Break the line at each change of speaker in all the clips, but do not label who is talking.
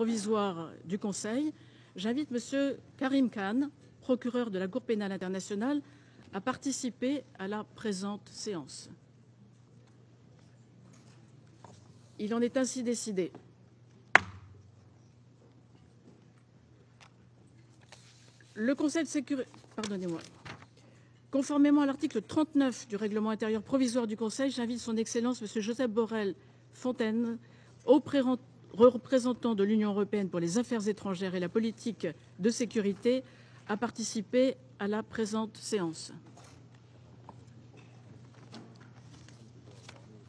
provisoire du Conseil, j'invite M. Karim Khan, procureur de la Cour pénale internationale, à participer à la présente séance. Il en est ainsi décidé. Le Conseil de sécurité, pardonnez-moi. Conformément à l'article 39 du règlement intérieur provisoire du Conseil, j'invite son Excellence M. Joseph Borrell Fontaine, haut représentant de l'Union européenne pour les affaires étrangères et la politique de sécurité, à participer à la présente séance.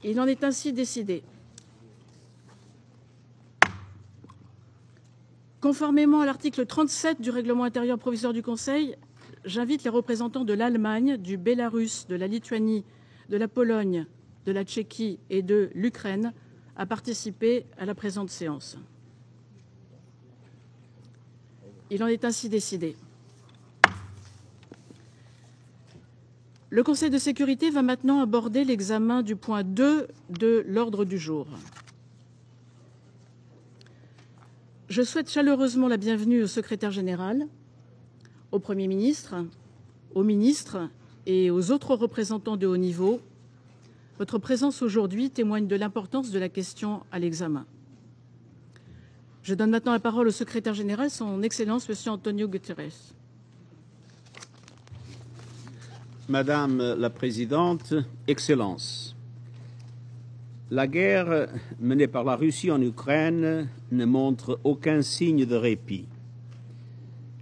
Il en est ainsi décidé. Conformément à l'article 37 du règlement intérieur provisoire du Conseil, j'invite les représentants de l'Allemagne, du Bélarus, de la Lituanie, de la Pologne, de la Tchéquie et de l'Ukraine à participer à la présente séance. Il en est ainsi décidé. Le Conseil de sécurité va maintenant aborder l'examen du point 2 de l'ordre du jour. Je souhaite chaleureusement la bienvenue au secrétaire général, au Premier ministre, aux ministres et aux autres représentants de haut niveau. Votre présence aujourd'hui témoigne de l'importance de la question à l'examen. Je donne maintenant la parole au secrétaire général, son Excellence M. Antonio Guterres.
Madame la Présidente, Excellences, la guerre menée par la Russie en Ukraine ne montre aucun signe de répit.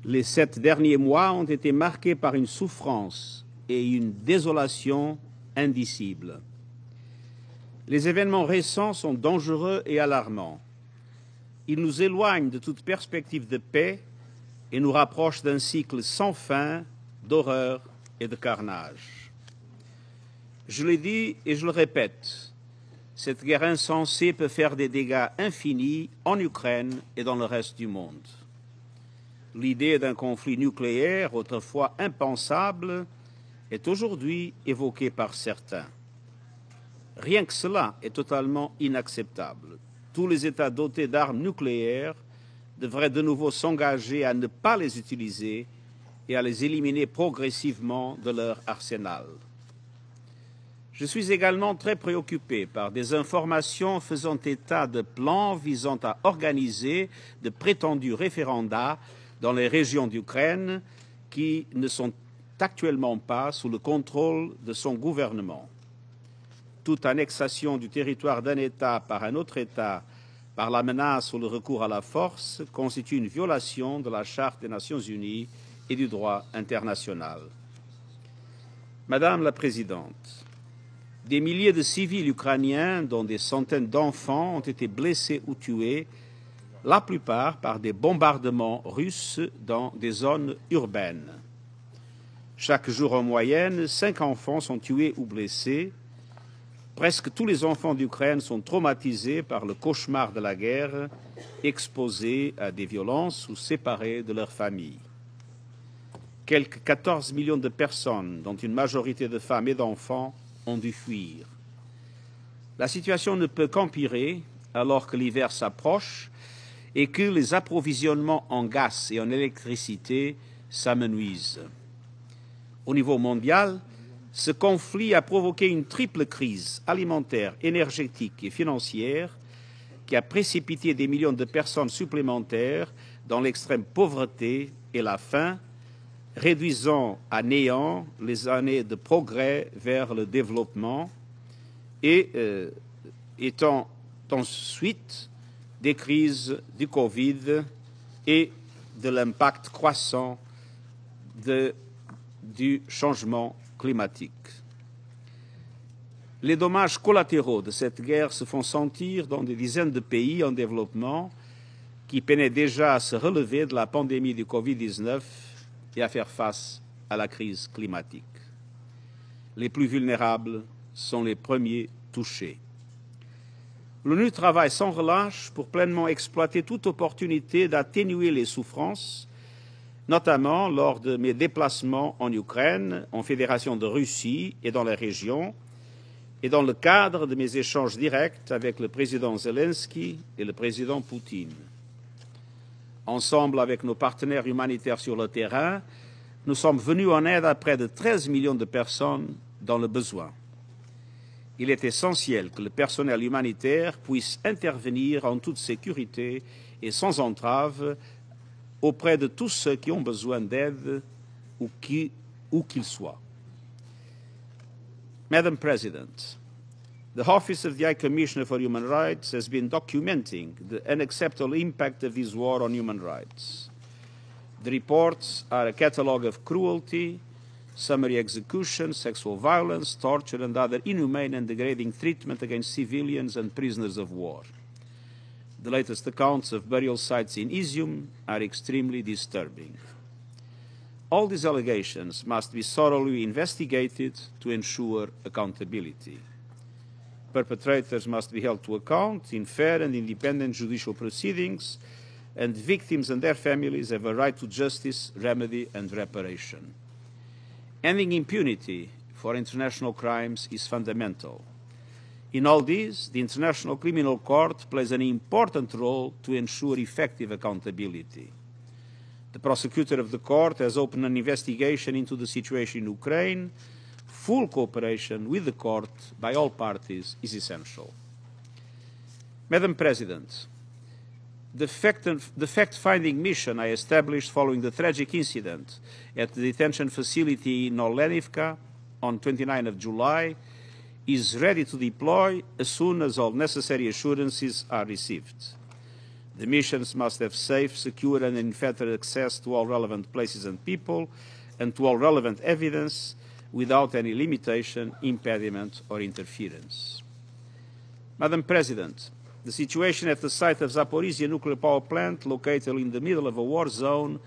Les sept derniers mois ont été marqués par une souffrance et une désolation indicibles. Les événements récents sont dangereux et alarmants. Ils nous éloignent de toute perspective de paix et nous rapprochent d'un cycle sans fin d'horreur et de carnage. Je l'ai dit et je le répète, cette guerre insensée peut faire des dégâts infinis en Ukraine et dans le reste du monde. L'idée d'un conflit nucléaire, autrefois impensable, est aujourd'hui évoquée par certains. Rien que cela est totalement inacceptable. Tous les États dotés d'armes nucléaires devraient de nouveau s'engager à ne pas les utiliser et à les éliminer progressivement de leur arsenal. Je suis également très préoccupé par des informations faisant état de plans visant à organiser de prétendus référendats dans les régions d'Ukraine qui ne sont actuellement pas sous le contrôle de son gouvernement. Toute annexation du territoire d'un État par un autre État par la menace ou le recours à la force constitue une violation de la Charte des Nations Unies et du droit international. Madame la Présidente, des milliers de civils ukrainiens, dont des centaines d'enfants, ont été blessés ou tués, la plupart par des bombardements russes dans des zones urbaines. Chaque jour en moyenne, cinq enfants sont tués ou blessés. Presque tous les enfants d'Ukraine sont traumatisés par le cauchemar de la guerre, exposés à des violences ou séparés de leur famille. Quelques 14 millions de personnes, dont une majorité de femmes et d'enfants, ont dû fuir. La situation ne peut qu'empirer alors que l'hiver s'approche et que les approvisionnements en gaz et en électricité s'amenuisent. Au niveau mondial, ce conflit a provoqué une triple crise alimentaire, énergétique et financière qui a précipité des millions de personnes supplémentaires dans l'extrême pauvreté et la faim, réduisant à néant les années de progrès vers le développement et euh, étant ensuite des crises du Covid et de l'impact croissant du changement climatique. Les dommages collatéraux de cette guerre se font sentir dans des dizaines de pays en développement qui peinaient déjà à se relever de la pandémie du Covid-19 et à faire face à la crise climatique. Les plus vulnérables sont les premiers touchés. L'ONU travaille sans relâche pour pleinement exploiter toute opportunité d'atténuer les souffrances, notamment lors de mes déplacements en Ukraine, en Fédération de Russie et dans la région, et dans le cadre de mes échanges directs avec le président Zelensky et le président Poutine. Ensemble avec nos partenaires humanitaires sur le terrain, nous sommes venus en aide à près de 13 millions de personnes dans le besoin. Il est essentiel que le personnel humanitaire puisse intervenir en toute sécurité et sans entrave auprès de tous ceux qui ont besoin d'aide où qu'ils qu soient. Madam President, the Office of the High Commissioner for Human Rights has been documenting the unacceptable impact of this war on human rights. The reports are a catalogue of cruelty, summary execution, sexual violence, torture, and other inhumane and degrading treatment against civilians and prisoners of war. The latest accounts of burial sites in Izium are extremely disturbing. All these allegations must be thoroughly investigated to ensure accountability. Perpetrators must be held to account in fair and independent judicial proceedings, and victims and their families have a right to justice, remedy, and reparation. Ending impunity for international crimes is fundamental. In all this, the International Criminal Court plays an important role to ensure effective accountability. The prosecutor of the court has opened an investigation into the situation in Ukraine. Full cooperation with the court by all parties is essential. Madam President, the fact-finding fact mission I established following the tragic incident at the detention facility in Olenivka on 29 of July is ready to deploy as soon as all necessary assurances are received. The missions must have safe, secure and unfettered access to all relevant places and people and to all relevant evidence without any limitation, impediment or interference. Madam President, the situation at the site of Zaporizhia nuclear power plant, located in the middle of a war zone,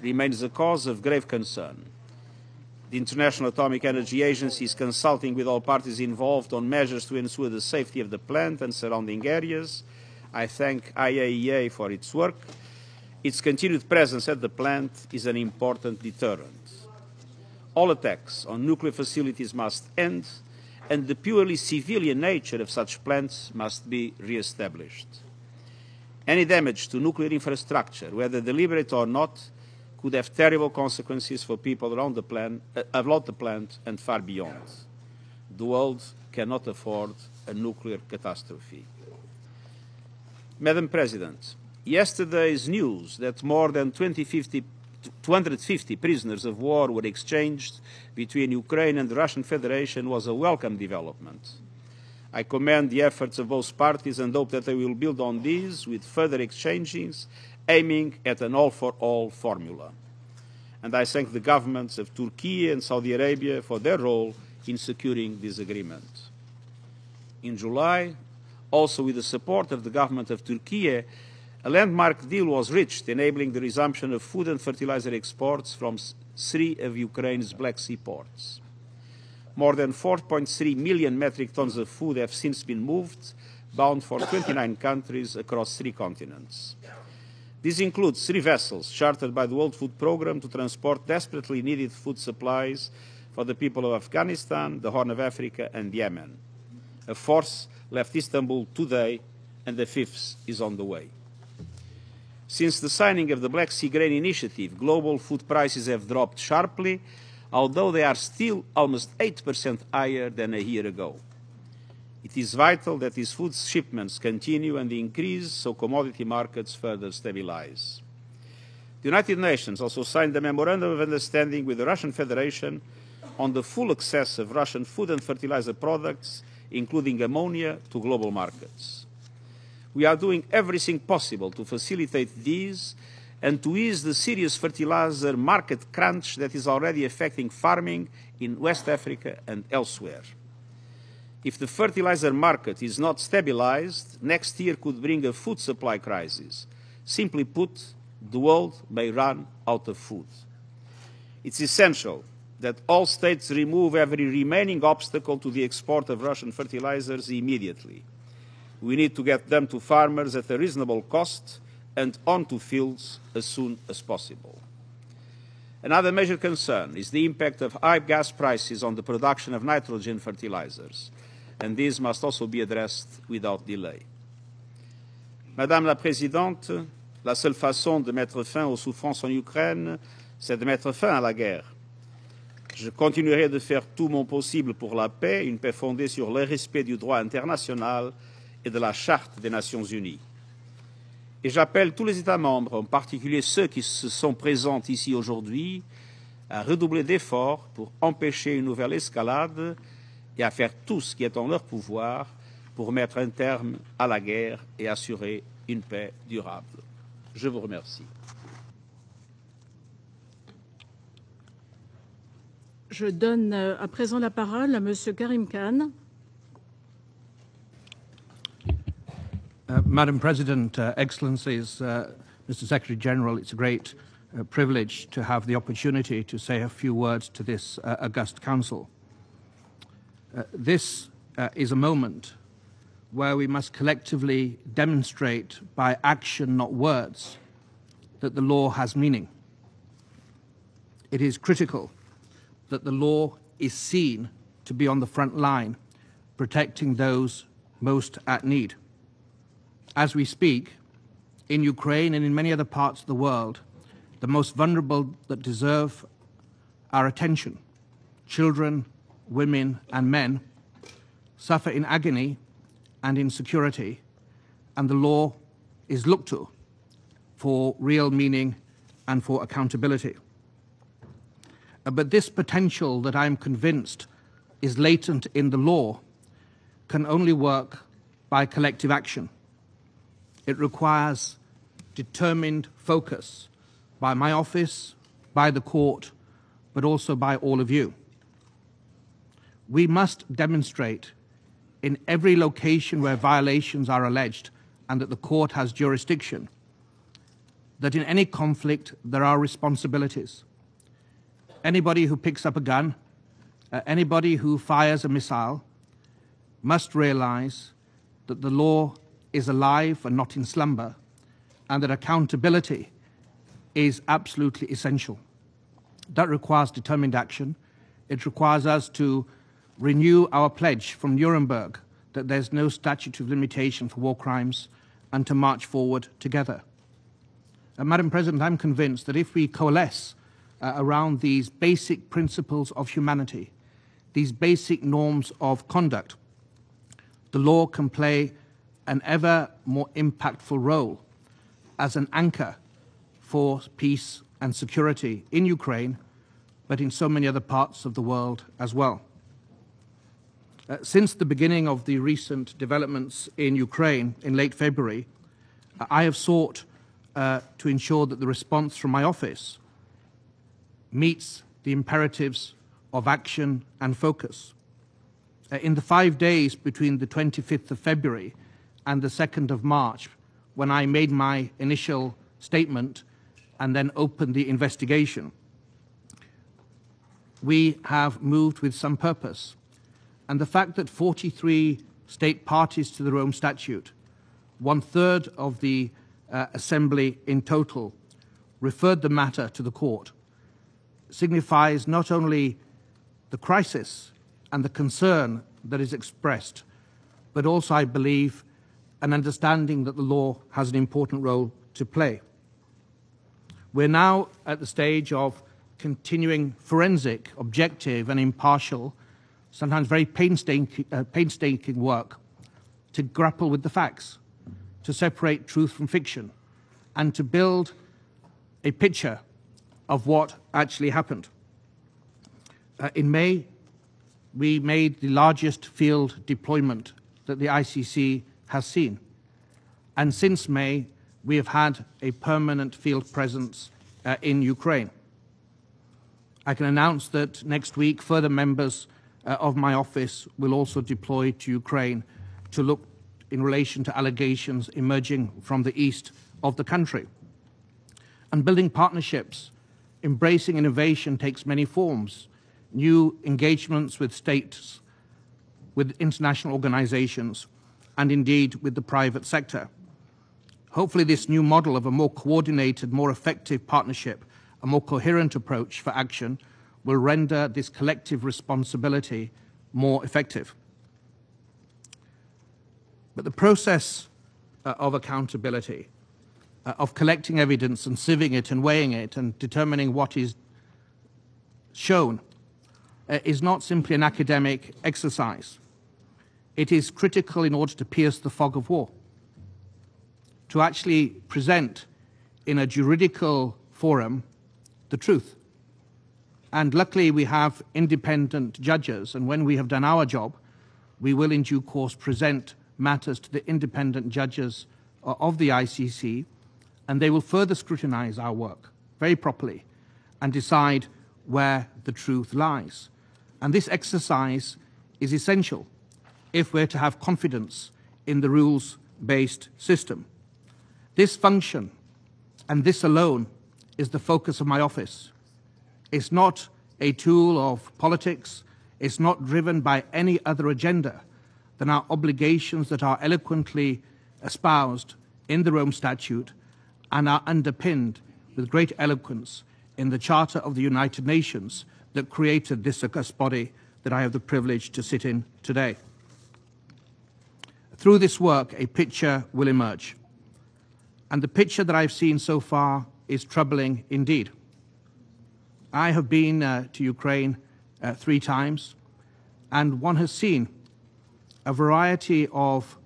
remains a cause of grave concern. The International Atomic Energy Agency is consulting with all parties involved on measures to ensure the safety of the plant and surrounding areas. I thank IAEA for its work. Its continued presence at the plant is an important deterrent. All attacks on nuclear facilities must end, and the purely civilian nature of such plants must be re-established. Any damage to nuclear infrastructure, whether deliberate or not, could have terrible consequences for people around the, plan, uh, the plant and far beyond. The world cannot afford a nuclear catastrophe. Madam President, yesterday's news that more than 2050, 250 prisoners of war were exchanged between Ukraine and the Russian Federation was a welcome development. I commend the efforts of both parties and hope that they will build on these with further exchanges aiming at an all-for-all formula. And I thank the governments of Turkey and Saudi Arabia for their role in securing this agreement. In July, also with the support of the government of Turkey, a landmark deal was reached enabling the resumption of food and fertilizer exports from three of Ukraine's Black Sea ports. More than 4.3 million metric tons of food have since been moved, bound for 29 countries across three continents. This includes three vessels chartered by the World Food Programme to transport desperately needed food supplies for the people of Afghanistan, the Horn of Africa, and Yemen. A fourth left Istanbul today, and the fifth is on the way. Since the signing of the Black Sea Grain Initiative, global food prices have dropped sharply, although they are still almost 8% higher than a year ago. It is vital that these food shipments continue and increase so commodity markets further stabilize. The United Nations also signed a memorandum of understanding with the Russian Federation on the full access of Russian food and fertilizer products, including ammonia, to global markets. We are doing everything possible to facilitate these and to ease the serious fertilizer market crunch that is already affecting farming in West Africa and elsewhere. If the fertilizer market is not stabilized, next year could bring a food supply crisis. Simply put, the world may run out of food. It's essential that all states remove every remaining obstacle to the export of Russian fertilizers immediately. We need to get them to farmers at a reasonable cost and onto fields as soon as possible. Another major concern is the impact of high gas prices on the production of nitrogen fertilizers and these must also be addressed without delay. Madame la Présidente, La seule façon de mettre fin aux souffrances en Ukraine, c'est de mettre fin à la guerre. Je continuerai de faire tout mon possible pour la paix, une paix fondée sur le respect du droit international et de la Charte des Nations Unies. Et j'appelle tous les États membres, en particulier ceux qui se sont présents ici aujourd'hui, à redoubler d'efforts pour empêcher une nouvelle escalade et à faire tout ce qui est en leur pouvoir pour mettre un terme à la guerre et assurer une paix durable. Je vous remercie.
Je donne euh, à présent la parole à M. Karim Khan.
Uh, Madam President, uh, Excellencies, uh, Mr. Secretary General, it's a great uh, privilege to have the opportunity to say a few words to this uh, august Council. Uh, this is a moment where we must collectively demonstrate by action, not words, that the law has meaning. It is critical that the law is seen to be on the front line, protecting those most at need. As we speak, in Ukraine and in many other parts of the world, the most vulnerable that deserve our attention, children, women, and men, suffer in agony and insecurity, and the law is looked to for real meaning and for accountability. Uh, but this potential that I'm convinced is latent in the law can only work by collective action. It requires determined focus by my office, by the court, but also by all of you. We must demonstrate in every location where violations are alleged and that the court has jurisdiction that in any conflict there are responsibilities anybody who picks up a gun, uh, anybody who fires a missile, must realize that the law is alive and not in slumber, and that accountability is absolutely essential. That requires determined action. It requires us to renew our pledge from Nuremberg that there's no statute of limitation for war crimes and to march forward together. Uh, Madam President, I'm convinced that if we coalesce uh, around these basic principles of humanity, these basic norms of conduct, the law can play an ever more impactful role as an anchor for peace and security in Ukraine, but in so many other parts of the world as well. Uh, since the beginning of the recent developments in Ukraine in late February, uh, I have sought uh, to ensure that the response from my office meets the imperatives of action and focus. Uh, in the five days between the 25th of February and the 2nd of March, when I made my initial statement and then opened the investigation, we have moved with some purpose. And the fact that 43 state parties to the Rome Statute, one third of the uh, Assembly in total, referred the matter to the court, signifies not only the crisis and the concern that is expressed, but also, I believe, an understanding that the law has an important role to play. We're now at the stage of continuing forensic, objective, and impartial, sometimes very painstaking, uh, painstaking work to grapple with the facts, to separate truth from fiction, and to build a picture of what actually happened. Uh, in May, we made the largest field deployment that the ICC has seen. And since May, we have had a permanent field presence uh, in Ukraine. I can announce that next week, further members uh, of my office will also deploy to Ukraine to look in relation to allegations emerging from the east of the country. And building partnerships embracing innovation takes many forms. New engagements with states, with international organizations, and indeed with the private sector. Hopefully this new model of a more coordinated, more effective partnership, a more coherent approach for action will render this collective responsibility more effective. But the process uh, of accountability uh, of collecting evidence and sieving it and weighing it and determining what is shown uh, is not simply an academic exercise. It is critical in order to pierce the fog of war, to actually present in a juridical forum the truth. And luckily, we have independent judges, and when we have done our job, we will in due course present matters to the independent judges uh, of the ICC, and they will further scrutinize our work very properly and decide where the truth lies. And this exercise is essential if we're to have confidence in the rules based system. This function and this alone is the focus of my office. It's not a tool of politics, it's not driven by any other agenda than our obligations that are eloquently espoused in the Rome Statute and are underpinned with great eloquence in the Charter of the United Nations that created this august body that I have the privilege to sit in today. Through this work, a picture will emerge. And the picture that I've seen so far is troubling indeed. I have been uh, to Ukraine uh, three times, and one has seen a variety of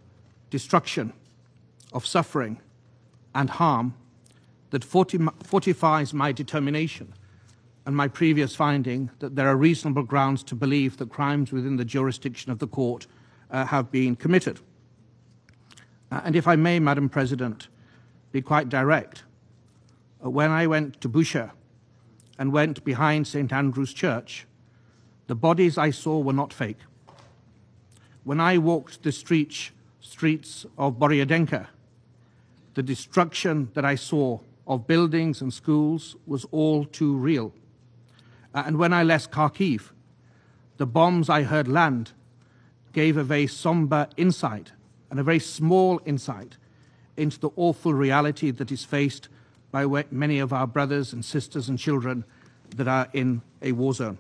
destruction, of suffering, and harm that fortifies my determination and my previous finding that there are reasonable grounds to believe that crimes within the jurisdiction of the court uh, have been committed. Uh, and if I may, Madam President, be quite direct. Uh, when I went to Bucha and went behind St. Andrew's Church, the bodies I saw were not fake. When I walked the streets, streets of Borodianka, the destruction that I saw of buildings and schools was all too real. Uh, and when I left Kharkiv, the bombs I heard land gave a very somber insight and a very small insight into the awful reality that is faced by many of our brothers and sisters and children that are in a war zone.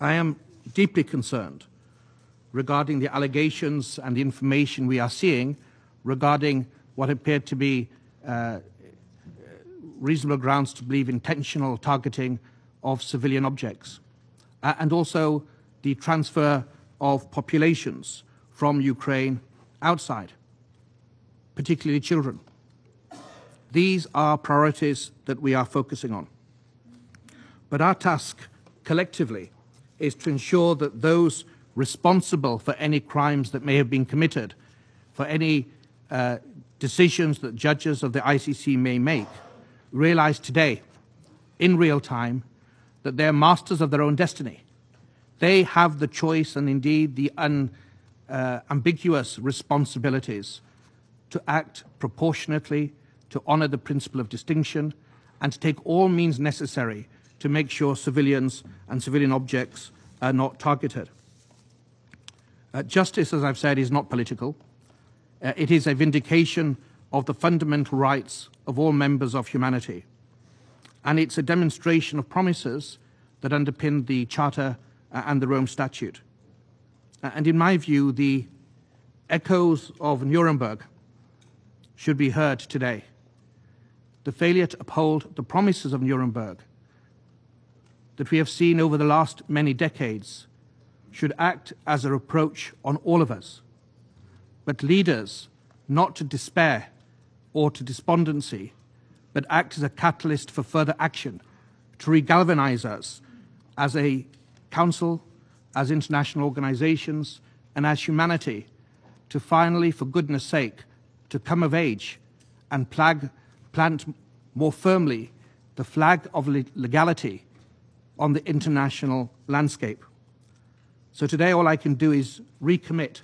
I am deeply concerned regarding the allegations and the information we are seeing regarding what appeared to be uh, reasonable grounds to believe intentional targeting of civilian objects, uh, and also the transfer of populations from Ukraine outside particularly children. These are priorities that we are focusing on. But our task collectively is to ensure that those responsible for any crimes that may have been committed, for any uh, decisions that judges of the ICC may make, realize today, in real time, that they're masters of their own destiny. They have the choice and indeed the unambiguous uh, responsibilities to act proportionately, to honor the principle of distinction, and to take all means necessary to make sure civilians and civilian objects are not targeted. Uh, justice, as I've said, is not political. Uh, it is a vindication of the fundamental rights of all members of humanity. And it's a demonstration of promises that underpin the Charter uh, and the Rome Statute. Uh, and in my view, the echoes of Nuremberg should be heard today. The failure to uphold the promises of Nuremberg that we have seen over the last many decades should act as a reproach on all of us. But leaders, not to despair or to despondency, but act as a catalyst for further action to regalvanize us as a council, as international organizations, and as humanity to finally, for goodness sake, to come of age and plag, plant more firmly the flag of legality on the international landscape. So today, all I can do is recommit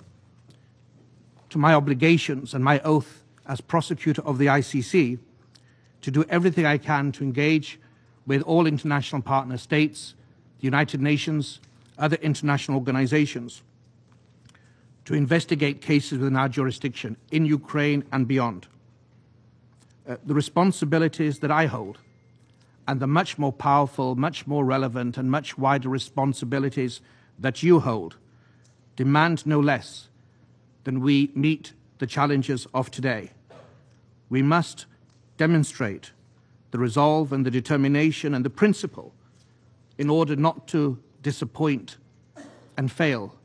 to my obligations and my oath as prosecutor of the ICC to do everything I can to engage with all international partner states, the United Nations, other international organizations to investigate cases within our jurisdiction in Ukraine and beyond. Uh, the responsibilities that I hold and the much more powerful, much more relevant, and much wider responsibilities that you hold demand no less than we meet the challenges of today we must demonstrate the resolve and the determination and the principle in order not to disappoint and fail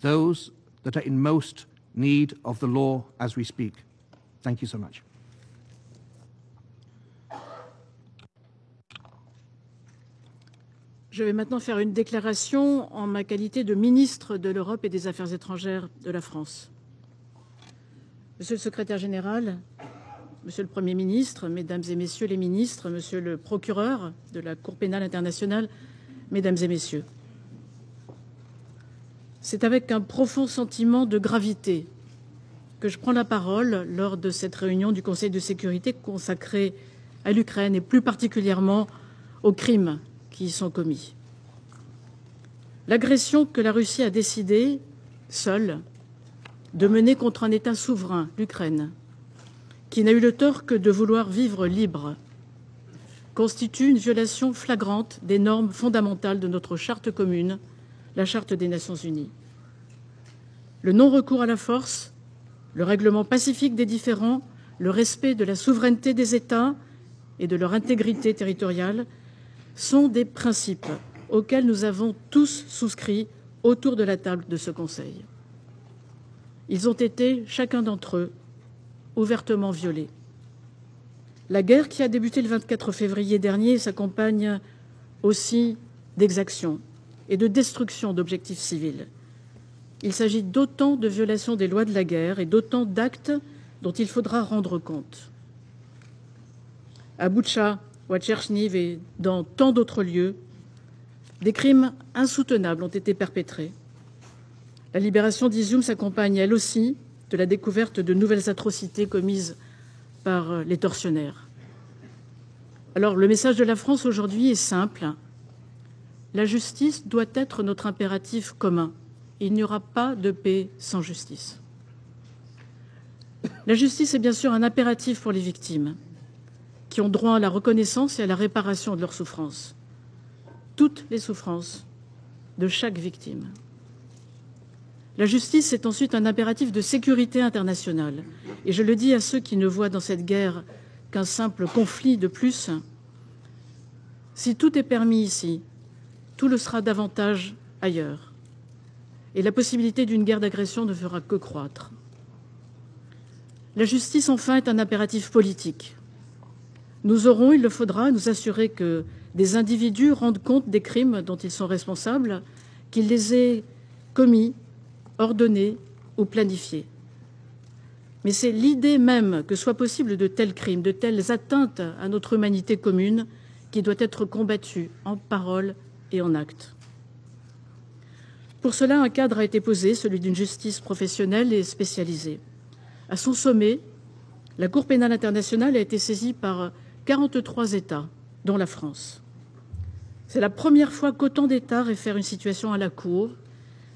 those that are in most need of the law as we speak. Thank you so much.
Je vais maintenant faire une déclaration en ma qualité de ministre de l'Europe et des Affaires étrangères de la France. Monsieur le secrétaire général, Monsieur le Premier ministre, Mesdames et Messieurs les ministres, Monsieur le procureur de la Cour pénale internationale, Mesdames et Messieurs, c'est avec un profond sentiment de gravité que je prends la parole lors de cette réunion du Conseil de sécurité consacrée à l'Ukraine et plus particulièrement aux crimes qui y sont commis. L'agression que la Russie a décidé, seule, de mener contre un État souverain, l'Ukraine, qui n'a eu le tort que de vouloir vivre libre, constitue une violation flagrante des normes fondamentales de notre charte commune, la Charte des Nations Unies. Le non-recours à la force, le règlement pacifique des différends, le respect de la souveraineté des États et de leur intégrité territoriale sont des principes auxquels nous avons tous souscrit autour de la table de ce Conseil. Ils ont été, chacun d'entre eux, ouvertement violés. La guerre qui a débuté le 24 février dernier s'accompagne aussi d'exactions et de destruction d'objectifs civils. Il s'agit d'autant de violations des lois de la guerre et d'autant d'actes dont il faudra rendre compte. À et dans tant d'autres lieux, des crimes insoutenables ont été perpétrés. La libération d'Izium s'accompagne, elle aussi, de la découverte de nouvelles atrocités commises par les tortionnaires. Alors, le message de la France aujourd'hui est simple. La justice doit être notre impératif commun. Il n'y aura pas de paix sans justice. La justice est bien sûr un impératif pour les victimes, qui ont droit à la reconnaissance et à la réparation de leurs souffrances. Toutes les souffrances de chaque victime. La justice est ensuite un impératif de sécurité internationale. Et je le dis à ceux qui ne voient dans cette guerre qu'un simple conflit de plus. Si tout est permis ici, tout le sera davantage ailleurs. Et la possibilité d'une guerre d'agression ne fera que croître. La justice, enfin, est un impératif politique. Nous aurons, il le faudra, nous assurer que des individus rendent compte des crimes dont ils sont responsables, qu'ils les aient commis ordonnée ou planifiée. Mais c'est l'idée même que soit possible de tels crimes, de telles atteintes à notre humanité commune qui doit être combattue en parole et en acte. Pour cela, un cadre a été posé, celui d'une justice professionnelle et spécialisée. À son sommet, la Cour pénale internationale a été saisie par 43 États, dont la France. C'est la première fois qu'autant d'États réfèrent une situation à la Cour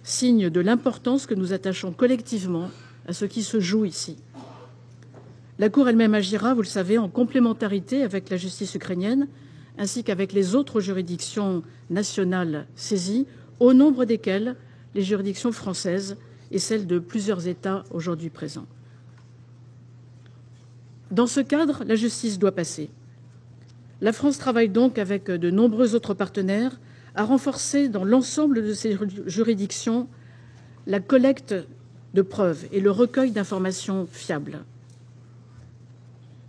signe de l'importance que nous attachons collectivement à ce qui se joue ici. La Cour elle-même agira, vous le savez, en complémentarité avec la justice ukrainienne, ainsi qu'avec les autres juridictions nationales saisies, au nombre desquelles les juridictions françaises et celles de plusieurs États aujourd'hui présents. Dans ce cadre, la justice doit passer. La France travaille donc avec de nombreux autres partenaires à renforcer dans l'ensemble de ces juridictions la collecte de preuves et le recueil d'informations fiables.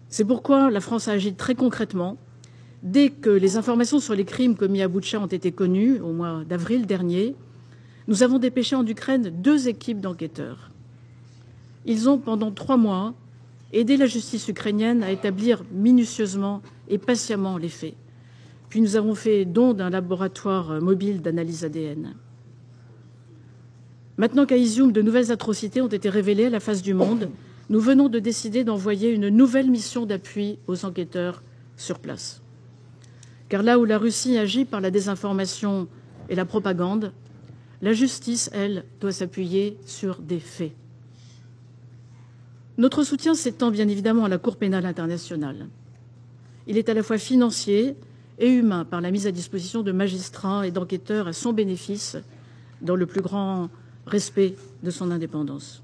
C'est pourquoi la France a agi très concrètement. Dès que les informations sur les crimes commis à Boutcha ont été connues, au mois d'avril dernier, nous avons dépêché en Ukraine deux équipes d'enquêteurs. Ils ont, pendant trois mois, aidé la justice ukrainienne à établir minutieusement et patiemment les faits. Puis nous avons fait don d'un laboratoire mobile d'analyse ADN. Maintenant qu'à Izium, de nouvelles atrocités ont été révélées à la face du monde, nous venons de décider d'envoyer une nouvelle mission d'appui aux enquêteurs sur place. Car là où la Russie agit par la désinformation et la propagande, la justice, elle, doit s'appuyer sur des faits. Notre soutien s'étend bien évidemment à la Cour pénale internationale. Il est à la fois financier et humain par la mise à disposition de magistrats et d'enquêteurs à son bénéfice, dans le plus grand respect de son indépendance.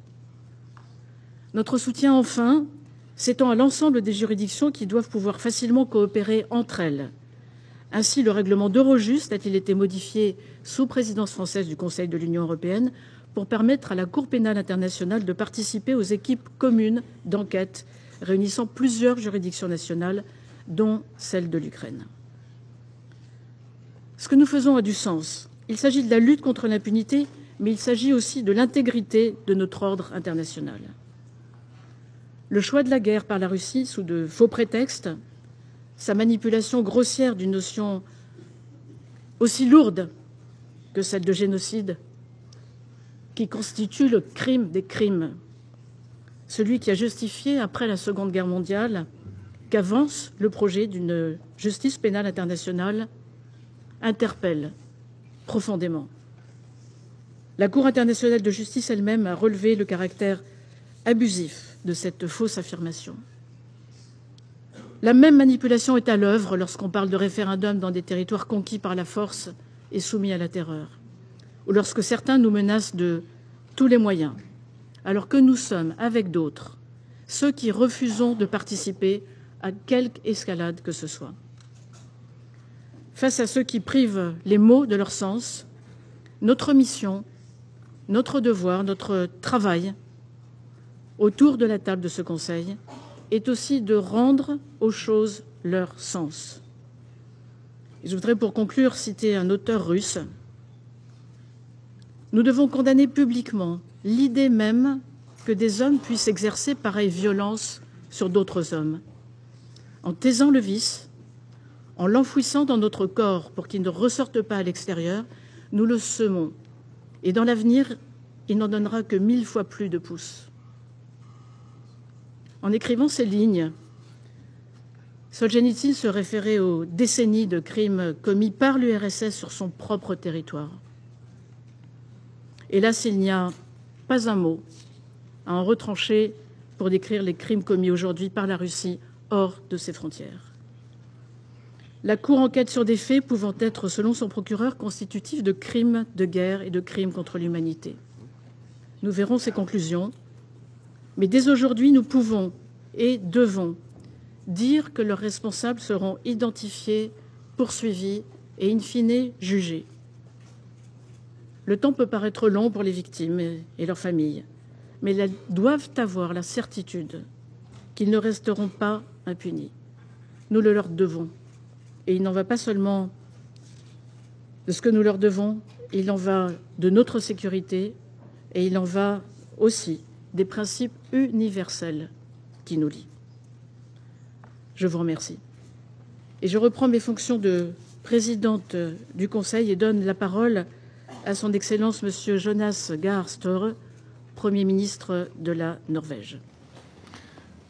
Notre soutien, enfin, s'étend à l'ensemble des juridictions qui doivent pouvoir facilement coopérer entre elles. Ainsi, le règlement d'Eurojust a-t-il été modifié sous présidence française du Conseil de l'Union européenne pour permettre à la Cour pénale internationale de participer aux équipes communes d'enquête réunissant plusieurs juridictions nationales, dont celle de l'Ukraine. Ce que nous faisons a du sens. Il s'agit de la lutte contre l'impunité, mais il s'agit aussi de l'intégrité de notre ordre international. Le choix de la guerre par la Russie sous de faux prétextes, sa manipulation grossière d'une notion aussi lourde que celle de génocide, qui constitue le crime des crimes, celui qui a justifié, après la Seconde Guerre mondiale, qu'avance le projet d'une justice pénale internationale, interpelle profondément. La Cour internationale de justice elle-même a relevé le caractère abusif de cette fausse affirmation. La même manipulation est à l'œuvre lorsqu'on parle de référendum dans des territoires conquis par la force et soumis à la terreur, ou lorsque certains nous menacent de tous les moyens, alors que nous sommes, avec d'autres, ceux qui refusons de participer à quelque escalade que ce soit. Face à ceux qui privent les mots de leur sens, notre mission, notre devoir, notre travail autour de la table de ce Conseil est aussi de rendre aux choses leur sens. je voudrais pour conclure citer un auteur russe. Nous devons condamner publiquement l'idée même que des hommes puissent exercer pareille violence sur d'autres hommes. En taisant le vice, en l'enfouissant dans notre corps pour qu'il ne ressorte pas à l'extérieur, nous le semons. Et dans l'avenir, il n'en donnera que mille fois plus de pouces. En écrivant ces lignes, Solzhenitsyn se référait aux décennies de crimes commis par l'URSS sur son propre territoire. Hélas, il n'y a pas un mot à en retrancher pour décrire les crimes commis aujourd'hui par la Russie hors de ses frontières. La Cour enquête sur des faits pouvant être, selon son procureur, constitutifs de crimes de guerre et de crimes contre l'humanité. Nous verrons ses conclusions mais dès aujourd'hui, nous pouvons et devons dire que leurs responsables seront identifiés, poursuivis et, in fine, jugés. Le temps peut paraître long pour les victimes et leurs familles, mais elles doivent avoir la certitude qu'ils ne resteront pas impunis. Nous le leur devons. Et il n'en va pas seulement de ce que nous leur devons, il en va de notre sécurité et il en va aussi des principes universels qui nous lient. Je vous remercie. Et je reprends mes fonctions de présidente du Conseil et donne la parole à son Excellence Monsieur Jonas Gahr Støre, Premier ministre de la Norvège.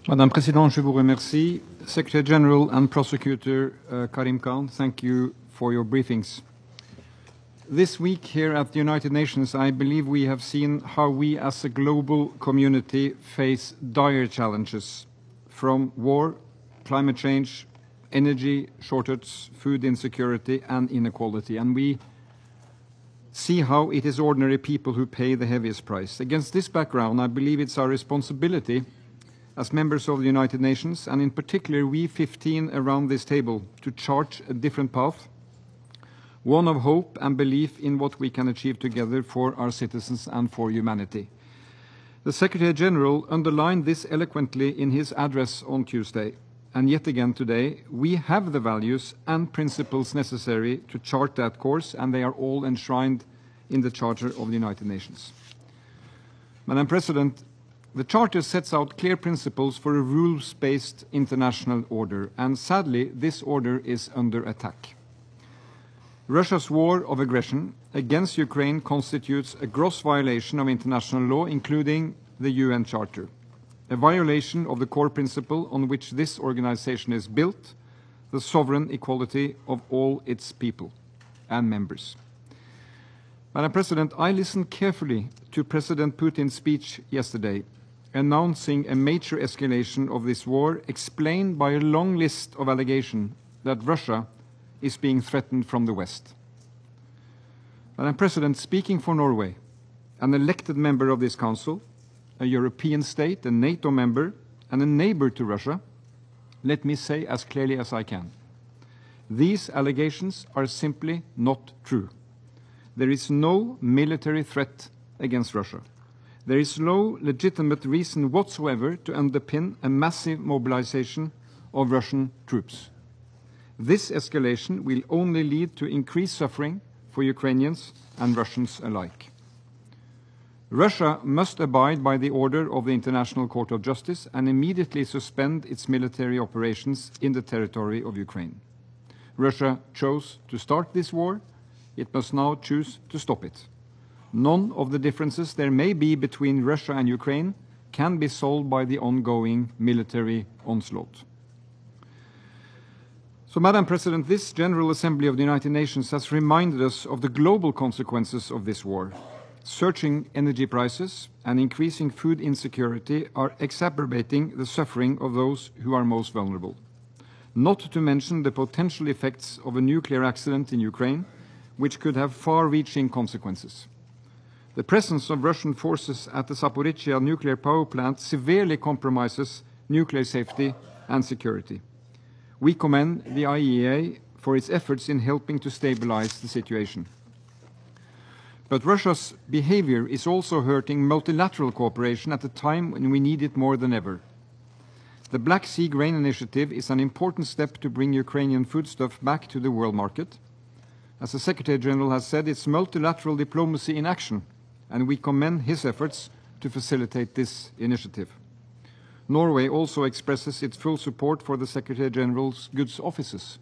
Madame la Présidente, je vous remercie. Secretary General and Prosecutor uh, Karim Khan, thank you for your briefings. This week here at the United Nations, I believe we have seen how we as a global community face dire challenges from war, climate change, energy shortage, food insecurity, and inequality. And we see how it is ordinary people who pay the heaviest price. Against this background, I believe it's our responsibility as members of the United Nations, and in particular we 15 around this table, to chart a different path one of hope and belief in what we can achieve together for our citizens and for humanity. The Secretary General underlined this eloquently in his address on Tuesday, and yet again today, we have the values and principles necessary to chart that course, and they are all enshrined in the Charter of the United Nations. Madam President, the Charter sets out clear principles for a rules-based international order, and sadly, this order is under attack. Russia's war of aggression against Ukraine constitutes a gross violation of international law, including the UN Charter, a violation of the core principle on which this organization is built, the sovereign equality of all its people and members. Madam President, I listened carefully to President Putin's speech yesterday, announcing a major escalation of this war, explained by a long list of allegations that Russia is being threatened from the West. Madam President, speaking for Norway, an elected member of this Council, a European state, a NATO member, and a neighbor to Russia, let me say as clearly as I can, these allegations are simply not true. There is no military threat against Russia. There is no legitimate reason whatsoever to underpin a massive mobilization of Russian troops. This escalation will only lead to increased suffering for Ukrainians and Russians alike. Russia must abide by the order of the International Court of Justice and immediately suspend its military operations in the territory of Ukraine. Russia chose to start this war. It must now choose to stop it. None of the differences there may be between Russia and Ukraine can be solved by the ongoing military onslaught. So, Madam President, this General Assembly of the United Nations has reminded us of the global consequences of this war. Surging energy prices and increasing food insecurity are exacerbating the suffering of those who are most vulnerable. Not to mention the potential effects of a nuclear accident in Ukraine, which could have far reaching consequences. The presence of Russian forces at the Zaporizhzhia nuclear power plant severely compromises nuclear safety and security. We commend the IAEA for its efforts in helping to stabilize the situation. But Russia's behavior is also hurting multilateral cooperation at a time when we need it more than ever. The Black Sea Grain Initiative is an important step to bring Ukrainian foodstuff back to the world market. As the Secretary General has said, it's multilateral diplomacy in action, and we commend his efforts to facilitate this initiative. Norway also expresses its full support for the Secretary General's goods offices.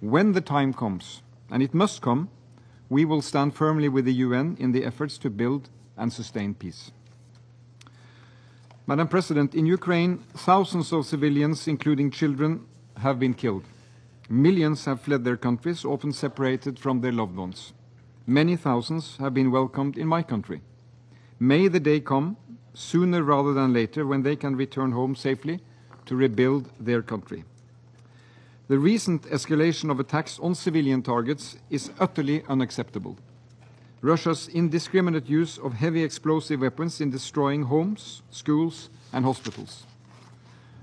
When the time comes, and it must come, we will stand firmly with the UN in the efforts to build and sustain peace. Madam President, in Ukraine, thousands of civilians, including children, have been killed. Millions have fled their countries, often separated from their loved ones. Many thousands have been welcomed in my country. May the day come, sooner rather than later, when they can return home safely to rebuild their country. The recent escalation of attacks on civilian targets is utterly unacceptable. Russia's indiscriminate use of heavy explosive weapons in destroying homes, schools, and hospitals.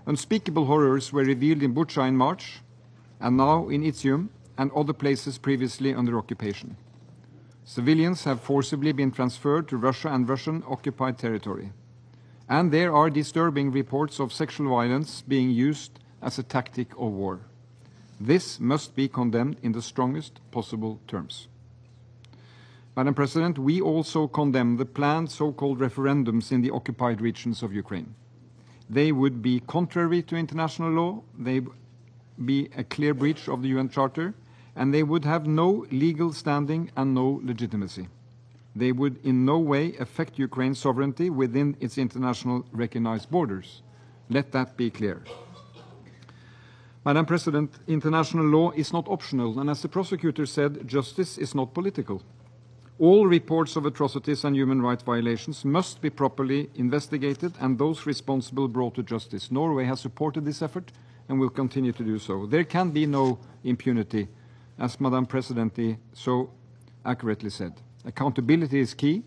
Unspeakable horrors were revealed in Bucha in March, and now in Izium and other places previously under occupation. Civilians have forcibly been transferred to Russia and Russian occupied territory. And there are disturbing reports of sexual violence being used as a tactic of war. This must be condemned in the strongest possible terms. Madam President, we also condemn the planned so-called referendums in the occupied regions of Ukraine. They would be contrary to international law, they would be a clear breach of the UN Charter, and they would have no legal standing and no legitimacy. They would in no way affect Ukraine's sovereignty within its international recognized borders. Let that be clear. Madam President, international law is not optional, and as the prosecutor said, justice is not political. All reports of atrocities and human rights violations must be properly investigated and those responsible brought to justice. Norway has supported this effort and will continue to do so. There can be no impunity, as Madam President so accurately said. Accountability is key,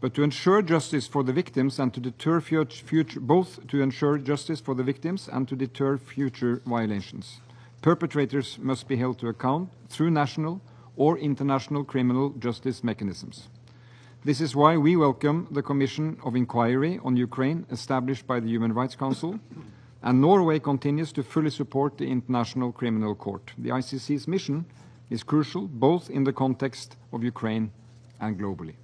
but to ensure justice for the victims and to deter future, both to ensure justice for the victims and to deter future violations. Perpetrators must be held to account through national or international criminal justice mechanisms. This is why we welcome the Commission of Inquiry on Ukraine established by the Human Rights Council, and Norway continues to fully support the International Criminal Court. The ICC's mission is crucial both in the context of Ukraine and globally.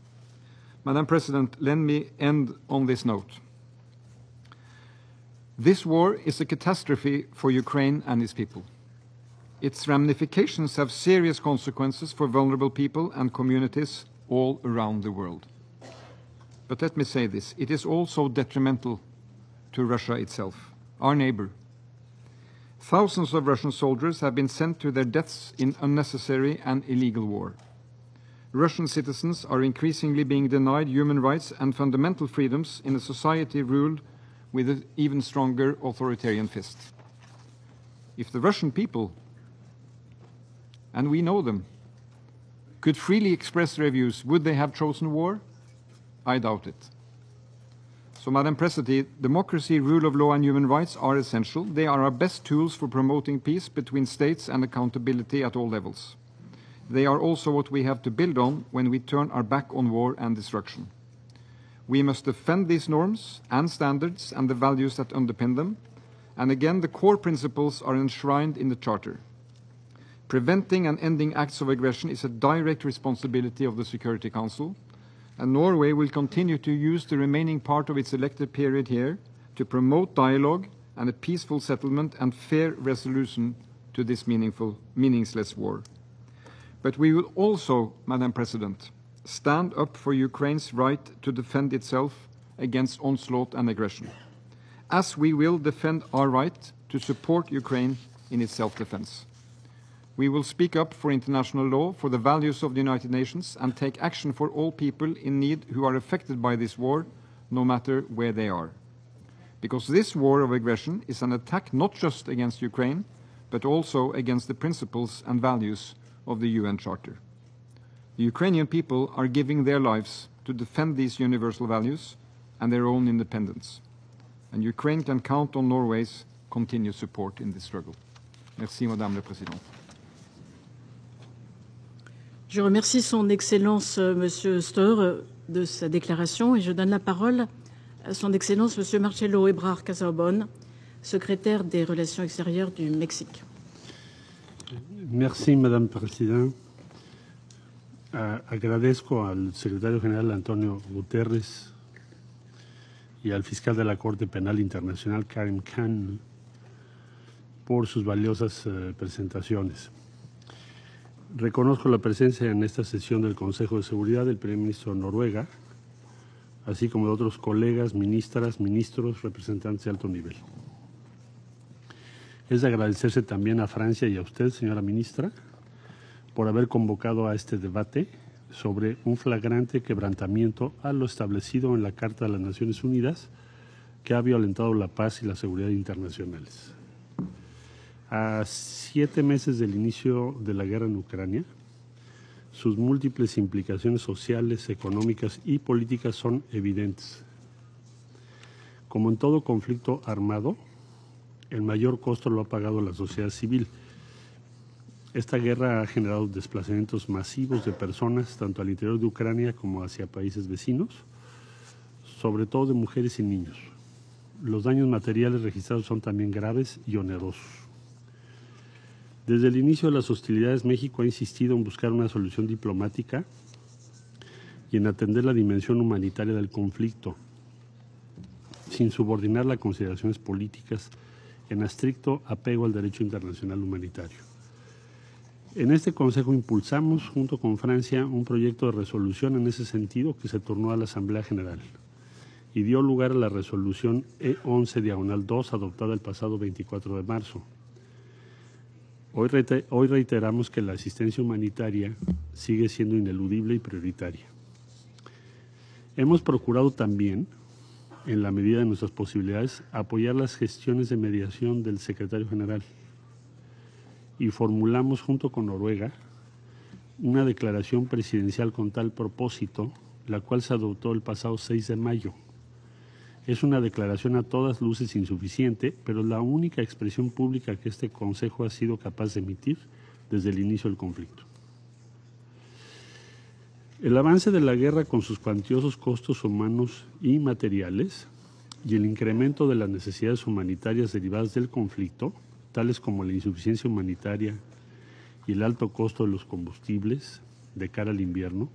Madam President, let me end on this note. This war is a catastrophe for Ukraine and its people. Its ramifications have serious consequences for vulnerable people and communities all around the world. But let me say this, it is also detrimental to Russia itself, our neighbor. Thousands of Russian soldiers have been sent to their deaths in unnecessary and illegal war. Russian citizens are increasingly being denied human rights and fundamental freedoms in a society ruled with an even stronger authoritarian fist. If the Russian people and we know them, could freely express their views, would they have chosen war? I doubt it. So, Madam President, democracy, rule of law, and human rights are essential. They are our best tools for promoting peace between states and accountability at all levels. They are also what we have to build on when we turn our back on war and destruction. We must defend these norms and standards and the values that underpin them. And again, the core principles are enshrined in the Charter. Preventing and ending acts of aggression is a direct responsibility of the Security Council, and Norway will continue to use the remaining part of its elected period here to promote dialogue and a peaceful settlement and fair resolution to this meaningful, meaningless war. But we will also, Madam President, stand up for Ukraine's right to defend itself against onslaught and aggression, as we will defend our right to support Ukraine in its self-defense. We will speak up for international law, for the values of the United Nations, and take action for all people in need who are affected by this war, no matter where they are. Because this war of aggression is an attack not just against Ukraine, but also against the principles and values of the UN Charter. The Ukrainian people are giving their lives to defend these universal values and their own independence. And Ukraine can count on Norway's continued support in this struggle. Merci, Madame la Présidente.
Je remercie son Excellence euh, Monsieur Stoer euh, de sa déclaration et je donne la parole à son Excellence Monsieur Marcelo Ebrard Casabon, secrétaire des Relations extérieures du Mexique.
Merci, Madame Presidente. Uh, agradezco al secretario general Antonio Guterres y al fiscal de la Corte Penal Internacional Karim Khan por sus valiosas uh, presentaciones. Reconozco la presencia en esta sesión del Consejo de Seguridad del primer ministro de Noruega, así como de otros colegas, ministras, ministros, representantes de alto nivel. Es de agradecerse también a Francia y a usted, señora ministra, por haber convocado a este debate sobre un flagrante quebrantamiento a lo establecido en la Carta de las Naciones Unidas que ha violentado la paz y la seguridad internacionales. A siete meses del inicio de la guerra en Ucrania, sus múltiples implicaciones sociales, económicas y políticas son evidentes. Como en todo conflicto armado, el mayor costo lo ha pagado la sociedad civil. Esta guerra ha generado desplazamientos masivos de personas, tanto al interior de Ucrania como hacia países vecinos, sobre todo de mujeres y niños. Los daños materiales registrados son también graves y onerosos. Desde el inicio de las hostilidades, México ha insistido en buscar una solución diplomática y en atender la dimensión humanitaria del conflicto, sin subordinar las consideraciones políticas en estricto apego al derecho internacional humanitario. En este Consejo impulsamos, junto con Francia, un proyecto de resolución en ese sentido que se turnó a la Asamblea General y dio lugar a la resolución E11 diagonal 2 adoptada el pasado 24 de marzo. Hoy, hoy reiteramos que la asistencia humanitaria sigue siendo ineludible y prioritaria. Hemos procurado también, en la medida de nuestras posibilidades, apoyar las gestiones de mediación del secretario general y formulamos junto con Noruega una declaración presidencial con tal propósito, la cual se adoptó el pasado 6 de mayo es una declaración a todas luces insuficiente, pero la única expresión pública que este Consejo ha sido capaz de emitir desde el inicio del conflicto. El avance de la guerra con sus cuantiosos costos humanos y materiales y el incremento de las necesidades humanitarias derivadas del conflicto, tales como la insuficiencia humanitaria y el alto costo de los combustibles de cara al invierno,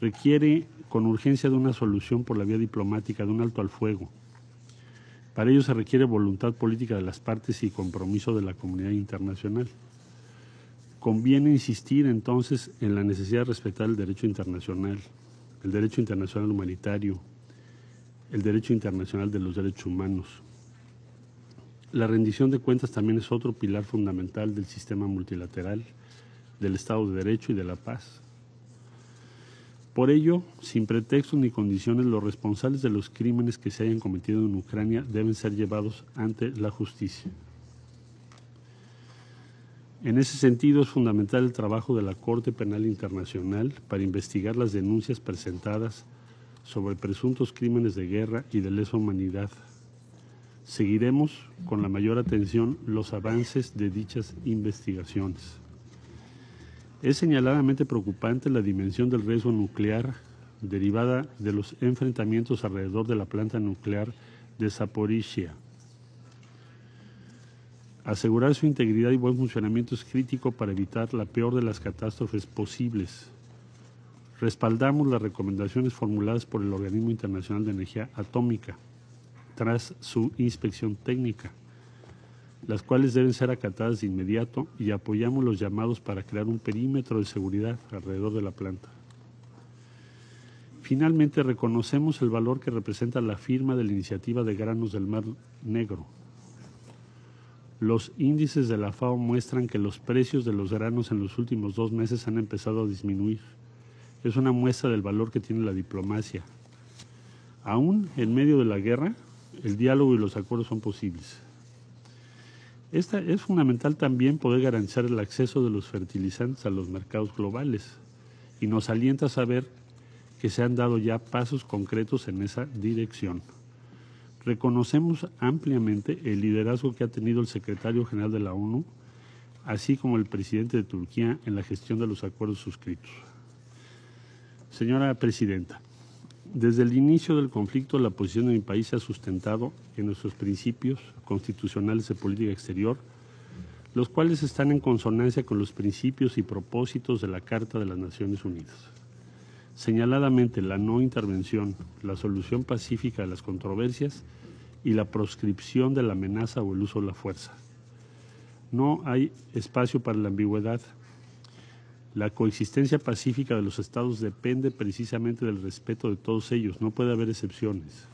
requiere con urgencia de una solución por la vía diplomática de un alto al fuego. Para ello se requiere voluntad política de las partes y compromiso de la comunidad internacional. Conviene insistir entonces en la necesidad de respetar el derecho internacional, el derecho internacional humanitario, el derecho internacional de los derechos humanos. La rendición de cuentas también es otro pilar fundamental del sistema multilateral, del Estado de Derecho y de la paz. Por ello, sin pretextos ni condiciones, los responsables de los crímenes que se hayan cometido en Ucrania deben ser llevados ante la justicia. En ese sentido, es fundamental el trabajo de la Corte Penal Internacional para investigar las denuncias presentadas sobre presuntos crímenes de guerra y de lesa humanidad. Seguiremos con la mayor atención los avances de dichas investigaciones. Es señaladamente preocupante la dimensión del riesgo nuclear derivada de los enfrentamientos alrededor de la planta nuclear de Zaporizhia. Asegurar su integridad y buen funcionamiento es crítico para evitar la peor de las catástrofes posibles. Respaldamos las recomendaciones formuladas por el Organismo Internacional de Energía Atómica tras su inspección técnica, las cuales deben ser acatadas de inmediato y apoyamos los llamados para crear un perímetro de seguridad alrededor de la planta. Finalmente, reconocemos el valor que representa la firma de la iniciativa de granos del Mar Negro. Los índices de la FAO muestran que los precios de los granos en los últimos dos meses han empezado a disminuir. Es una muestra del valor que tiene la diplomacia. Aún en medio de la guerra, el diálogo y los acuerdos son posibles. Esta es fundamental también poder garantizar el acceso de los fertilizantes a los mercados globales y nos alienta a saber que se han dado ya pasos concretos en esa dirección. Reconocemos ampliamente el liderazgo que ha tenido el secretario general de la ONU, así como el presidente de Turquía en la gestión de los acuerdos suscritos. Señora Presidenta, desde el inicio del conflicto, la posición de mi país se ha sustentado en nuestros principios constitucionales de política exterior, los cuales están en consonancia con los principios y propósitos de la Carta de las Naciones Unidas. Señaladamente, la no intervención, la solución pacífica de las controversias y la proscripción de la amenaza o el uso de la fuerza. No hay espacio para la ambigüedad la coexistencia pacífica de los estados depende precisamente del respeto de todos ellos, no puede haber excepciones.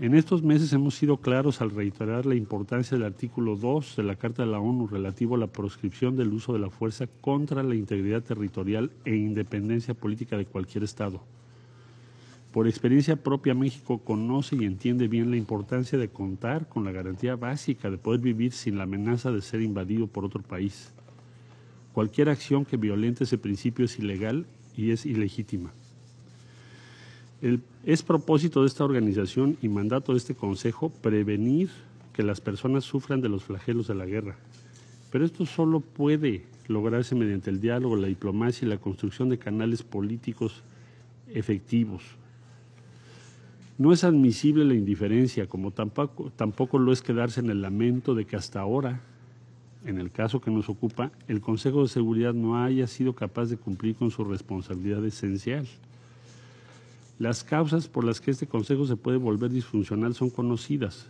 En estos meses hemos sido claros al reiterar la importancia del artículo 2 de la Carta de la ONU relativo a la proscripción del uso de la fuerza contra la integridad territorial e independencia política de cualquier Estado. Por experiencia propia, México conoce y entiende bien la importancia de contar con la garantía básica de poder vivir sin la amenaza de ser invadido por otro país. Cualquier acción que violente ese principio es ilegal y es ilegítima. Es propósito de esta organización y mandato de este Consejo prevenir que las personas sufran de los flagelos de la guerra. Pero esto solo puede lograrse mediante el diálogo, la diplomacia y la construcción de canales políticos efectivos. No es admisible la indiferencia, como tampoco, tampoco lo es quedarse en el lamento de que hasta ahora en el caso que nos ocupa, el Consejo de Seguridad no haya sido capaz de cumplir con su responsabilidad esencial. Las causas por las que este Consejo se puede volver disfuncional son conocidas.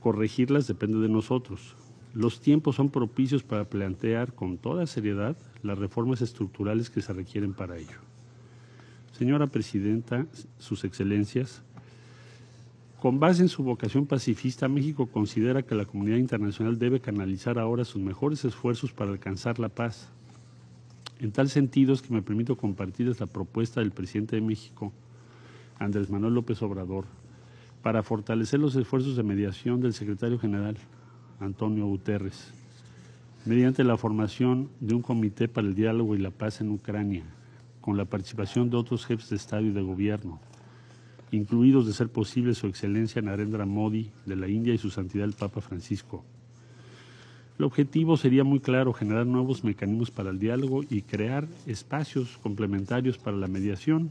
Corregirlas depende de nosotros. Los tiempos son propicios para plantear con toda seriedad las reformas estructurales que se requieren para ello. Señora Presidenta, Sus Excelencias, con base en su vocación pacifista, México considera que la comunidad internacional debe canalizar ahora sus mejores esfuerzos para alcanzar la paz. En tal sentido es que me permito compartirles la propuesta del presidente de México, Andrés Manuel López Obrador, para fortalecer los esfuerzos de mediación del secretario general, Antonio Guterres, mediante la formación de un comité para el diálogo y la paz en Ucrania, con la participación de otros jefes de Estado y de Gobierno, incluidos de ser posible su excelencia Narendra Modi de la India y su santidad el Papa Francisco. El objetivo sería muy claro, generar nuevos mecanismos para el diálogo y crear espacios complementarios para la mediación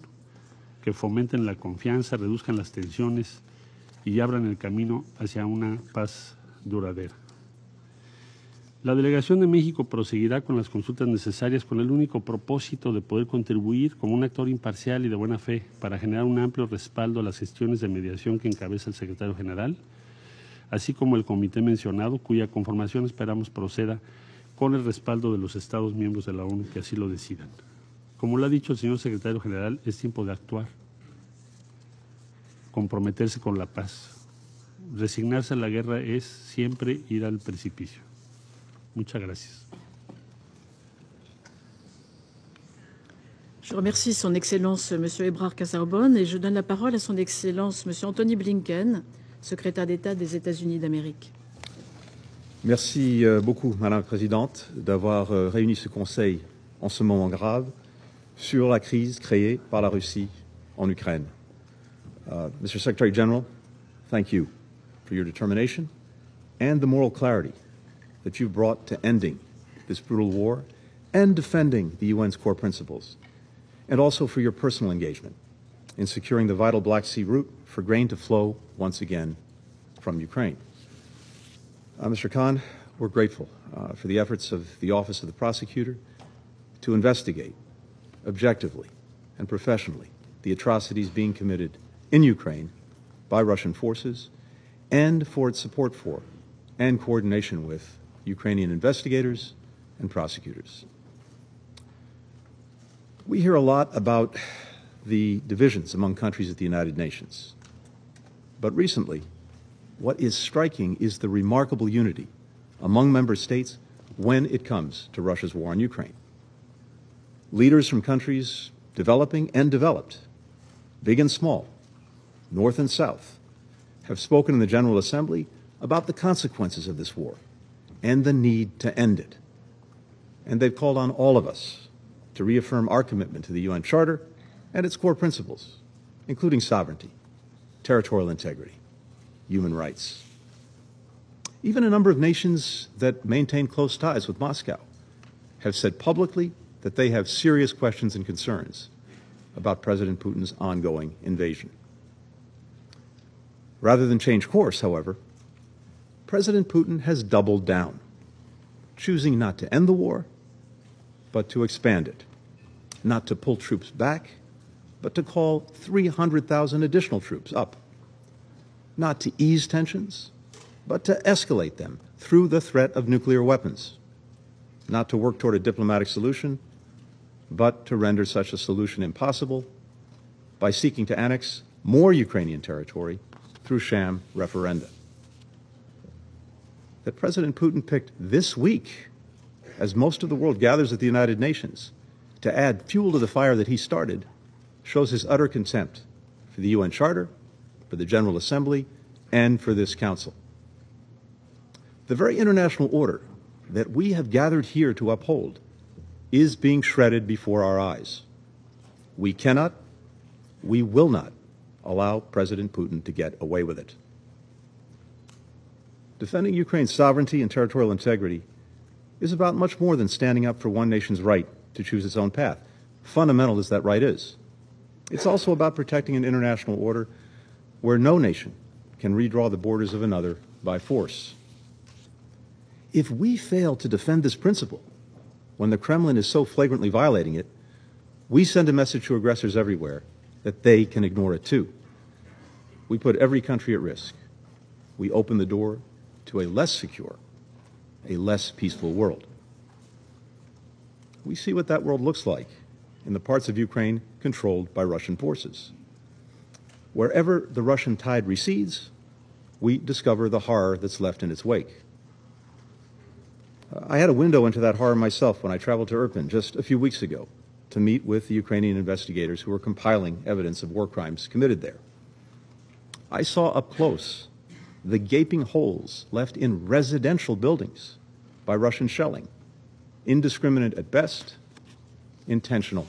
que fomenten la confianza, reduzcan las tensiones y abran el camino hacia una paz duradera. La delegación de México proseguirá con las consultas necesarias con el único propósito de poder contribuir como un actor imparcial y de buena fe para generar un amplio respaldo a las gestiones de mediación que encabeza el secretario general, así como el comité mencionado, cuya conformación esperamos proceda con el respaldo de los Estados miembros de la ONU que así lo decidan. Como lo ha dicho el señor secretario general, es tiempo de actuar, comprometerse con la paz. Resignarse a la guerra es siempre ir al precipicio. Muchas gracias.
Je remercie Son Excellence M. Ebrard Casarbonne et je donne la parole à Son Excellence M. Anthony Blinken, secrétaire d'État des États-Unis d'Amérique.
Merci euh, beaucoup, Madame la Présidente, d'avoir euh, réuni ce Conseil en ce moment grave sur la crise créée par la Russie en Ukraine. Uh, Mr. Secretary General, thank you for your determination and the moral clarity that you've brought to ending this brutal war and defending the UN's core principles, and also for your personal engagement in securing the vital Black Sea route for grain to flow once again from Ukraine. Uh, Mr. Khan, we're grateful uh, for the efforts of the Office of the Prosecutor to investigate objectively and professionally the atrocities being committed in Ukraine by Russian forces and for its support for and coordination with Ukrainian investigators and prosecutors. We hear a lot about the divisions among countries at the United Nations. But recently, what is striking is the remarkable unity among member states when it comes to Russia's war on Ukraine. Leaders from countries developing and developed, big and small, North and South, have spoken in the General Assembly about the consequences of this war and the need to end it. And they've called on all of us to reaffirm our commitment to the UN Charter and its core principles, including sovereignty, territorial integrity, human rights. Even a number of nations that maintain close ties with Moscow have said publicly that they have serious questions and concerns about President Putin's ongoing invasion. Rather than change course, however, President Putin has doubled down, choosing not to end the war, but to expand it, not to pull troops back, but to call 300,000 additional troops up, not to ease tensions, but to escalate them through the threat of nuclear weapons, not to work toward a diplomatic solution, but to render such a solution impossible by seeking to annex more Ukrainian territory through sham referenda. That President Putin picked this week, as most of the world gathers at the United Nations, to add fuel to the fire that he started, shows his utter contempt for the UN Charter, for the General Assembly, and for this Council. The very international order that we have gathered here to uphold is being shredded before our eyes. We cannot, we will not allow President Putin to get away with it. Defending Ukraine's sovereignty and territorial integrity is about much more than standing up for one nation's right to choose its own path, fundamental as that right is. It's also about protecting an international order where no nation can redraw the borders of another by force. If we fail to defend this principle when the Kremlin is so flagrantly violating it, we send a message to aggressors everywhere that they can ignore it too. We put every country at risk. We open the door to a less secure, a less peaceful world. We see what that world looks like in the parts of Ukraine controlled by Russian forces. Wherever the Russian tide recedes, we discover the horror that's left in its wake. I had a window into that horror myself when I traveled to Irpin just a few weeks ago to meet with the Ukrainian investigators who were compiling evidence of war crimes committed there. I saw up close the gaping holes left in residential buildings by Russian shelling, indiscriminate at best, intentional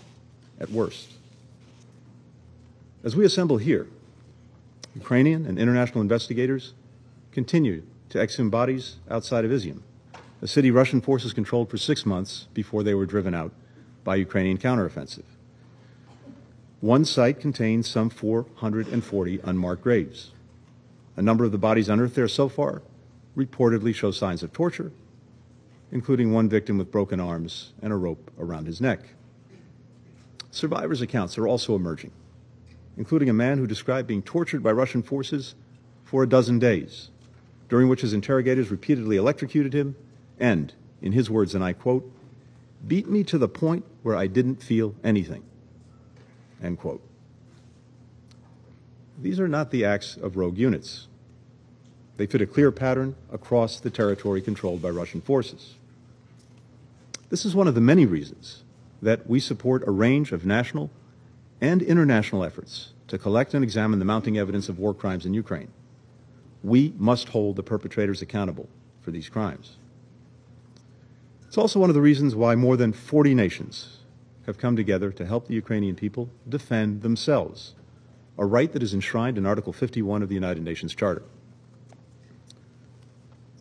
at worst. As we assemble here, Ukrainian and international investigators continue to exhume bodies outside of Izium a city Russian forces controlled for six months before they were driven out by Ukrainian counteroffensive. One site contains some 440 unmarked graves. A number of the bodies unearthed there so far reportedly show signs of torture, including one victim with broken arms and a rope around his neck. Survivors' accounts are also emerging, including a man who described being tortured by Russian forces for a dozen days, during which his interrogators repeatedly electrocuted him and, in his words, and I quote, beat me to the point where I didn't feel anything, end quote. These are not the acts of rogue units. They fit a clear pattern across the territory controlled by Russian forces. This is one of the many reasons that we support a range of national and international efforts to collect and examine the mounting evidence of war crimes in Ukraine. We must hold the perpetrators accountable for these crimes. It's also one of the reasons why more than 40 nations have come together to help the Ukrainian people defend themselves a right that is enshrined in Article 51 of the United Nations Charter.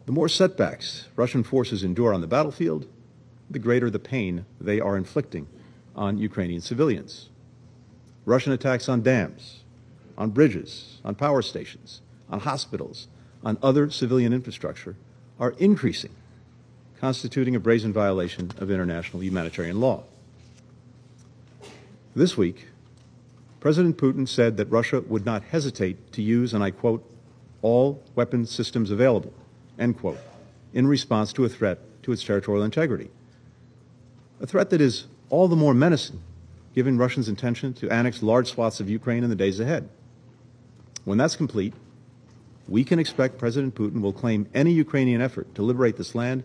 The more setbacks Russian forces endure on the battlefield, the greater the pain they are inflicting on Ukrainian civilians. Russian attacks on dams, on bridges, on power stations, on hospitals, on other civilian infrastructure are increasing, constituting a brazen violation of international humanitarian law. This week, President Putin said that Russia would not hesitate to use, and I quote, all weapon systems available, end quote, in response to a threat to its territorial integrity. A threat that is all the more menacing given Russia's intention to annex large swaths of Ukraine in the days ahead. When that's complete, we can expect President Putin will claim any Ukrainian effort to liberate this land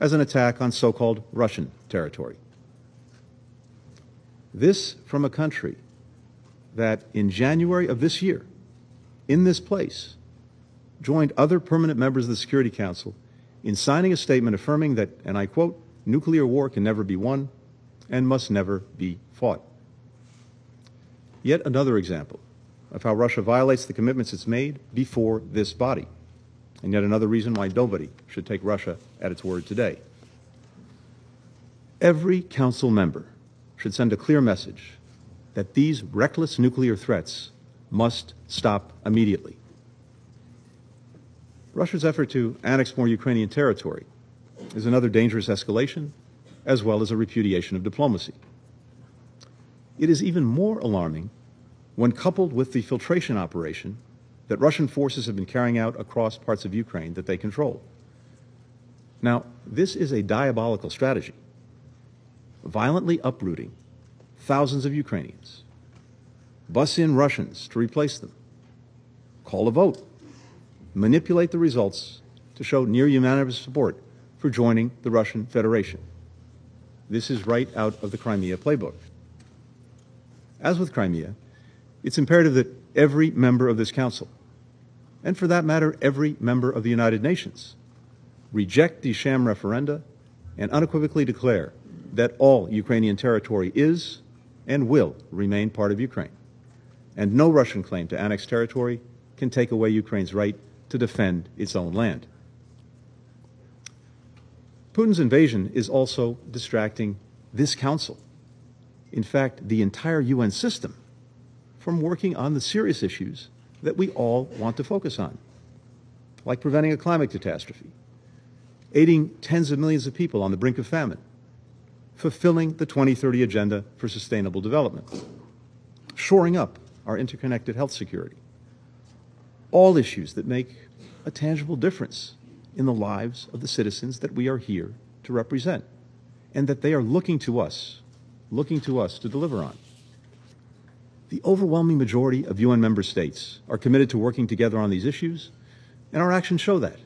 as an attack on so called Russian territory. This from a country that in January of this year, in this place, joined other permanent members of the Security Council in signing a statement affirming that, and I quote, nuclear war can never be won and must never be fought. Yet another example of how Russia violates the commitments it's made before this body, and yet another reason why nobody should take Russia at its word today. Every council member should send a clear message that these reckless nuclear threats must stop immediately. Russia's effort to annex more Ukrainian territory is another dangerous escalation, as well as a repudiation of diplomacy. It is even more alarming when coupled with the filtration operation that Russian forces have been carrying out across parts of Ukraine that they control. Now, this is a diabolical strategy, violently uprooting thousands of Ukrainians, bus in Russians to replace them, call a vote, manipulate the results to show near unanimous support for joining the Russian Federation. This is right out of the Crimea playbook. As with Crimea, it's imperative that every member of this Council, and for that matter, every member of the United Nations, reject these sham referenda and unequivocally declare that all Ukrainian territory is and will remain part of Ukraine. And no Russian claim to annex territory can take away Ukraine's right to defend its own land. Putin's invasion is also distracting this Council. In fact, the entire UN system from working on the serious issues that we all want to focus on, like preventing a climate catastrophe, aiding tens of millions of people on the brink of famine, fulfilling the 2030 Agenda for Sustainable Development, shoring up our interconnected health security. All issues that make a tangible difference in the lives of the citizens that we are here to represent and that they are looking to us, looking to us to deliver on. The overwhelming majority of UN member states are committed to working together on these issues, and our actions show that.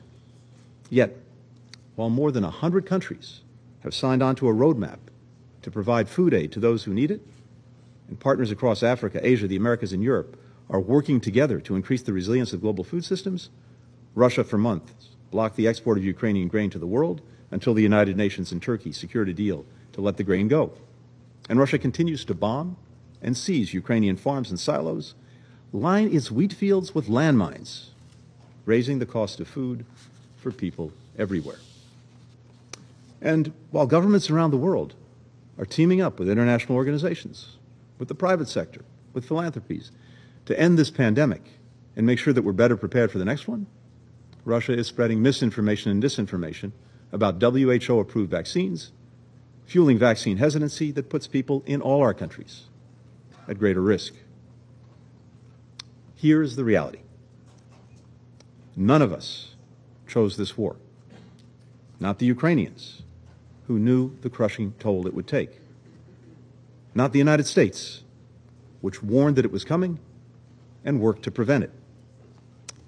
Yet, while more than 100 countries have signed on to a roadmap to provide food aid to those who need it, and partners across Africa, Asia, the Americas, and Europe are working together to increase the resilience of global food systems, Russia for months blocked the export of Ukrainian grain to the world until the United Nations and Turkey secured a deal to let the grain go. And Russia continues to bomb and seize Ukrainian farms and silos, line its wheat fields with landmines, raising the cost of food for people everywhere. And while governments around the world are teaming up with international organizations, with the private sector, with philanthropies, to end this pandemic and make sure that we're better prepared for the next one, Russia is spreading misinformation and disinformation about WHO approved vaccines, fueling vaccine hesitancy that puts people in all our countries at greater risk. Here's the reality. None of us chose this war, not the Ukrainians, who knew the crushing toll it would take, not the United States, which warned that it was coming and worked to prevent it,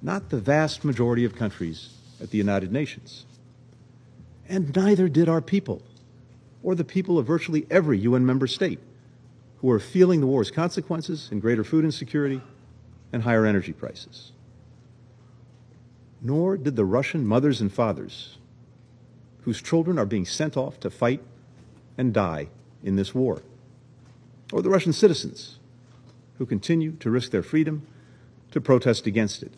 not the vast majority of countries at the United Nations, and neither did our people or the people of virtually every UN member state who are feeling the war's consequences in greater food insecurity and higher energy prices. Nor did the Russian mothers and fathers whose children are being sent off to fight and die in this war, or the Russian citizens who continue to risk their freedom to protest against it,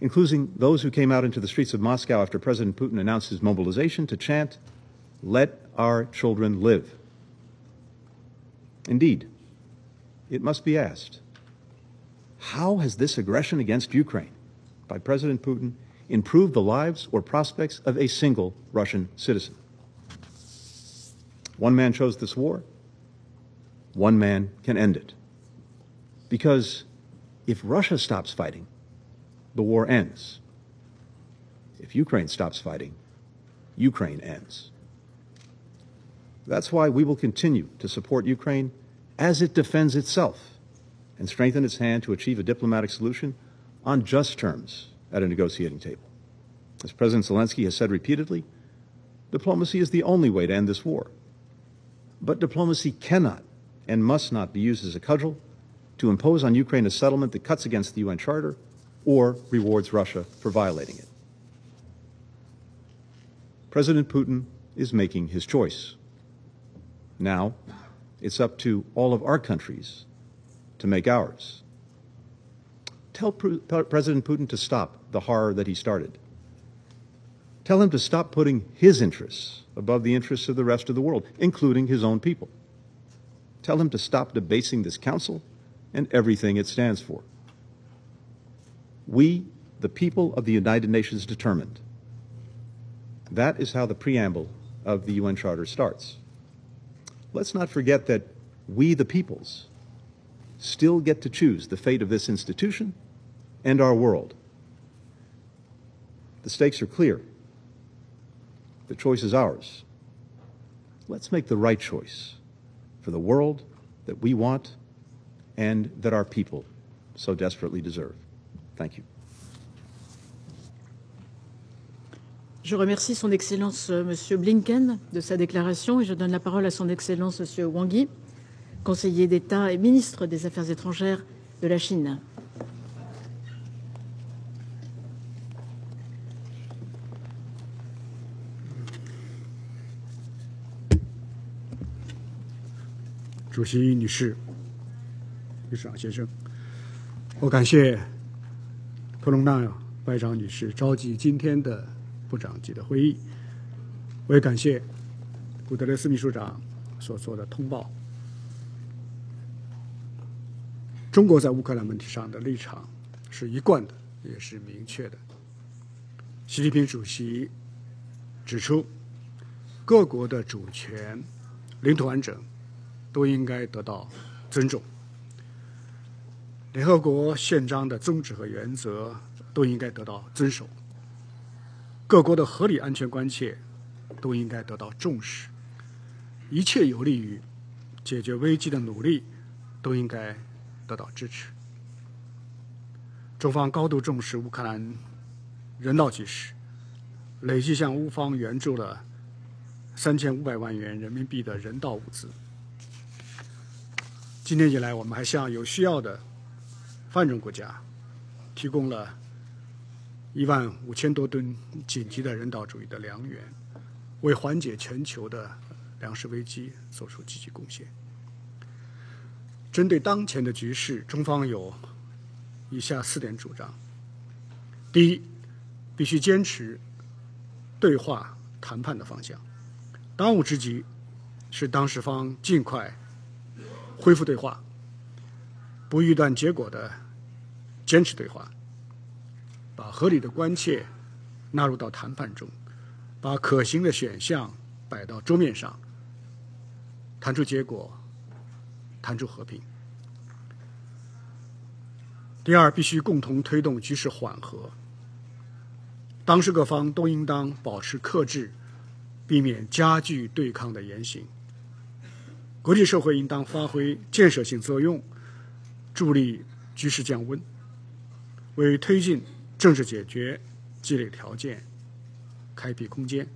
including those who came out into the streets of Moscow after President Putin announced his mobilization to chant, Let our children live. Indeed, it must be asked how has this aggression against Ukraine by President Putin improved the lives or prospects of a single Russian citizen? One man chose this war. One man can end it. Because if Russia stops fighting, the war ends. If Ukraine stops fighting, Ukraine ends. That's why we will continue to support Ukraine as it defends itself and strengthen its hand to achieve a diplomatic solution on just terms at a negotiating table. As President Zelensky has said repeatedly, diplomacy is the only way to end this war. But diplomacy cannot and must not be used as a cudgel to impose on Ukraine a settlement that cuts against the UN Charter or rewards Russia for violating it. President Putin is making his choice. Now, it's up to all of our countries to make ours. Tell President Putin to stop the horror that he started. Tell him to stop putting his interests above the interests of the rest of the world, including his own people. Tell him to stop debasing this council and everything it stands for. We, the people of the United Nations, determined. That is how the preamble of the UN Charter starts. Let's not forget that we, the peoples, still get to choose the fate of this institution and our world. The stakes are clear. The choice is ours. Let's make the right choice for the world that we want and that our people so desperately deserve. Thank you.
Je remercie Son Excellence euh, Monsieur Blinken de sa déclaration et je donne la parole à Son Excellence Monsieur Wang Yi, conseiller d'État et ministre des Affaires étrangères de la Chine.
部长级的会议，我也感谢古德雷斯秘书长所做的通报。中国在乌克兰问题上的立场是一贯的，也是明确的。习近平主席指出，各国的主权、领土完整。都应该得到尊重。联合国宪章的宗旨和原则都应该得到遵守。各国的合理安全关切都应该得到重视。一切有利于解决危机的努力都应该得到支持。中方高度重视乌克兰人道局势，累计向乌方援助了三千五百万元人民币的人道物资。今年以来，我们还向有需要的发展中国家提供了一万五千多吨紧急的人道主义的粮源，为缓解全球的粮食危机做出积极贡献。针对当前的局势，中方有以下四点主张：第一，必须坚持对话谈判的方向，当务之急是当事方尽快。恢复对话，不预断结果的坚持对话，把合理的关切纳入到谈判中，把可行的选项摆到桌面上，谈出结果，谈出和平。第二，必须共同推动局势缓和，当事各方都应当保持克制，避免加剧对抗的言行。国际社会应当发挥建设性作用，助力局势降温，为推进政治解决积累条件、开辟空间。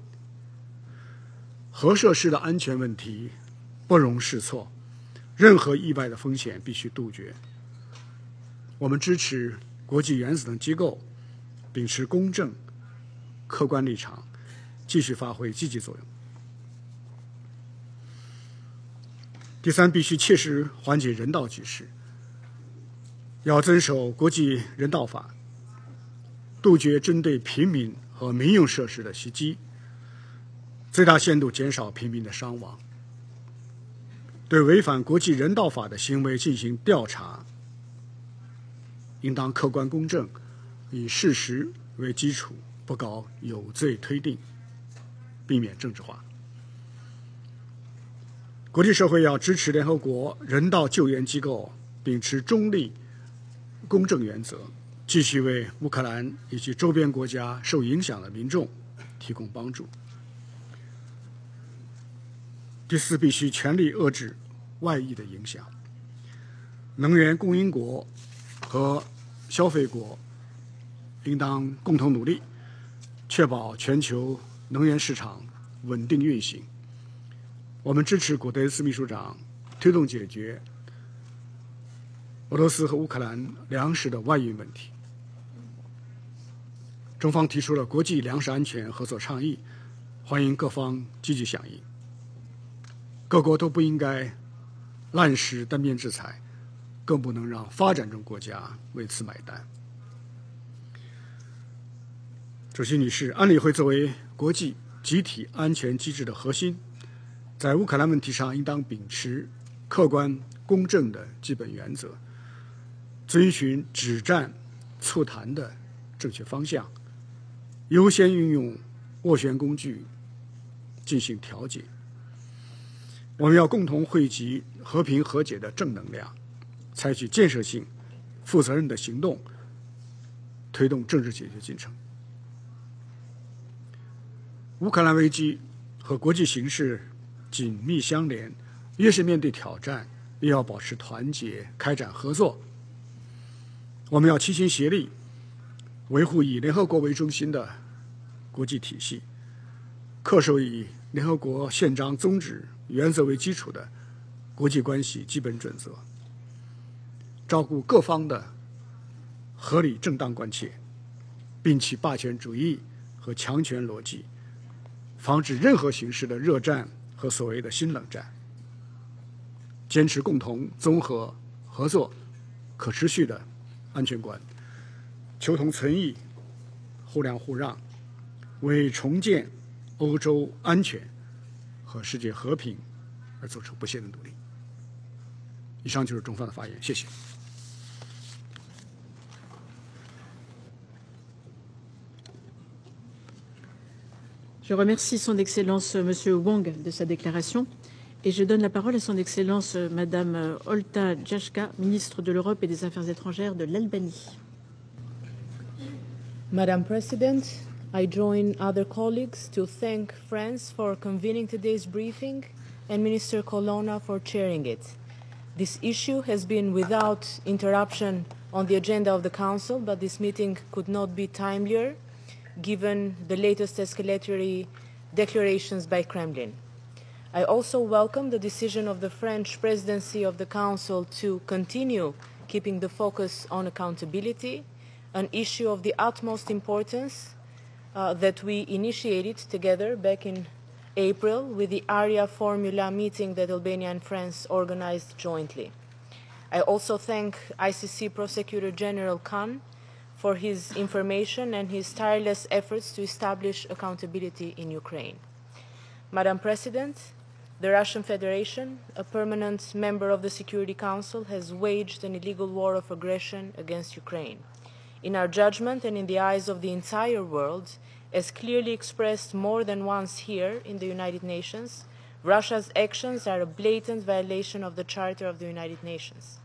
核设施的安全问题不容试错，任何意外的风险必须杜绝。我们支持国际原子能机构秉持公正、客观立场，继续发挥积极作用。第三，必须切实缓解人道局势，要遵守国际人道法，杜绝针对平民和民用设施的袭击，最大限度减少平民的伤亡。对违反国际人道法的行为进行调查，应当客观公正，以事实为基础，不搞有罪推定，避免政治化。国际社会要支持联合国人道救援机构秉持中立、公正原则，继续为乌克兰以及周边国家受影响的民众提供帮助。第四，必须全力遏制外溢的影响。能源供应国和消费国应当共同努力，确保全球能源市场稳定运行。我们支持古德斯秘书长推动解决俄罗斯和乌克兰粮食的外运问题。中方提出了国际粮食安全合作倡议，欢迎各方积极响应。各国都不应该滥施单边制裁，更不能让发展中国家为此买单。主席、女士，安理会作为国际集体安全机制的核心，在乌克兰问题上应当秉持客观公正的基本原则，遵循止战促谈的正确方向，优先运用斡旋工具进行调解。我们要共同汇集和平和解的正能量，采取建设性、负责任的行动，推动政治解决进程。乌克兰危机和国际形势紧密相连，越是面对挑战，越要保持团结，开展合作。我们要齐心协力，维护以联合国为中心的国际体系，恪守以联合国宪章宗旨。原则为基础的国际关系基本准则，照顾各方的合理正当关切，摒弃霸权主义和强权逻辑，防止任何形式的热战和所谓的新冷战，坚持共同、综合、合作、可持续的安全观，求同存异、互谅互让，为重建欧洲安全。和世界和平而做出不懈的努力。以上就是中方的发言，谢谢。
Je remercie Son Excellence Monsieur Wang de sa déclaration et je donne la parole à Son Excellence Madame Olta Jashka, ministre de l'Europe et des Affaires étrangères de l'Albanie.
Madame President, I join other colleagues to thank France for convening today's briefing and Minister Colonna for chairing it. This issue has been without interruption on the agenda of the Council, but this meeting could not be timelier given the latest escalatory declarations by Kremlin. I also welcome the decision of the French presidency of the Council to continue keeping the focus on accountability, an issue of the utmost importance uh, that we initiated together back in April with the Arria formula meeting that Albania and France organized jointly. I also thank ICC Prosecutor General Khan for his information and his tireless efforts to establish accountability in Ukraine. Madam President, the Russian Federation, a permanent member of the Security Council, has waged an illegal war of aggression against Ukraine. In our judgment and in the eyes of the entire world, as clearly expressed more than once here in the United Nations, Russia's actions are a blatant violation of the Charter of the United Nations.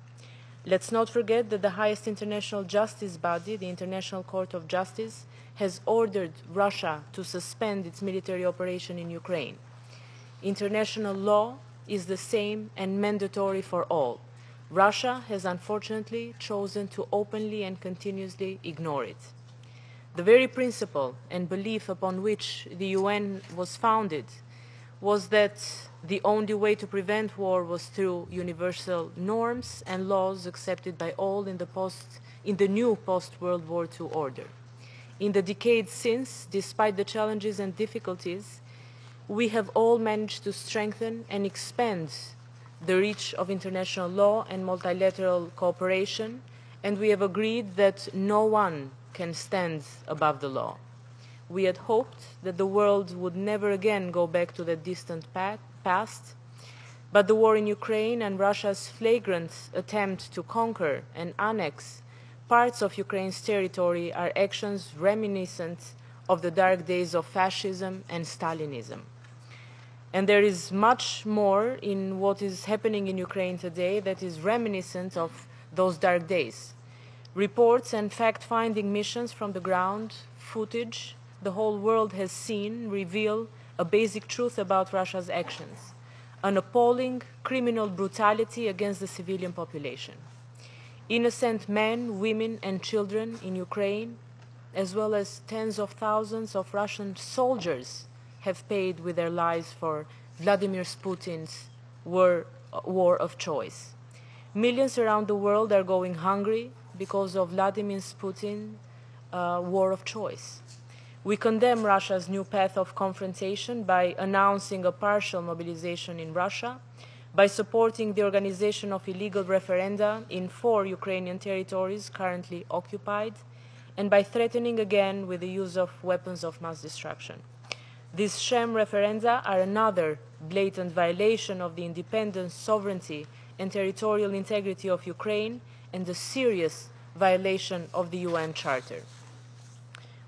Let's not forget that the highest international justice body, the International Court of Justice, has ordered Russia to suspend its military operation in Ukraine. International law is the same and mandatory for all. Russia has unfortunately chosen to openly and continuously ignore it. The very principle and belief upon which the UN was founded was that the only way to prevent war was through universal norms and laws accepted by all in the, post, in the new post-World War II order. In the decades since, despite the challenges and difficulties, we have all managed to strengthen and expand the reach of international law and multilateral cooperation and we have agreed that no one can stand above the law. We had hoped that the world would never again go back to that distant past, but the war in Ukraine and Russia's flagrant attempt to conquer and annex parts of Ukraine's territory are actions reminiscent of the dark days of fascism and Stalinism. And there is much more in what is happening in Ukraine today that is reminiscent of those dark days. Reports and fact finding missions from the ground, footage the whole world has seen reveal a basic truth about Russia's actions an appalling criminal brutality against the civilian population. Innocent men, women, and children in Ukraine, as well as tens of thousands of Russian soldiers, have paid with their lives for Vladimir Putin's war, war of choice. Millions around the world are going hungry because of Vladimir Putin's uh, war of choice. We condemn Russia's new path of confrontation by announcing a partial mobilization in Russia, by supporting the organization of illegal referenda in four Ukrainian territories currently occupied, and by threatening again with the use of weapons of mass destruction. These sham referenda are another blatant violation of the independence, sovereignty, and territorial integrity of Ukraine and a serious violation of the UN Charter.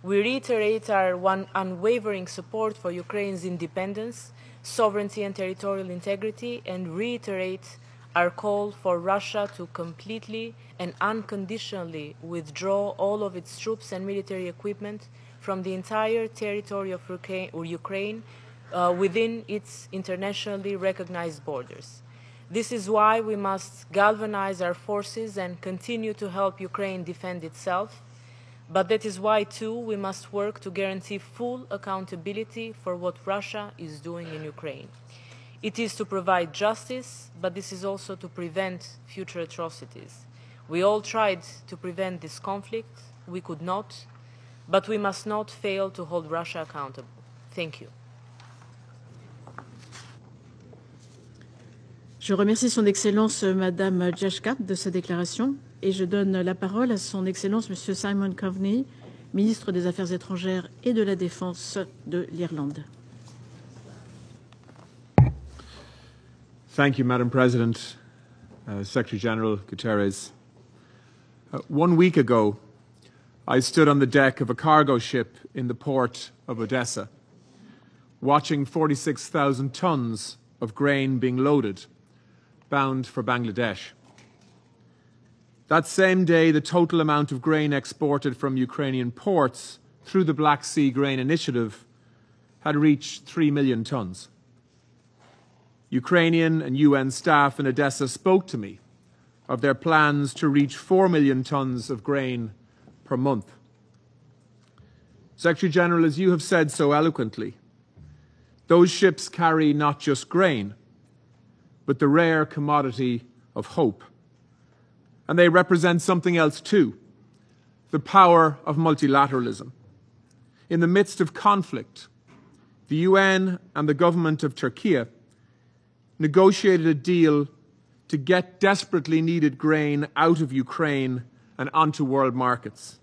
We reiterate our one unwavering support for Ukraine's independence, sovereignty, and territorial integrity, and reiterate our call for Russia to completely and unconditionally withdraw all of its troops and military equipment from the entire territory of Ukraine uh, within its internationally recognized borders. This is why we must galvanize our forces and continue to help Ukraine defend itself but that is why, too, we must work to guarantee full accountability for what Russia is doing in Ukraine. It is to provide justice, but this is also to prevent future atrocities. We all tried to prevent this conflict. We could not, but we must not fail to hold Russia accountable. Thank you.
Je remercie Son Excellence Madame Jashkat de sa déclaration et je donne la parole à Son Excellence Monsieur Simon Coveney, ministre des Affaires étrangères et de la Défense de l'Irlande.
Thank you, Madam President, uh, Secretary General Guterres. Uh, one week ago, I stood on the deck of a cargo ship in the port of Odessa, watching 46,000 tons of grain being loaded, bound for Bangladesh. That same day, the total amount of grain exported from Ukrainian ports through the Black Sea Grain Initiative had reached 3 million tons. Ukrainian and UN staff in Odessa spoke to me of their plans to reach 4 million tons of grain per month. Secretary General, as you have said so eloquently, those ships carry not just grain, but the rare commodity of hope and they represent something else too the power of multilateralism. In the midst of conflict, the UN and the government of Turkey negotiated a deal to get desperately needed grain out of Ukraine and onto world markets.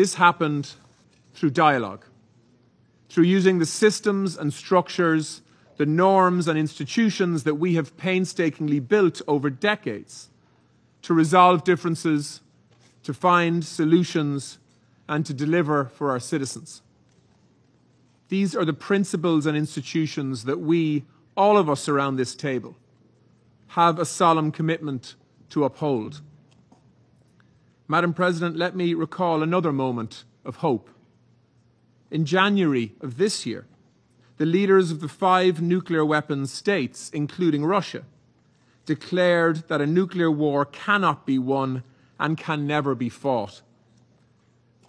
This happened through dialogue, through using the systems and structures, the norms and institutions that we have painstakingly built over decades to resolve differences, to find solutions, and to deliver for our citizens. These are the principles and institutions that we, all of us around this table, have a solemn commitment to uphold. Madam President, let me recall another moment of hope. In January of this year, the leaders of the five nuclear weapons states, including Russia, declared that a nuclear war cannot be won and can never be fought.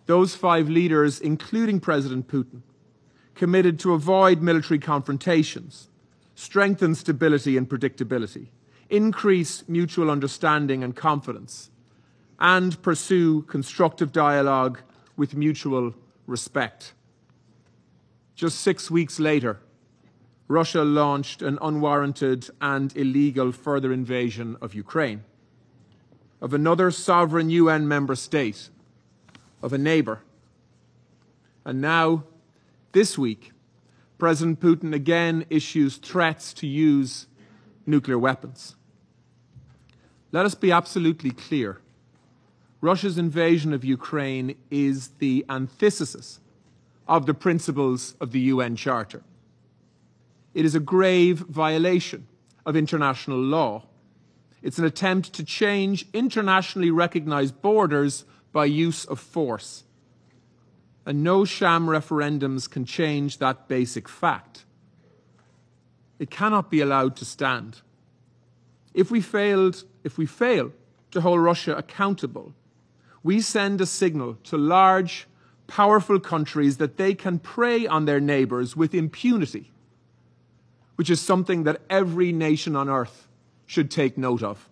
Those five leaders, including President Putin, committed to avoid military confrontations, strengthen stability and predictability, increase mutual understanding and confidence, and pursue constructive dialogue with mutual respect. Just six weeks later, Russia launched an unwarranted and illegal further invasion of Ukraine. of another sovereign UN member state, of a neighbor. And now, this week, President Putin again issues threats to use nuclear weapons. Let us be absolutely clear. Russia's invasion of Ukraine is the antithesis of the principles of the UN Charter. It is a grave violation of international law. It's an attempt to change internationally recognized borders by use of force. And no sham referendums can change that basic fact. It cannot be allowed to stand. If we failed, if we fail to hold Russia accountable, we send a signal to large, powerful countries that they can prey on their neighbors with impunity, which is something that every nation on earth should take note of.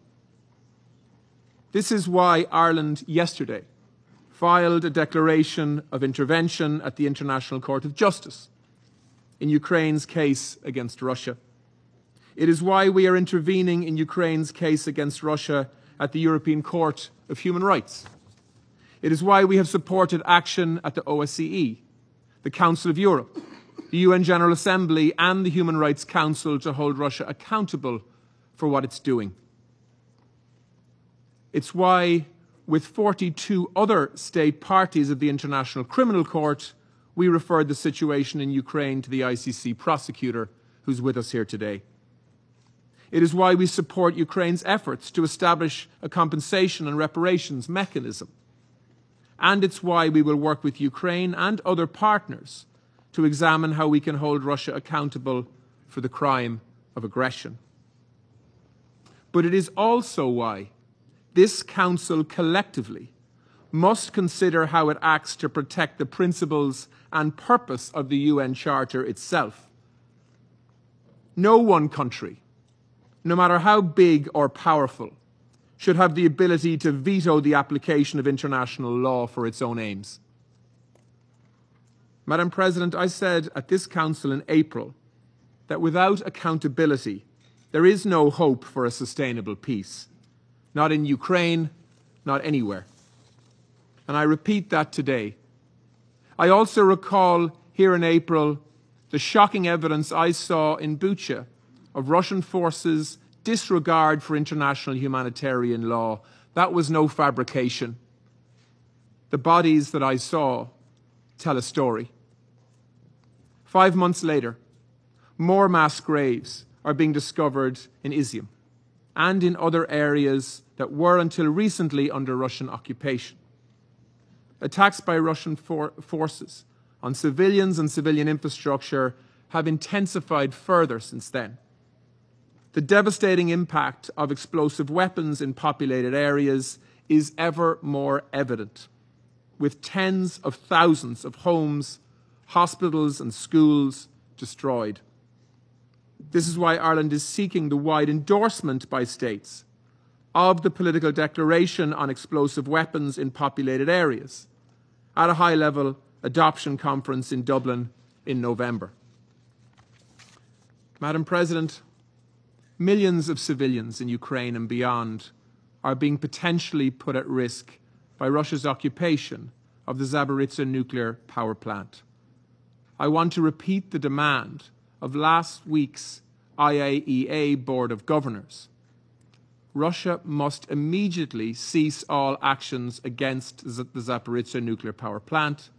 This is why Ireland yesterday filed a declaration of intervention at the International Court of Justice in Ukraine's case against Russia. It is why we are intervening in Ukraine's case against Russia at the European Court of Human Rights. It is why we have supported action at the OSCE, the Council of Europe, the UN General Assembly, and the Human Rights Council to hold Russia accountable for what it's doing. It's why, with 42 other state parties of the International Criminal Court, we referred the situation in Ukraine to the ICC prosecutor who's with us here today. It is why we support Ukraine's efforts to establish a compensation and reparations mechanism. And it's why we will work with Ukraine and other partners to examine how we can hold Russia accountable for the crime of aggression. But it is also why this Council collectively must consider how it acts to protect the principles and purpose of the UN Charter itself. No one country, no matter how big or powerful, should have the ability to veto the application of international law for its own aims. Madam President, I said at this Council in April that without accountability, there is no hope for a sustainable peace. Not in Ukraine, not anywhere. And I repeat that today. I also recall here in April the shocking evidence I saw in Bucha of Russian forces' disregard for international humanitarian law. That was no fabrication. The bodies that I saw tell a story. Five months later, more mass graves are being discovered in Izium and in other areas that were until recently under Russian occupation. Attacks by Russian for forces on civilians and civilian infrastructure have intensified further since then. The devastating impact of explosive weapons in populated areas is ever more evident, with tens of thousands of homes, hospitals, and schools destroyed. This is why Ireland is seeking the wide endorsement by states of the political declaration on explosive weapons in populated areas at a high level adoption conference in Dublin in November. Madam President, millions of civilians in Ukraine and beyond are being potentially put at risk by Russia's occupation of the Zaporizhzhia nuclear power plant. I want to repeat the demand of last week's IAEA Board of Governors. Russia must immediately cease all actions against the Zaporizhzhia nuclear power plant.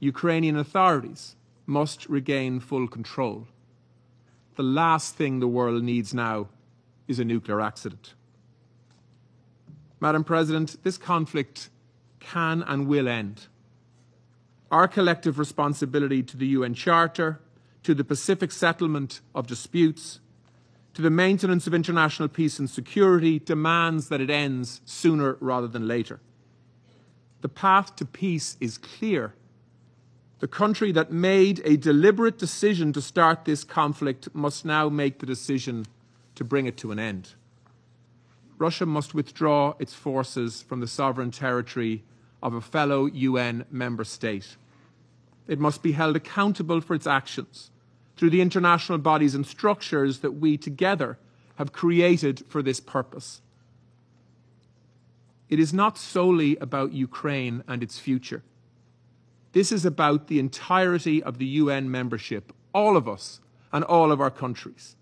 Ukrainian authorities must regain full control. The last thing the world needs now is a nuclear accident. Madam President, this conflict can and will end. Our collective responsibility to the UN Charter, to the Pacific settlement of disputes, to the maintenance of international peace and security demands that it ends sooner rather than later. The path to peace is clear. The country that made a deliberate decision to start this conflict must now make the decision to bring it to an end. Russia must withdraw its forces from the sovereign territory of a fellow UN member state. It must be held accountable for its actions through the international bodies and structures that we together have created for this purpose. it is not solely about Ukraine and its future. This is about the entirety of the UN membership, all of us and all of our countries.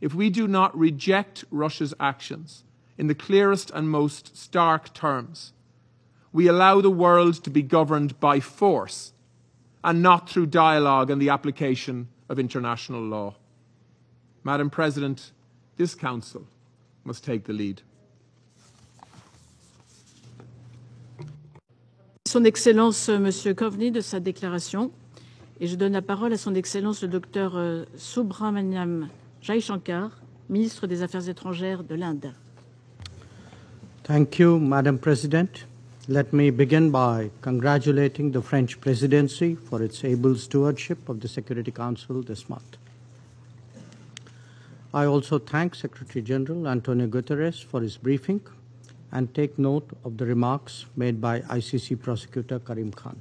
If we do not reject Russia's actions in the clearest and most stark terms, we allow the world to be governed by force and not through dialogue and the application of international law. Madam President, this Council must take the lead.
Son Excellence euh, Monsieur Kovny de sa déclaration et je donne la parole à Son Excellence le docteur euh, Subramaniam Jaishankar, ministre des Affaires étrangères de l'Inde.
Thank you, Madam President. Let me begin by congratulating the French presidency for its able stewardship of the Security Council this month. I also thank Secretary General Antonio Guterres for his briefing and take note of the remarks made by ICC prosecutor Karim Khan.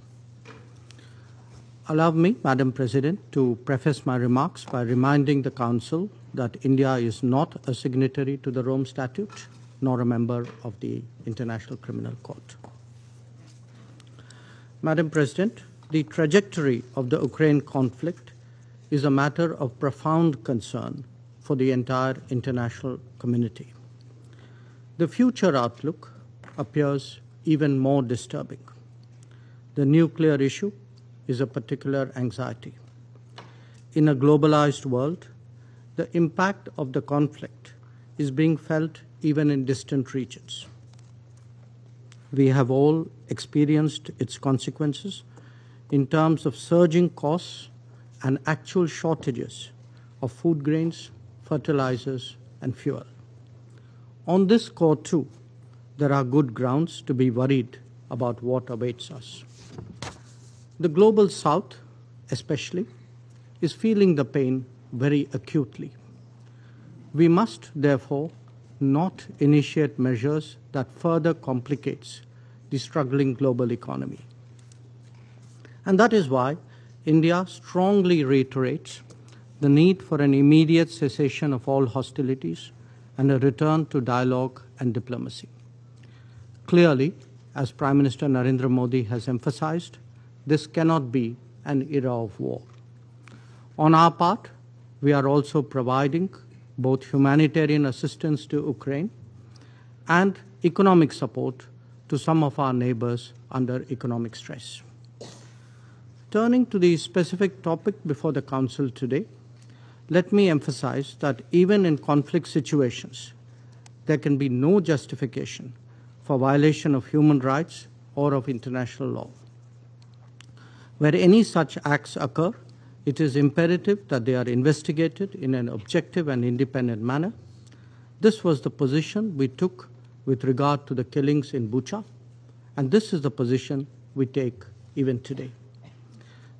Allow me, Madam President, to preface my remarks by reminding the Council that India is not a signatory to the Rome Statute nor a member of the International Criminal Court. Madam President, the trajectory of the Ukraine conflict is a matter of profound concern for the entire international community the future outlook appears even more disturbing. The nuclear issue is a particular anxiety. In a globalized world, the impact of the conflict is being felt even in distant regions. We have all experienced its consequences in terms of surging costs and actual shortages of food grains, fertilizers, and fuel. On this score, too, there are good grounds to be worried about what awaits us. The global south, especially, is feeling the pain very acutely. We must, therefore, not initiate measures that further complicates the struggling global economy. And that is why India strongly reiterates the need for an immediate cessation of all hostilities and a return to dialogue and diplomacy. Clearly, as Prime Minister Narendra Modi has emphasized, this cannot be an era of war. On our part, we are also providing both humanitarian assistance to Ukraine and economic support to some of our neighbors under economic stress. Turning to the specific topic before the Council today, let me emphasize that even in conflict situations, there can be no justification for violation of human rights or of international law. Where any such acts occur, it is imperative that they are investigated in an objective and independent manner. This was the position we took with regard to the killings in Bucha, and this is the position we take even today.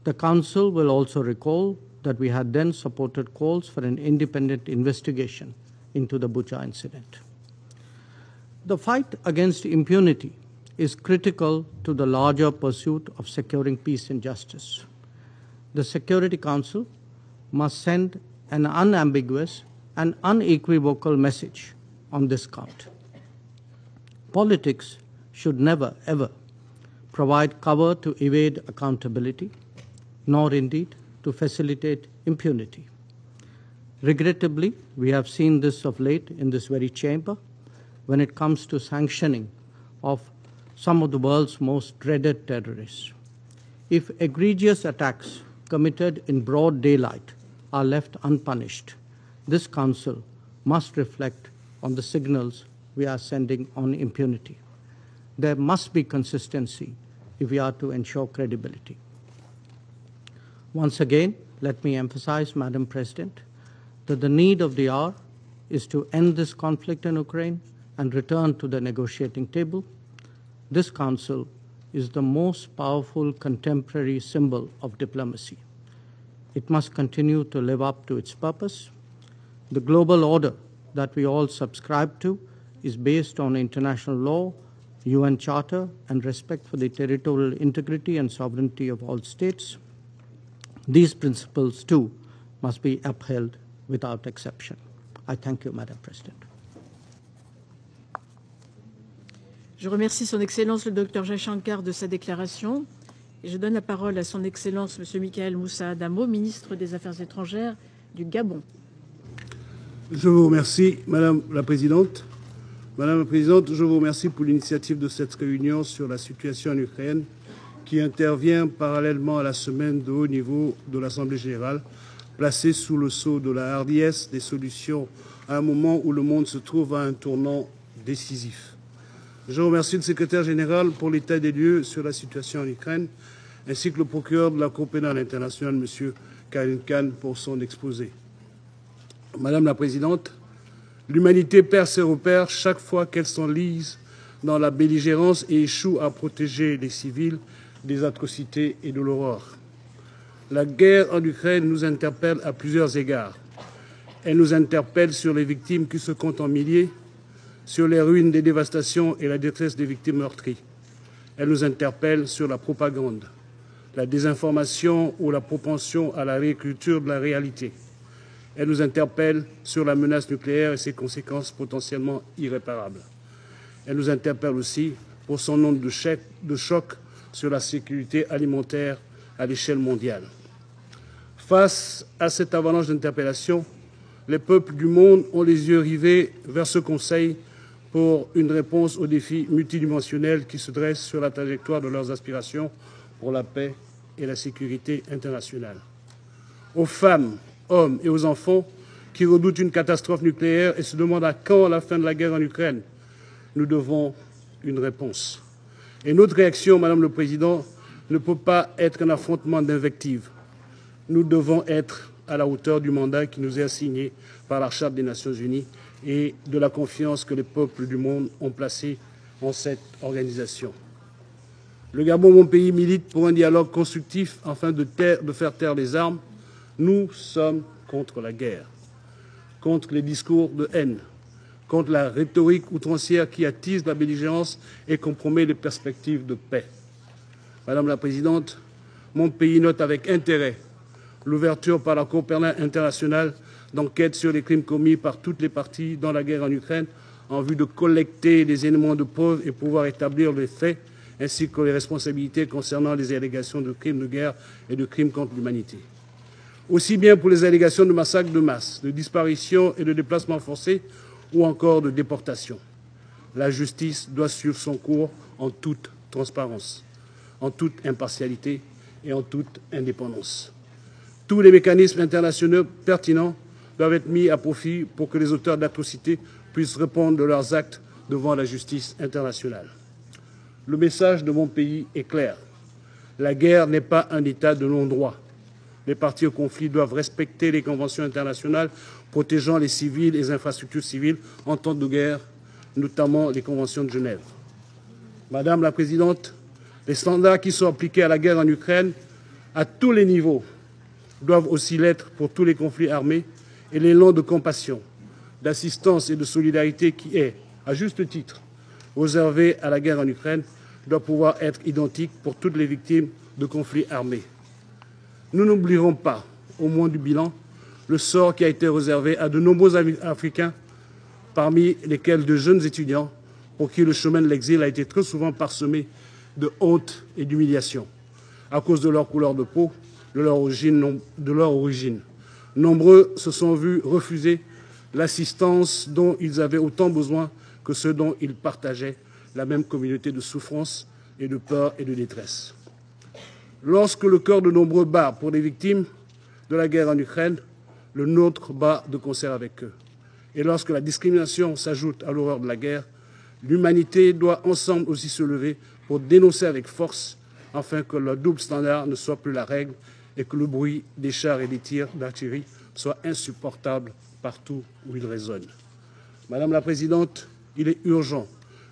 The Council will also recall that we had then supported calls for an independent investigation into the Bucha incident. The fight against impunity is critical to the larger pursuit of securing peace and justice. The Security Council must send an unambiguous and unequivocal message on this count. Politics should never, ever provide cover to evade accountability, nor indeed to facilitate impunity. Regrettably, we have seen this of late in this very chamber when it comes to sanctioning of some of the world's most dreaded terrorists. If egregious attacks committed in broad daylight are left unpunished, this Council must reflect on the signals we are sending on impunity. There must be consistency if we are to ensure credibility. Once again, let me emphasize, Madam President, that the need of the hour is to end this conflict in Ukraine and return to the negotiating table. This Council is the most powerful contemporary symbol of diplomacy. It must continue to live up to its purpose. The global order that we all subscribe to is based on international law, UN Charter, and respect for the territorial integrity and sovereignty of all states. These principles, too, must be upheld without exception. I thank you, Madam President.
Je remercie Son Excellence le docteur Jachankar de sa déclaration et je donne la parole à Son Excellence Monsieur Michael Moussa Adamo, ministre des Affaires étrangères du Gabon.
Je vous remercie, Madame la Présidente. Madame la Présidente, je vous remercie pour l'initiative de cette réunion sur la situation en Ukraine qui intervient parallèlement à la semaine de haut niveau de l'Assemblée générale, placée sous le sceau de la hardiesse des solutions à un moment où le monde se trouve à un tournant décisif. Je remercie le secrétaire général pour l'état des lieux sur la situation en Ukraine, ainsi que le procureur de la Cour pénale internationale, M. Karim Khan, pour son exposé. Madame la Présidente, l'humanité perd ses repères chaque fois qu'elle s'enlise dans la belligérance et échoue à protéger les civils des atrocités et de l'horreur. La guerre en Ukraine nous interpelle à plusieurs égards. Elle nous interpelle sur les victimes qui se comptent en milliers, sur les ruines des dévastations et la détresse des victimes meurtries. Elle nous interpelle sur la propagande, la désinformation ou la propension à la réécriture de la réalité. Elle nous interpelle sur la menace nucléaire et ses conséquences potentiellement irréparables. Elle nous interpelle aussi pour son nombre de, de chocs sur la sécurité alimentaire à l'échelle mondiale. Face à cette avalanche d'interpellations, les peuples du monde ont les yeux rivés vers ce Conseil pour une réponse aux défis multidimensionnels qui se dressent sur la trajectoire de leurs aspirations pour la paix et la sécurité internationale. Aux femmes, hommes et aux enfants qui redoutent une catastrophe nucléaire et se demandent à quand la fin de la guerre en Ukraine, nous devons une réponse. Notre réaction, Madame le Président, ne peut pas être un affrontement d'invectives. Nous devons être à la hauteur du mandat qui nous est assigné par la Charte des Nations Unies et de la confiance que les peuples du monde ont placée en cette organisation. Le Gabon, mon pays, milite pour un dialogue constructif afin de faire taire les armes. Nous sommes contre la guerre, contre les discours de haine, contre la rhétorique outrancière qui attise la belligérance et compromet les perspectives de paix. Madame la Présidente, mon pays note avec intérêt l'ouverture par la Cour pénale internationale d'enquête sur les crimes commis par toutes les parties dans la guerre en Ukraine en vue de collecter des éléments de preuve et pouvoir établir les faits ainsi que les responsabilités concernant les allégations de crimes de guerre et de crimes contre l'humanité. Aussi bien pour les allégations de massacres de masse, de disparitions et de déplacements forcés ou encore de déportation. La justice doit suivre son cours en toute transparence, en toute impartialité et en toute indépendance. Tous les mécanismes internationaux pertinents doivent être mis à profit pour que les auteurs d'atrocités puissent répondre de leurs actes devant la justice internationale. Le message de mon pays est clair. La guerre n'est pas un état de non-droit. Les parties au conflit doivent respecter les conventions internationales protégeant les civils et les infrastructures civiles en temps de guerre, notamment les conventions de Genève. Madame la Présidente, les standards qui sont appliqués à la guerre en Ukraine, à tous les niveaux, doivent aussi l'être pour tous les conflits armés et l'élan de compassion, d'assistance et de solidarité qui est, à juste titre, réservé à la guerre en Ukraine doit pouvoir être identique pour toutes les victimes de conflits armés. Nous n'oublierons pas, au moins du bilan, le sort qui a été réservé à de nombreux Africains, parmi lesquels de jeunes étudiants pour qui le chemin de l'exil a été très souvent parsemé de honte et d'humiliation à cause de leur couleur de peau, de leur origine. Nombreux se sont vus refuser l'assistance dont ils avaient autant besoin que ceux dont ils partageaient la même communauté de souffrance et de peur et de détresse. Lorsque le cœur de nombreux bat pour les victimes de la guerre en Ukraine, le nôtre bat de concert avec eux. Et lorsque la discrimination s'ajoute à l'horreur de la guerre, l'humanité doit ensemble aussi se lever pour dénoncer avec force afin que le double standard ne soit plus la règle et que le bruit des chars et des tirs d'artillerie soit insupportable partout où il résonne. Madame la Présidente, il est urgent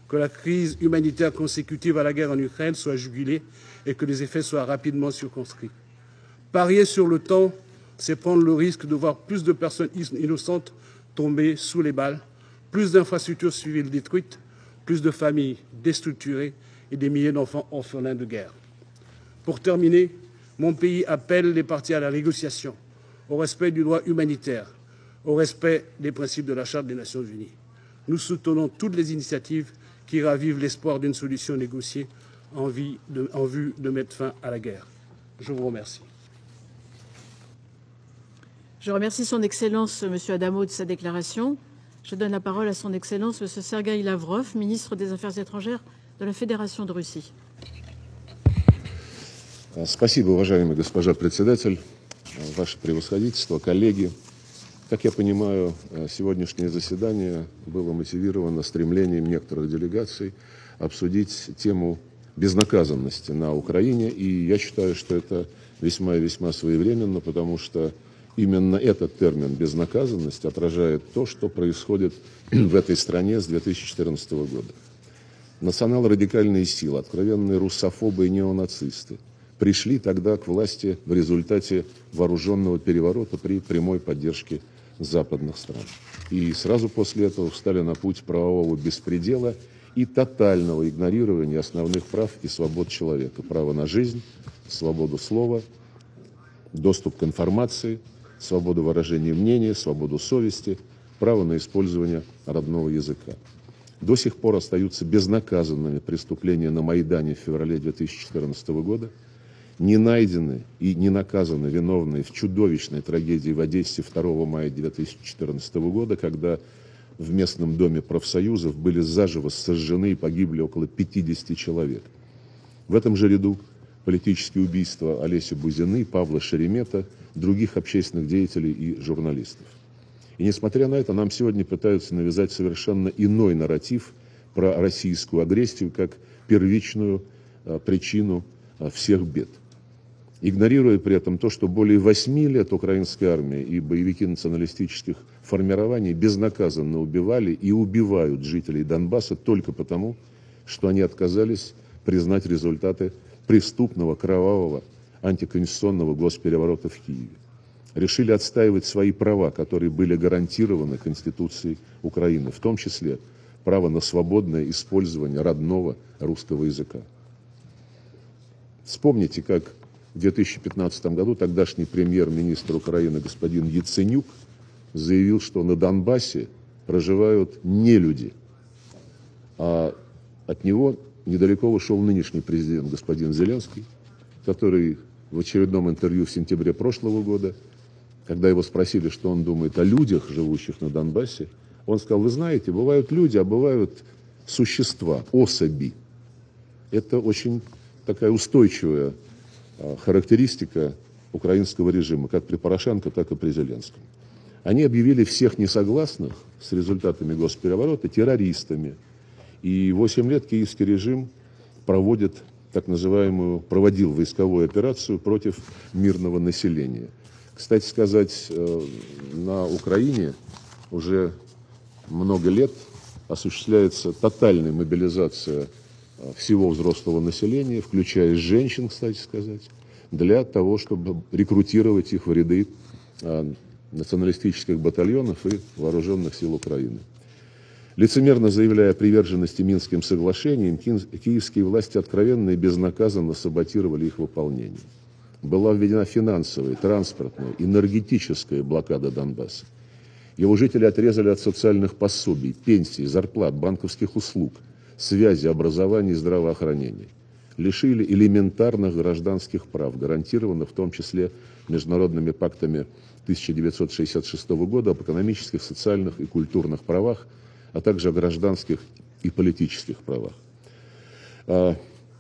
que la crise humanitaire consécutive à la guerre en Ukraine soit jugulée et que les effets soient rapidement circonscrits. Parier sur le temps, c'est prendre le risque de voir plus de personnes innocentes tomber sous les balles, plus d'infrastructures civiles détruites, plus de familles déstructurées et des milliers d'enfants orphelins de guerre. Pour terminer, mon pays appelle les partis à la négociation, au respect du droit humanitaire, au respect des principes de la Charte des Nations Unies. Nous soutenons toutes les initiatives qui ravive l'espoir d'une solution négociée en vue de mettre fin à la guerre. Je vous remercie.
Je remercie Son Excellence M. Adamo de sa déclaration. Je donne la parole à Son Excellence M. Sergei Lavrov, ministre des Affaires étrangères de la Féдерация de Russie.
Спасибо, уважаемый госпожа председатель, ваше превосходительство, коллеги. Как я понимаю, сегодняшнее заседание было мотивировано стремлением некоторых делегаций обсудить тему безнаказанности на Украине, и я считаю, что это весьма и весьма своевременно, потому что именно этот термин «безнаказанность» отражает то, что происходит в этой стране с 2014 года. Национал-радикальные силы, откровенные русофобы и неонацисты пришли тогда к власти в результате вооруженного переворота при прямой поддержке западных стран. И сразу после этого встали на путь правового беспредела и тотального игнорирования основных прав и свобод человека. Право на жизнь, свободу слова, доступ к информации, свободу выражения мнения, свободу совести, право на использование родного языка. До сих пор остаются безнаказанными преступления на Майдане в феврале 2014 года, не найдены и не наказаны виновные в чудовищной трагедии в Одессе 2 мая 2014 года, когда в местном доме профсоюзов были заживо сожжены и погибли около 50 человек. В этом же ряду политические убийства Олеси Бузины, Павла Шеремета, других общественных деятелей и журналистов. И несмотря на это, нам сегодня пытаются навязать совершенно иной нарратив про российскую агрессию как первичную а, причину а, всех бед. Игнорируя при этом то, что более восьми лет украинская армия и боевики националистических формирований безнаказанно убивали и убивают жителей Донбасса только потому, что они отказались признать результаты преступного, кровавого, антиконституционного госпереворота в Киеве. Решили отстаивать свои права, которые были гарантированы Конституцией Украины, в том числе право на свободное использование родного русского языка. Вспомните, как в 2015 году тогдашний премьер-министр Украины господин Яценюк заявил, что на Донбассе проживают не люди, а от него недалеко ушел нынешний президент господин Зеленский, который в очередном интервью в сентябре прошлого года, когда его спросили, что он думает о людях, живущих на Донбассе, он сказал, вы знаете, бывают люди, а бывают существа, особи. Это очень такая устойчивая а, характеристика украинского режима, как при Порошенко, так и при Зеленском. Они объявили всех несогласных с результатами госпереворота террористами. И 8 лет киевский режим проводит так называемую, проводил войсковую операцию против мирного населения. Кстати сказать, э, на Украине уже много лет осуществляется тотальная мобилизация э, всего взрослого населения, включая женщин, кстати сказать, для того, чтобы рекрутировать их в ряды э, националистических батальонов и вооруженных сил Украины. Лицемерно заявляя о приверженности Минским соглашениям, киевские власти откровенно и безнаказанно саботировали их выполнение. Была введена финансовая, транспортная, энергетическая блокада Донбасса. Его жители отрезали от социальных пособий, пенсий, зарплат, банковских услуг, связи, образования и здравоохранения. Лишили элементарных гражданских прав, гарантированных в том числе международными пактами 1966 года об экономических, социальных и культурных правах – а также о гражданских и политических правах. А,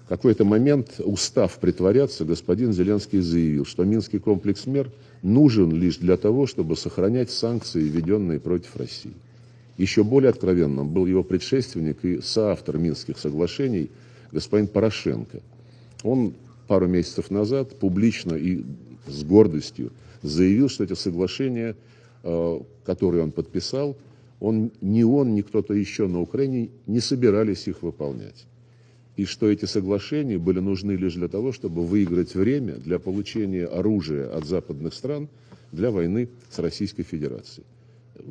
в какой-то момент, устав притворяться, господин Зеленский заявил, что Минский комплекс мер нужен лишь для того, чтобы сохранять санкции, введенные против России. Еще более откровенным был его предшественник и соавтор Минских соглашений, господин Порошенко. Он пару месяцев назад публично и с гордостью заявил, что эти соглашения, а, которые он подписал, он, ни он, ни кто-то еще на Украине не собирались их выполнять. И что эти соглашения были нужны лишь для того, чтобы выиграть время для получения оружия от западных стран для войны с Российской Федерацией.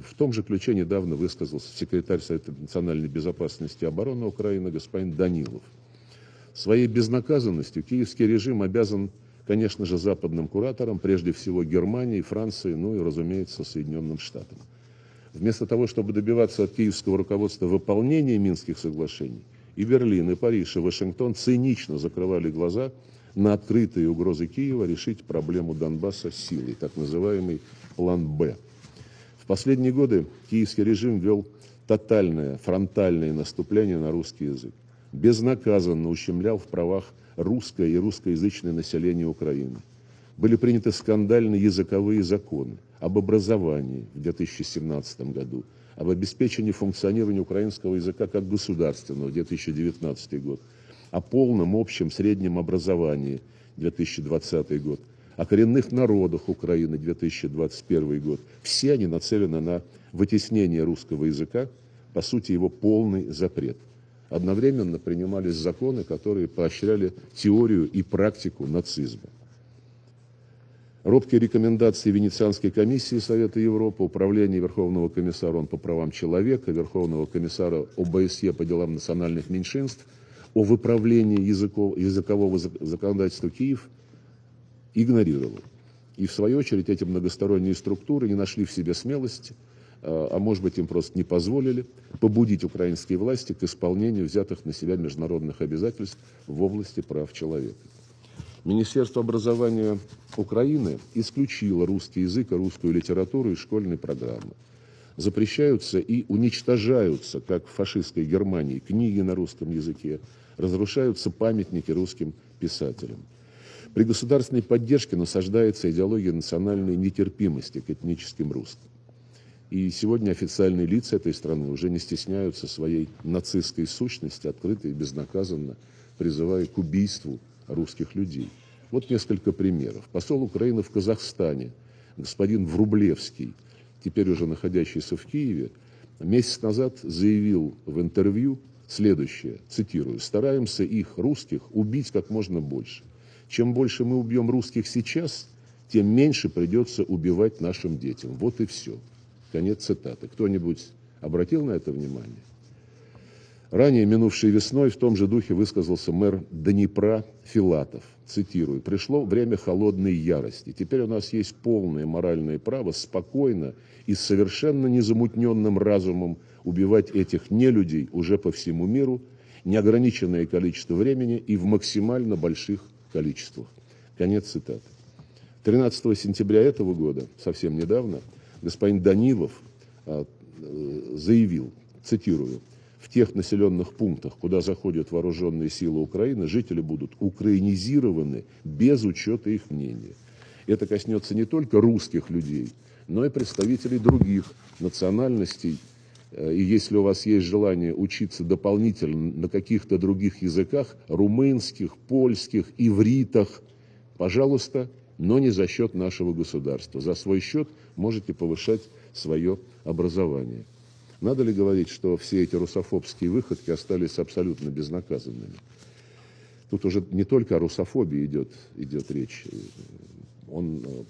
В том же ключе недавно высказался секретарь Совета национальной безопасности и обороны Украины господин Данилов. Своей безнаказанностью киевский режим обязан, конечно же, западным кураторам, прежде всего Германии, Франции, ну и, разумеется, Соединенным Штатам. Вместо того, чтобы добиваться от киевского руководства выполнения Минских соглашений, и Берлин, и Париж, и Вашингтон цинично закрывали глаза на открытые угрозы Киева решить проблему Донбасса силой, так называемый план «Б». В последние годы киевский режим вел тотальное фронтальное наступление на русский язык. Безнаказанно ущемлял в правах русское и русскоязычное население Украины. Были приняты скандальные языковые законы об образовании в 2017 году, об обеспечении функционирования украинского языка как государственного в 2019 год, о полном общем среднем образовании 2020 год, о коренных народах Украины 2021 год. Все они нацелены на вытеснение русского языка, по сути его полный запрет. Одновременно принимались законы, которые поощряли теорию и практику нацизма. Робкие рекомендации Венецианской комиссии Совета Европы, Управления Верховного комиссара ООН по правам человека, Верховного комиссара ОБСЕ по делам национальных меньшинств о выправлении языков, языкового законодательства Киев игнорировал. И в свою очередь эти многосторонние структуры не нашли в себе смелости, а может быть им просто не позволили побудить украинские власти к исполнению взятых на себя международных обязательств в области прав человека. Министерство образования Украины исключило русский язык и русскую литературу из школьной программы. Запрещаются и уничтожаются, как в фашистской Германии, книги на русском языке, разрушаются памятники русским писателям. При государственной поддержке насаждается идеология национальной нетерпимости к этническим русским. И сегодня официальные лица этой страны уже не стесняются своей нацистской сущности, открыто и безнаказанно призывая к убийству русских людей. Вот несколько примеров. Посол Украины в Казахстане, господин Врублевский, теперь уже находящийся в Киеве, месяц назад заявил в интервью следующее, цитирую, «Стараемся их, русских, убить как можно больше. Чем больше мы убьем русских сейчас, тем меньше придется убивать нашим детям. Вот и все». Конец цитаты. Кто-нибудь обратил на это внимание? Ранее, минувшей весной, в том же духе высказался мэр Днепра Филатов. Цитирую. «Пришло время холодной ярости. Теперь у нас есть полное моральное право спокойно и с совершенно незамутненным разумом убивать этих нелюдей уже по всему миру, неограниченное количество времени и в максимально больших количествах». Конец цитаты. 13 сентября этого года, совсем недавно, господин Данилов а, э, заявил, цитирую, в тех населенных пунктах, куда заходят вооруженные силы Украины, жители будут украинизированы без учета их мнения. Это коснется не только русских людей, но и представителей других национальностей. Э, и если у вас есть желание учиться дополнительно на каких-то других языках, румынских, польских, ивритах, пожалуйста, но не за счет нашего государства. За свой счет можете повышать свое образование. Надо ли говорить, что все эти русофобские выходки остались абсолютно безнаказанными? Тут уже не только о русофобии идет, идет речь. Он э,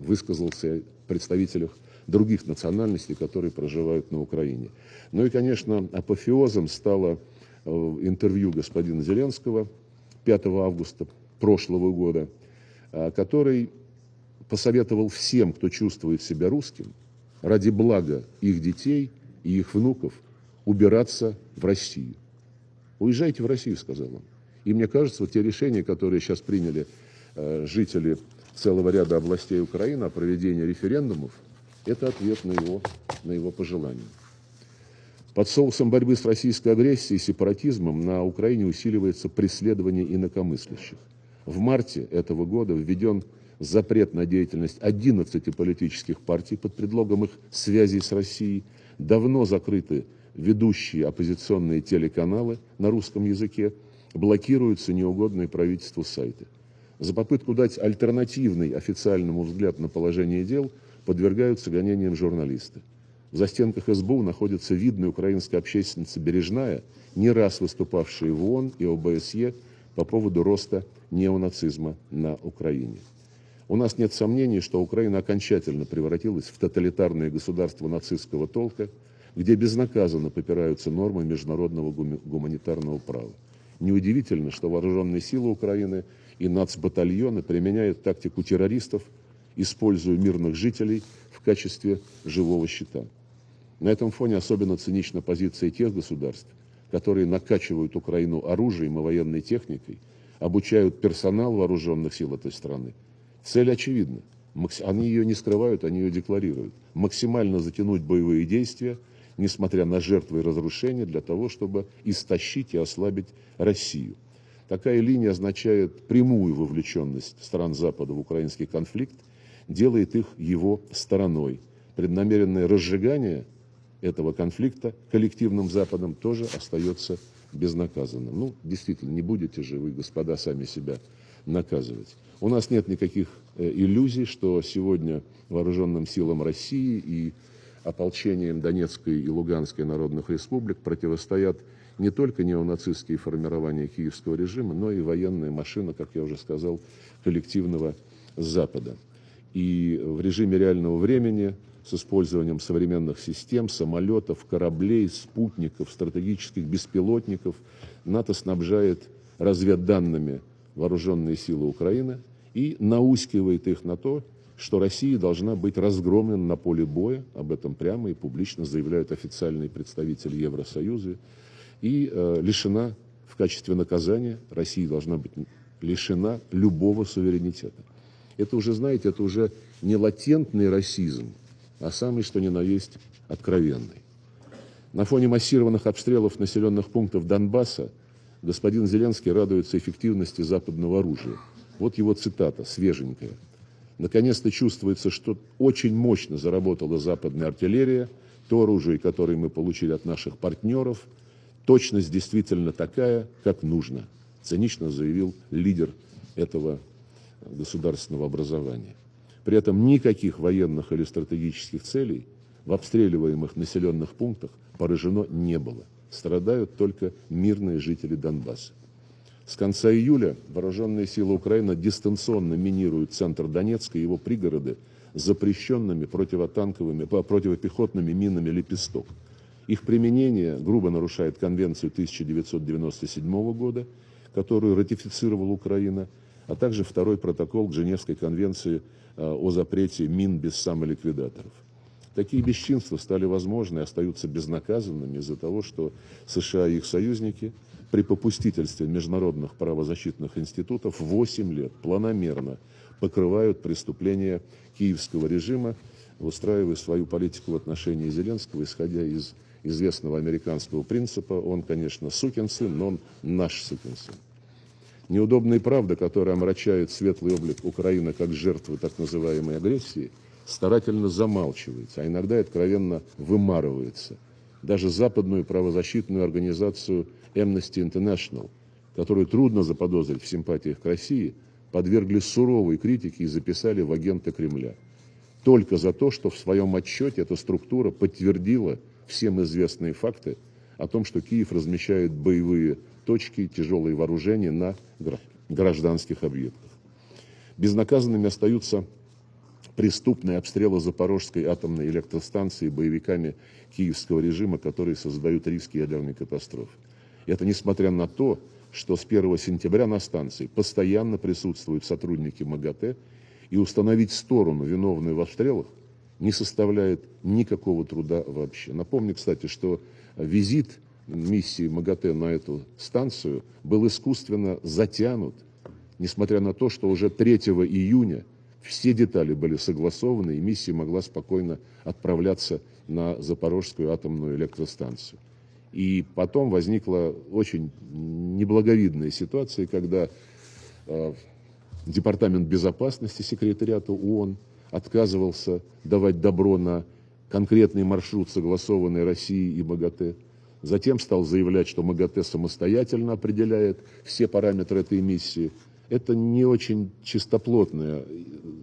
высказался о представителях других национальностей, которые проживают на Украине. Ну и, конечно, апофеозом стало э, интервью господина Зеленского 5 августа прошлого года, э, который посоветовал всем, кто чувствует себя русским, ради блага их детей – и их внуков убираться в Россию. Уезжайте в Россию, сказал он. И мне кажется, вот те решения, которые сейчас приняли э, жители целого ряда областей Украины о проведении референдумов, это ответ на его, на его пожелания. Под соусом борьбы с российской агрессией и сепаратизмом на Украине усиливается преследование инакомыслящих. В марте этого года введен запрет на деятельность 11 политических партий под предлогом их связей с Россией – давно закрыты ведущие оппозиционные телеканалы на русском языке, блокируются неугодные правительству сайты. За попытку дать альтернативный официальному взгляд на положение дел подвергаются гонениям журналисты. В застенках СБУ находится видная украинская общественница Бережная, не раз выступавшая в ООН и ОБСЕ по поводу роста неонацизма на Украине. У нас нет сомнений, что Украина окончательно превратилась в тоталитарное государство нацистского толка, где безнаказанно попираются нормы международного гуманитарного права. Неудивительно, что вооруженные силы Украины и нацбатальоны применяют тактику террористов, используя мирных жителей в качестве живого щита. На этом фоне особенно цинична позиция тех государств, которые накачивают Украину оружием и военной техникой, обучают персонал вооруженных сил этой страны. Цель очевидна. Они ее не скрывают, они ее декларируют. Максимально затянуть боевые действия, несмотря на жертвы и разрушения, для того, чтобы истощить и ослабить Россию. Такая линия означает прямую вовлеченность стран Запада в украинский конфликт, делает их его стороной. Преднамеренное разжигание этого конфликта коллективным Западом тоже остается безнаказанным. Ну, действительно, не будете же вы, господа, сами себя наказывать. У нас нет никаких э, иллюзий, что сегодня вооруженным силам России и ополчением Донецкой и Луганской народных республик противостоят не только неонацистские формирования киевского режима, но и военная машина, как я уже сказал, коллективного Запада. И в режиме реального времени с использованием современных систем, самолетов, кораблей, спутников, стратегических беспилотников НАТО снабжает разведданными вооруженные силы Украины и наускивает их на то, что Россия должна быть разгромлена на поле боя, об этом прямо и публично заявляют официальные представители Евросоюза, и э, лишена в качестве наказания, Россия должна быть лишена любого суверенитета. Это уже, знаете, это уже не латентный расизм, а самый, что ни на есть, откровенный. На фоне массированных обстрелов населенных пунктов Донбасса господин Зеленский радуется эффективности западного оружия. Вот его цитата, свеженькая. Наконец-то чувствуется, что очень мощно заработала западная артиллерия, то оружие, которое мы получили от наших партнеров, точность действительно такая, как нужно, цинично заявил лидер этого государственного образования. При этом никаких военных или стратегических целей в обстреливаемых населенных пунктах поражено не было. Страдают только мирные жители Донбасса. С конца июля вооруженные силы Украины дистанционно минируют центр Донецка и его пригороды запрещенными противотанковыми, противопехотными минами «Лепесток». Их применение грубо нарушает Конвенцию 1997 года, которую ратифицировала Украина, а также второй протокол к Женевской конвенции э, о запрете мин без самоликвидаторов. Такие бесчинства стали возможны и остаются безнаказанными из-за того, что США и их союзники при попустительстве международных правозащитных институтов 8 лет планомерно покрывают преступления киевского режима, устраивая свою политику в отношении Зеленского, исходя из известного американского принципа. Он, конечно, сукин сын, но он наш сукин сын. Неудобная правда, которая омрачает светлый облик Украины как жертвы так называемой агрессии – старательно замалчивается, а иногда откровенно вымарывается. Даже западную правозащитную организацию Amnesty International, которую трудно заподозрить в симпатиях к России, подвергли суровой критике и записали в агенты Кремля. Только за то, что в своем отчете эта структура подтвердила всем известные факты о том, что Киев размещает боевые точки и тяжелые вооружения на гражданских объектах. Безнаказанными остаются преступные обстрелы Запорожской атомной электростанции боевиками киевского режима, которые создают риски ядерной катастрофы. И это несмотря на то, что с 1 сентября на станции постоянно присутствуют сотрудники МАГАТЭ, и установить сторону, виновную в обстрелах, не составляет никакого труда вообще. Напомню, кстати, что визит миссии МАГАТЭ на эту станцию был искусственно затянут, несмотря на то, что уже 3 июня все детали были согласованы, и миссия могла спокойно отправляться на Запорожскую атомную электростанцию. И потом возникла очень неблаговидная ситуация, когда э, Департамент безопасности секретариата ООН отказывался давать добро на конкретный маршрут, согласованный Россией и МАГАТЭ. Затем стал заявлять, что МАГАТЭ самостоятельно определяет все параметры этой миссии – это не очень чистоплотная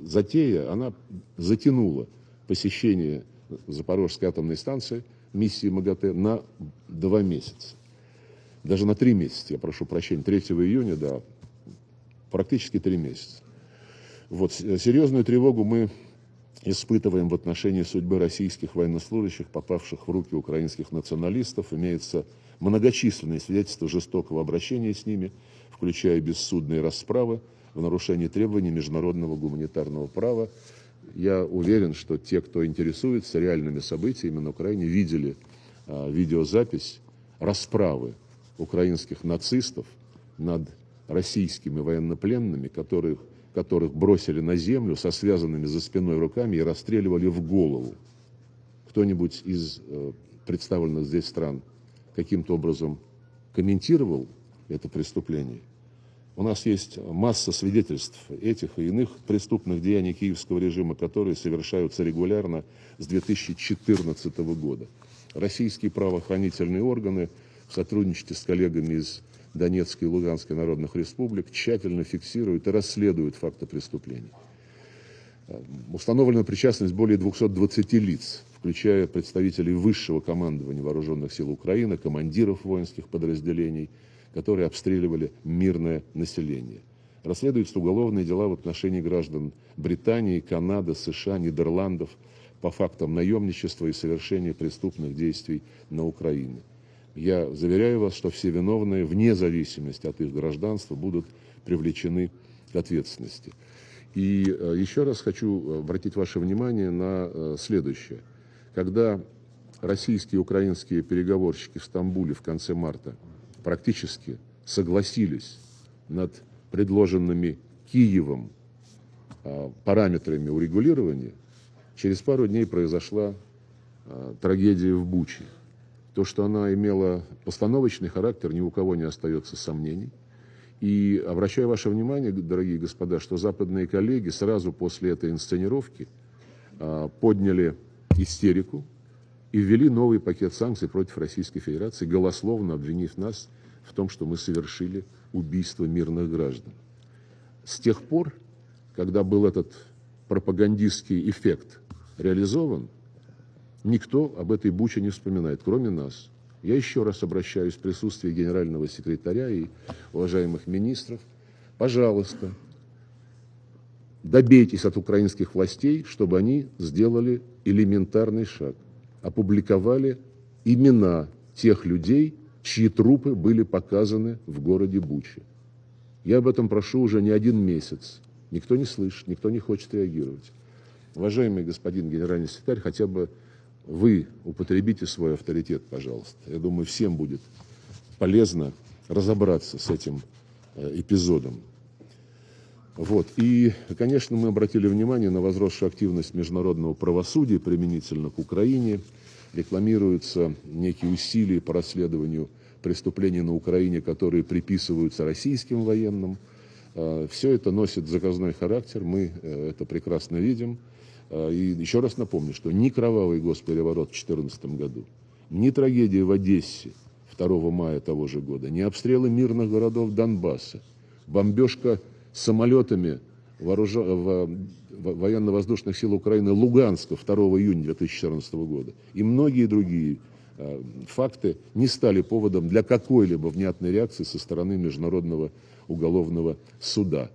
затея, она затянула посещение Запорожской атомной станции миссии МАГАТЭ на два месяца. Даже на три месяца, я прошу прощения, 3 июня, да, практически три месяца. Вот, серьезную тревогу мы испытываем в отношении судьбы российских военнослужащих, попавших в руки украинских националистов. Имеется многочисленные свидетельства жестокого обращения с ними – включая бессудные расправы в нарушении требований международного гуманитарного права. Я уверен, что те, кто интересуется реальными событиями на Украине, видели а, видеозапись расправы украинских нацистов над российскими военнопленными, которых, которых бросили на землю со связанными за спиной руками и расстреливали в голову. Кто-нибудь из э, представленных здесь стран каким-то образом комментировал это преступление? У нас есть масса свидетельств этих и иных преступных деяний киевского режима, которые совершаются регулярно с 2014 года. Российские правоохранительные органы в сотрудничестве с коллегами из Донецкой и Луганской народных республик тщательно фиксируют и расследуют факты преступлений. Установлена причастность более 220 лиц, включая представителей высшего командования вооруженных сил Украины, командиров воинских подразделений – которые обстреливали мирное население. Расследуются уголовные дела в отношении граждан Британии, Канады, США, Нидерландов по фактам наемничества и совершения преступных действий на Украине. Я заверяю вас, что все виновные, вне зависимости от их гражданства, будут привлечены к ответственности. И э, еще раз хочу обратить ваше внимание на э, следующее. Когда российские и украинские переговорщики в Стамбуле в конце марта практически согласились над предложенными Киевом а, параметрами урегулирования, через пару дней произошла а, трагедия в Буче. То, что она имела постановочный характер, ни у кого не остается сомнений. И обращаю ваше внимание, дорогие господа, что западные коллеги сразу после этой инсценировки а, подняли истерику, и ввели новый пакет санкций против Российской Федерации, голословно обвинив нас в том, что мы совершили убийство мирных граждан. С тех пор, когда был этот пропагандистский эффект реализован, никто об этой буче не вспоминает, кроме нас. Я еще раз обращаюсь в присутствии генерального секретаря и уважаемых министров. Пожалуйста, добейтесь от украинских властей, чтобы они сделали элементарный шаг – опубликовали имена тех людей, чьи трупы были показаны в городе Бучи. Я об этом прошу уже не один месяц. Никто не слышит, никто не хочет реагировать. Уважаемый господин генеральный секретарь, хотя бы вы употребите свой авторитет, пожалуйста. Я думаю, всем будет полезно разобраться с этим э, эпизодом. Вот. И, конечно, мы обратили внимание на возросшую активность международного правосудия применительно к Украине. Рекламируются некие усилия по расследованию преступлений на Украине, которые приписываются российским военным. А, Все это носит заказной характер, мы э, это прекрасно видим. А, и еще раз напомню, что ни кровавый госпереворот в 2014 году, ни трагедия в Одессе 2 мая того же года, ни обстрелы мирных городов Донбасса, бомбежка самолетами вооружа... военно-воздушных сил Украины Луганска 2 июня 2014 года и многие другие э, факты не стали поводом для какой-либо внятной реакции со стороны Международного уголовного суда.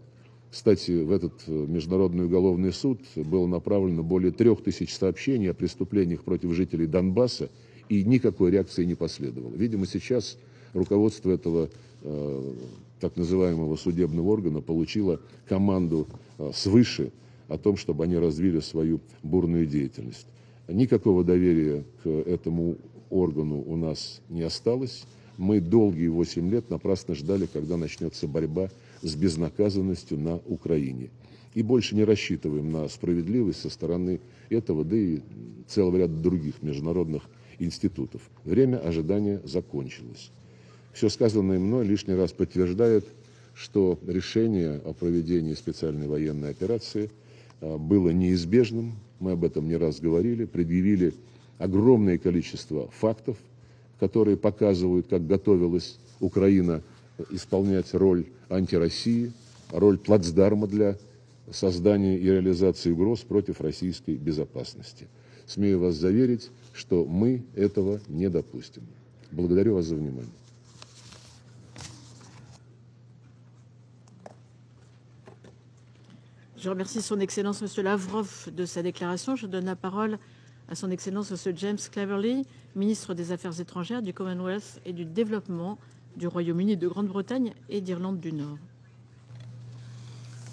Кстати, в этот э, Международный уголовный суд было направлено более трех тысяч сообщений о преступлениях против жителей Донбасса, и никакой реакции не последовало. Видимо, сейчас руководство этого э, так называемого судебного органа получила команду а, свыше о том, чтобы они развили свою бурную деятельность. Никакого доверия к этому органу у нас не осталось. Мы долгие 8 лет напрасно ждали, когда начнется борьба с безнаказанностью на Украине. И больше не рассчитываем на справедливость со стороны этого, да и целого ряда других международных институтов. Время ожидания закончилось. Все сказанное мной лишний раз подтверждает, что решение о проведении специальной военной операции а, было неизбежным. Мы об этом не раз говорили, предъявили огромное количество фактов, которые показывают, как готовилась Украина исполнять роль антироссии, роль плацдарма для создания и реализации угроз против российской безопасности. Смею вас заверить, что мы этого не допустим. Благодарю вас за внимание.
Je remercie son Excellence Monsieur Lavrov de sa déclaration. Je donne la parole à son Excellence Monsieur James Cleverly, ministre des Affaires étrangères du Commonwealth et du Développement du Royaume-Uni de Grande-Bretagne et d'Irlande du Nord.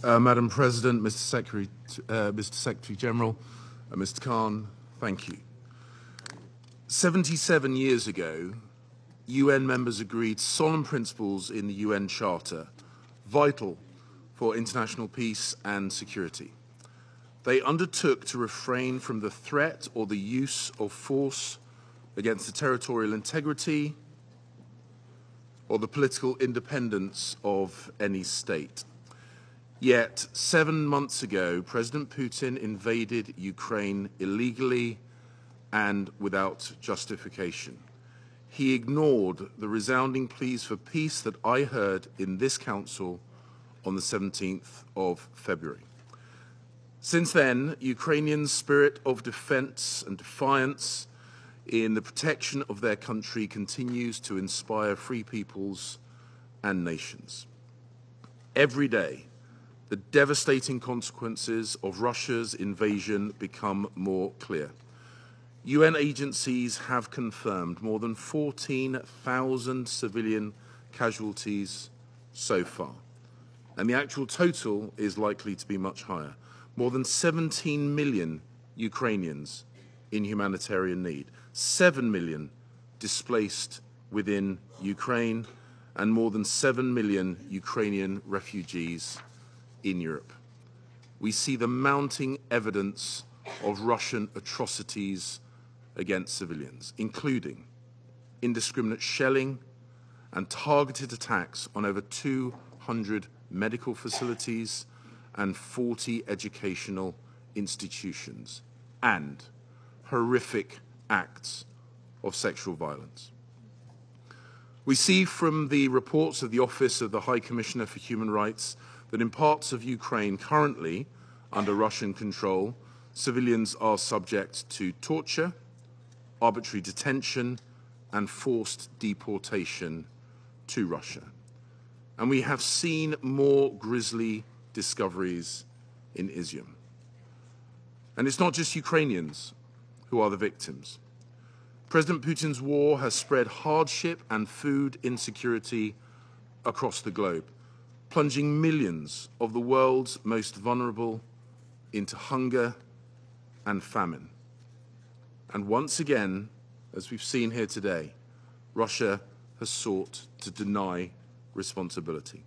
Uh, Madam President, Mr. Secretary, uh, General, uh, Mr. Khan, thank you. 77 years ago, UN members agreed solemn principles in the UN Charter, vital for international peace and security. They undertook to refrain from the threat or the use of force against the territorial integrity or the political independence of any state. Yet, seven months ago, President Putin invaded Ukraine illegally and without justification. He ignored the resounding pleas for peace that I heard in this Council on the 17th of February. Since then, Ukrainians' spirit of defense and defiance in the protection of their country continues to inspire free peoples and nations. Every day, the devastating consequences of Russia's invasion become more clear. UN agencies have confirmed more than 14,000 civilian casualties so far, and the actual total is likely to be much higher. More than 17 million Ukrainians in humanitarian need, 7 million displaced within Ukraine, and more than 7 million Ukrainian refugees in Europe. We see the mounting evidence of Russian atrocities against civilians, including indiscriminate shelling and targeted attacks on over 200 medical facilities and 40 educational institutions, and horrific acts of sexual violence. We see from the reports of the Office of the High Commissioner for Human Rights that in parts of Ukraine currently under Russian control, civilians are subject to torture, arbitrary detention, and forced deportation to Russia. And we have seen more grisly discoveries in Izium. And it's not just Ukrainians who are the victims. President Putin's war has spread hardship and food insecurity across the globe, plunging millions of the world's most vulnerable into hunger and famine. And once again, as we've seen here today, Russia has sought to deny responsibility.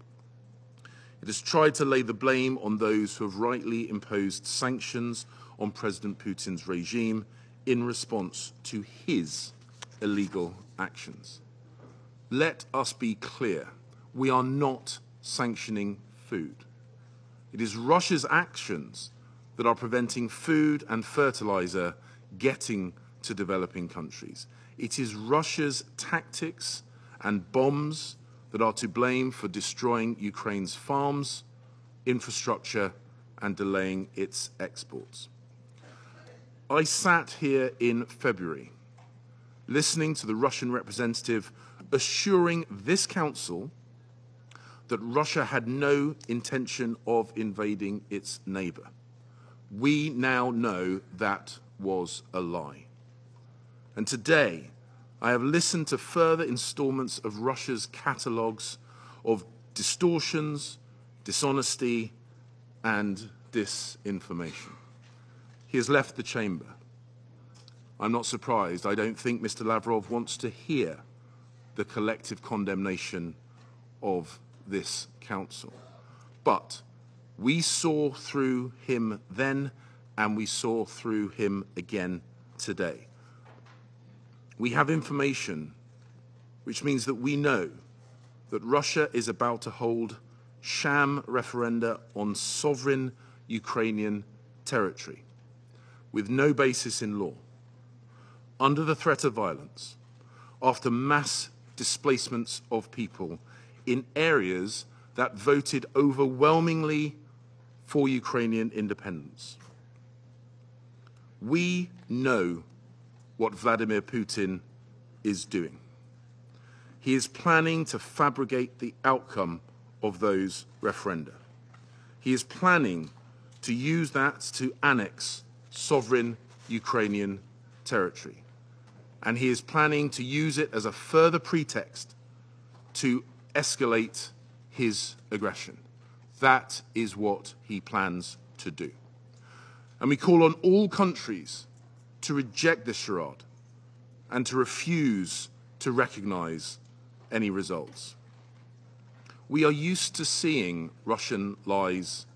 It has tried to lay the blame on those who have rightly imposed sanctions on President Putin's regime in response to his illegal actions. Let us be clear we are not sanctioning food. It is Russia's actions that are preventing food and fertilizer getting to developing countries. It is Russia's tactics and bombs that are to blame for destroying Ukraine's farms, infrastructure, and delaying its exports. I sat here in February listening to the Russian representative assuring this council that Russia had no intention of invading its neighbor. We now know that was a lie. And today, I have listened to further installments of Russia's catalogues of distortions, dishonesty, and disinformation. He has left the chamber. I'm not surprised. I don't think Mr. Lavrov wants to hear the collective condemnation of this council. But we saw through him then, and we saw through him again today we have information which means that we know that Russia is about to hold sham referenda on sovereign Ukrainian territory with no basis in law, under the threat of violence, after mass displacements of people in areas that voted overwhelmingly for Ukrainian independence. We know what Vladimir Putin is doing. He is planning to fabricate the outcome of those referenda. He is planning to use that to annex sovereign Ukrainian territory. And he is planning to use it as a further pretext to escalate his aggression. That is what he plans to do. And we call on all countries to reject this charade and to refuse to recognize any results. We are used to seeing Russian lies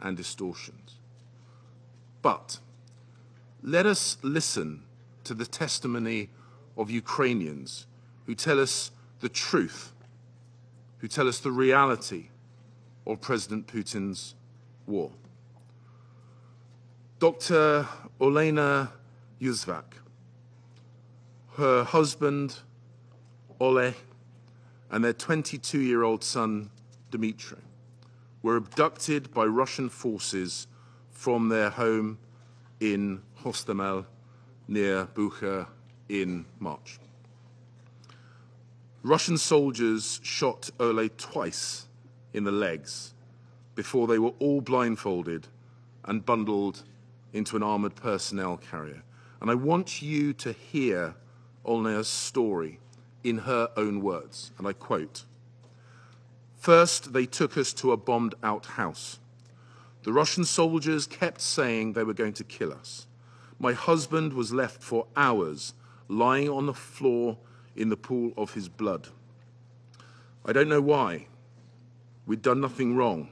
and distortions. But let us listen to the testimony of Ukrainians who tell us the truth, who tell us the reality of President Putin's war. Dr. Olena Yuzvak, her husband, Oleh, and their 22 year old son, Dmitry, were abducted by Russian forces from their home in Hostomel near Bucha in March. Russian soldiers shot Oleh twice in the legs before they were all blindfolded and bundled into an armoured personnel carrier. And I want you to hear Olena's story in her own words, and I quote First, they took us to a bombed out house. The Russian soldiers kept saying they were going to kill us. My husband was left for hours lying on the floor in the pool of his blood. I don't know why. We'd done nothing wrong.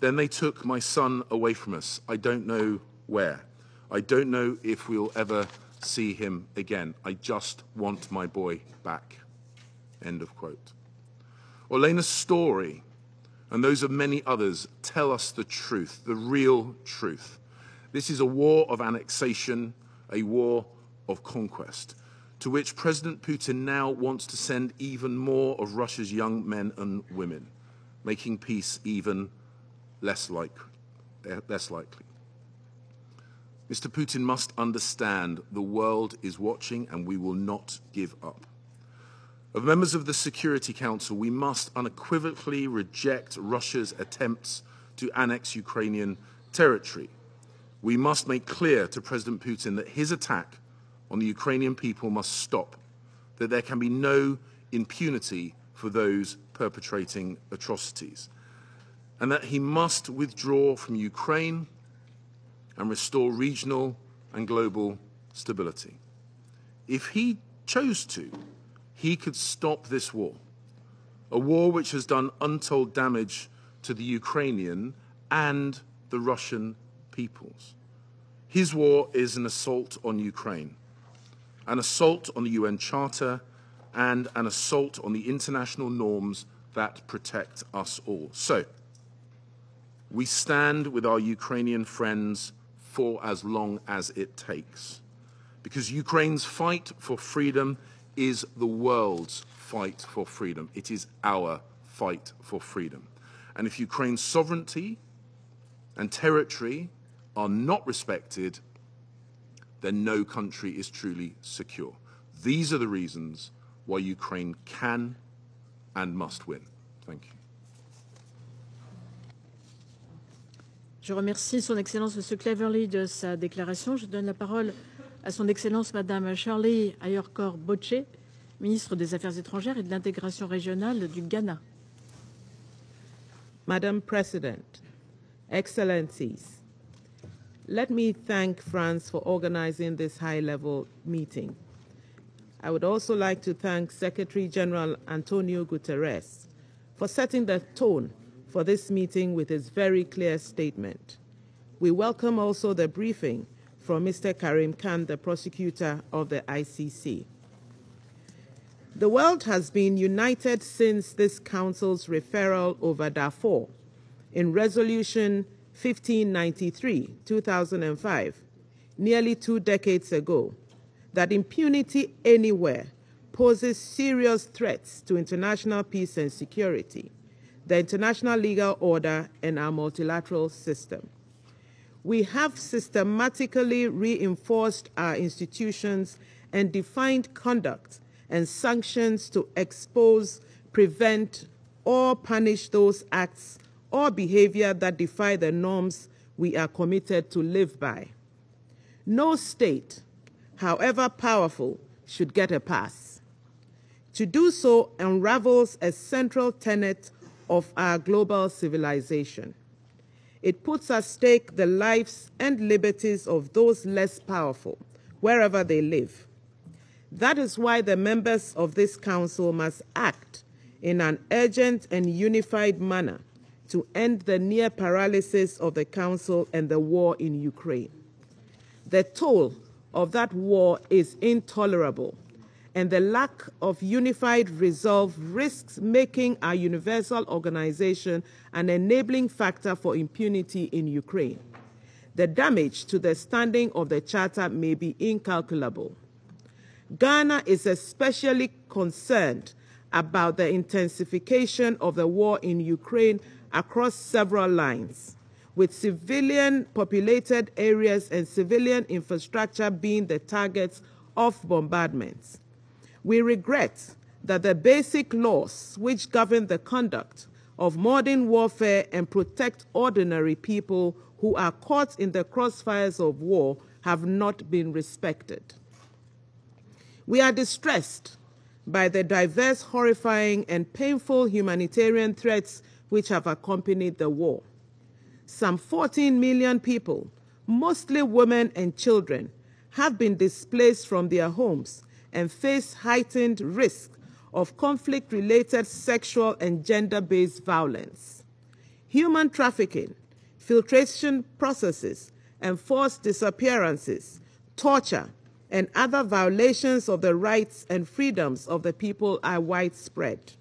Then they took my son away from us. I don't know where. I don't know if we'll ever see him again. I just want my boy back. End of quote. Olena's story and those of many others tell us the truth, the real truth. This is a war of annexation, a war of conquest, to which President Putin now wants to send even more of Russia's young men and women, making peace even less, like, less likely. Mr. Putin must understand the world is watching and we will not give up. Of members of the Security Council, we must unequivocally reject Russia's attempts to annex Ukrainian territory. We must make clear to President Putin that his attack on the Ukrainian people must stop, that there can be no impunity for those perpetrating atrocities and that he must withdraw from Ukraine and restore regional and global stability. If he chose to, he could stop this war, a war which has done untold damage to the Ukrainian and the Russian peoples. His war is an assault on Ukraine, an assault on the UN Charter, and an assault on the international norms that protect us all. So, we stand with our Ukrainian friends for as long as it takes. Because Ukraine's fight for freedom is the world's fight for freedom. It is our fight for freedom. And if Ukraine's sovereignty and territory are not respected, then no country is truly secure. These are the reasons why Ukraine can and must win. Thank you.
Je remercie Son Excellence M. Cleverly de sa déclaration. Je donne la parole à Son Excellence Madame Shirley Ayorkor Boche, ministre des Affaires étrangères et de l'intégration régionale du Ghana.
Madam President, Excellencies, let me thank France for organizing this high-level meeting. I would also like to thank Secretary General Antonio Guterres for setting the tone for this meeting with his very clear statement. We welcome also the briefing from Mr. Karim Khan, the prosecutor of the ICC. The world has been united since this Council's referral over Darfur in Resolution 1593 2005, nearly two decades ago, that impunity anywhere poses serious threats to international peace and security the international legal order, and our multilateral system. We have systematically reinforced our institutions and defined conduct and sanctions to expose, prevent, or punish those acts or behavior that defy the norms we are committed to live by. No state, however powerful, should get a pass. To do so unravels a central tenet of our global civilization. It puts at stake the lives and liberties of those less powerful, wherever they live. That is why the members of this council must act in an urgent and unified manner to end the near paralysis of the council and the war in Ukraine. The toll of that war is intolerable, and the lack of unified resolve risks making our universal organization an enabling factor for impunity in Ukraine. The damage to the standing of the Charter may be incalculable. Ghana is especially concerned about the intensification of the war in Ukraine across several lines, with civilian populated areas and civilian infrastructure being the targets of bombardments. We regret that the basic laws which govern the conduct of modern warfare and protect ordinary people who are caught in the crossfires of war have not been respected. We are distressed by the diverse, horrifying, and painful humanitarian threats which have accompanied the war. Some 14 million people, mostly women and children, have been displaced from their homes and face heightened risk of conflict related sexual and gender based violence. Human trafficking, filtration processes, and forced disappearances, torture, and other violations of the rights and freedoms of the people are widespread.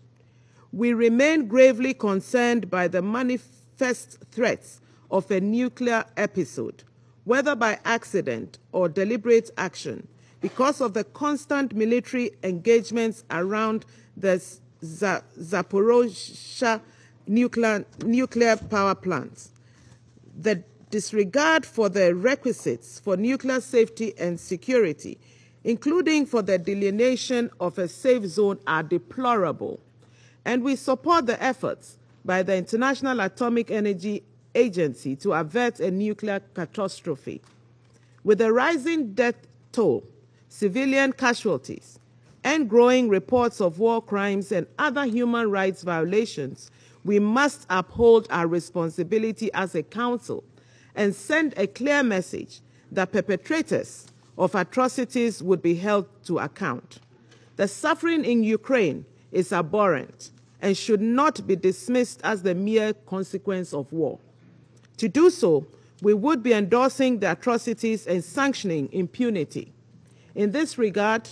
We remain gravely concerned by the manifest threats of a nuclear episode, whether by accident or deliberate action, because of the constant military engagements around the Zaporozhye nuclear, nuclear power plants. The disregard for the requisites for nuclear safety and security, including for the delineation of a safe zone, are deplorable. And we support the efforts by the International Atomic Energy Agency to avert a nuclear catastrophe. With the rising death toll, civilian casualties, and growing reports of war crimes and other human rights violations, we must uphold our responsibility as a council and send a clear message that perpetrators of atrocities would be held to account. The suffering in Ukraine is abhorrent and should not be dismissed as the mere consequence of war. To do so, we would be endorsing the atrocities and sanctioning impunity. In this regard,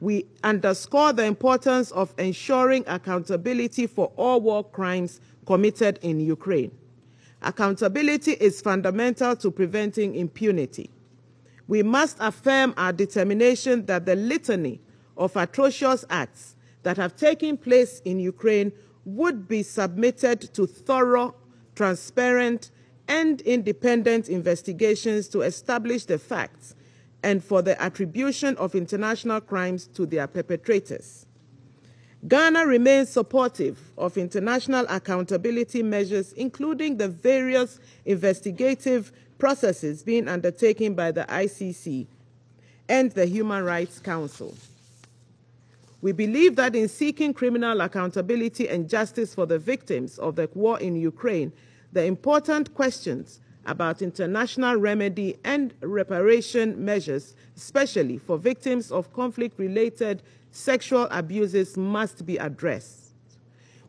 we underscore the importance of ensuring accountability for all war crimes committed in Ukraine. Accountability is fundamental to preventing impunity. We must affirm our determination that the litany of atrocious acts that have taken place in Ukraine would be submitted to thorough, transparent, and independent investigations to establish the facts and for the attribution of international crimes to their perpetrators. Ghana remains supportive of international accountability measures, including the various investigative processes being undertaken by the ICC and the Human Rights Council. We believe that in seeking criminal accountability and justice for the victims of the war in Ukraine, the important questions about international remedy and reparation measures, especially for victims of conflict related sexual abuses, must be addressed.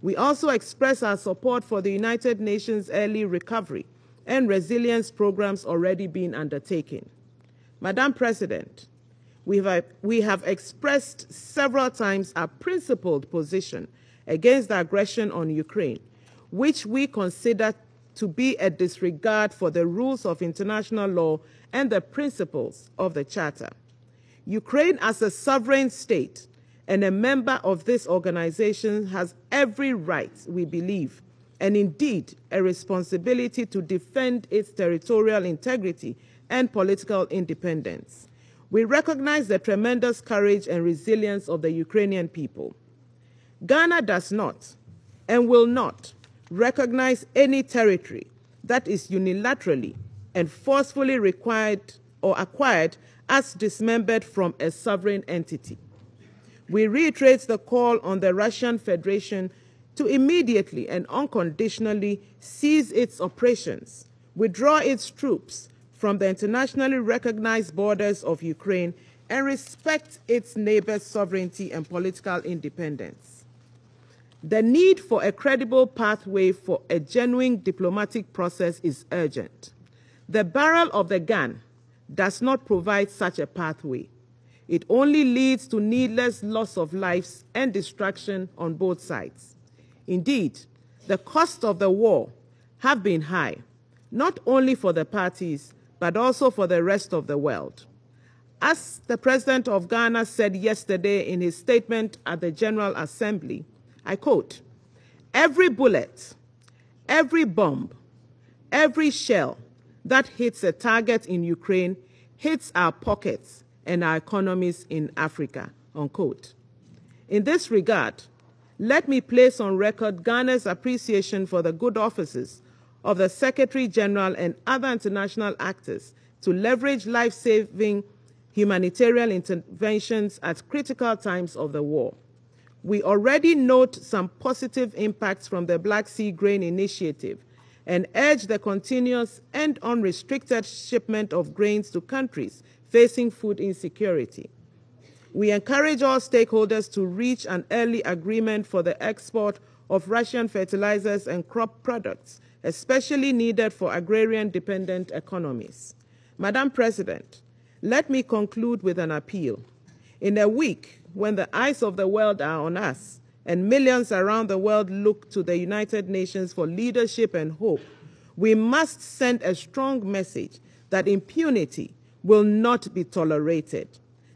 We also express our support for the United Nations early recovery and resilience programs already being undertaken. Madam President, we have, we have expressed several times our principled position against the aggression on Ukraine, which we consider to be a disregard for the rules of international law and the principles of the Charter. Ukraine, as a sovereign state and a member of this organization, has every right, we believe, and indeed a responsibility to defend its territorial integrity and political independence. We recognize the tremendous courage and resilience of the Ukrainian people. Ghana does not and will not recognize any territory that is unilaterally and forcefully required or acquired as dismembered from a sovereign entity. We reiterate the call on the Russian Federation to immediately and unconditionally cease its operations, withdraw its troops from the internationally recognized borders of Ukraine, and respect its neighbors' sovereignty and political independence. The need for a credible pathway for a genuine diplomatic process is urgent. The barrel of the gun does not provide such a pathway. It only leads to needless loss of lives and destruction on both sides. Indeed, the costs of the war have been high, not only for the parties, but also for the rest of the world. As the president of Ghana said yesterday in his statement at the General Assembly, I quote, every bullet, every bomb, every shell that hits a target in Ukraine hits our pockets and our economies in Africa, unquote. In this regard, let me place on record Ghana's appreciation for the good offices of the Secretary General and other international actors to leverage life saving humanitarian interventions at critical times of the war. We already note some positive impacts from the Black Sea Grain Initiative and urge the continuous and unrestricted shipment of grains to countries facing food insecurity. We encourage all stakeholders to reach an early agreement for the export of Russian fertilizers and crop products, especially needed for agrarian dependent economies. Madam President, let me conclude with an appeal. In a week when the eyes of the world are on us and millions around the world look to the United Nations for leadership and hope, we must send a strong message that impunity will not be tolerated,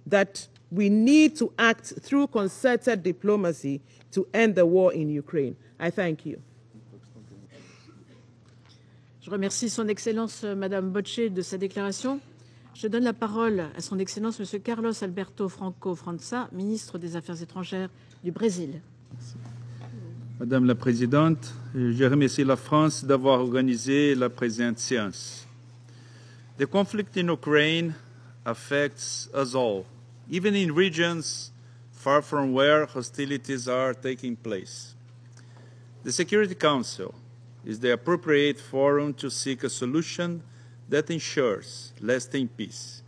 that we need to act through concerted diplomacy to end the war in Ukraine. I thank you.
Je remercie Son Excellence euh, Madame Botchwey de sa déclaration. Je donne la parole à Son Excellence Monsieur Carlos Alberto Franco França, ministre des Affaires étrangères du Brésil.
Madame la Présidente, je remercie la France d'avoir organisé la présente séance. The conflict in Ukraine affects us all, even in regions far from where hostilities are taking place. The Security Council is the appropriate forum to seek a solution that ensures lasting peace.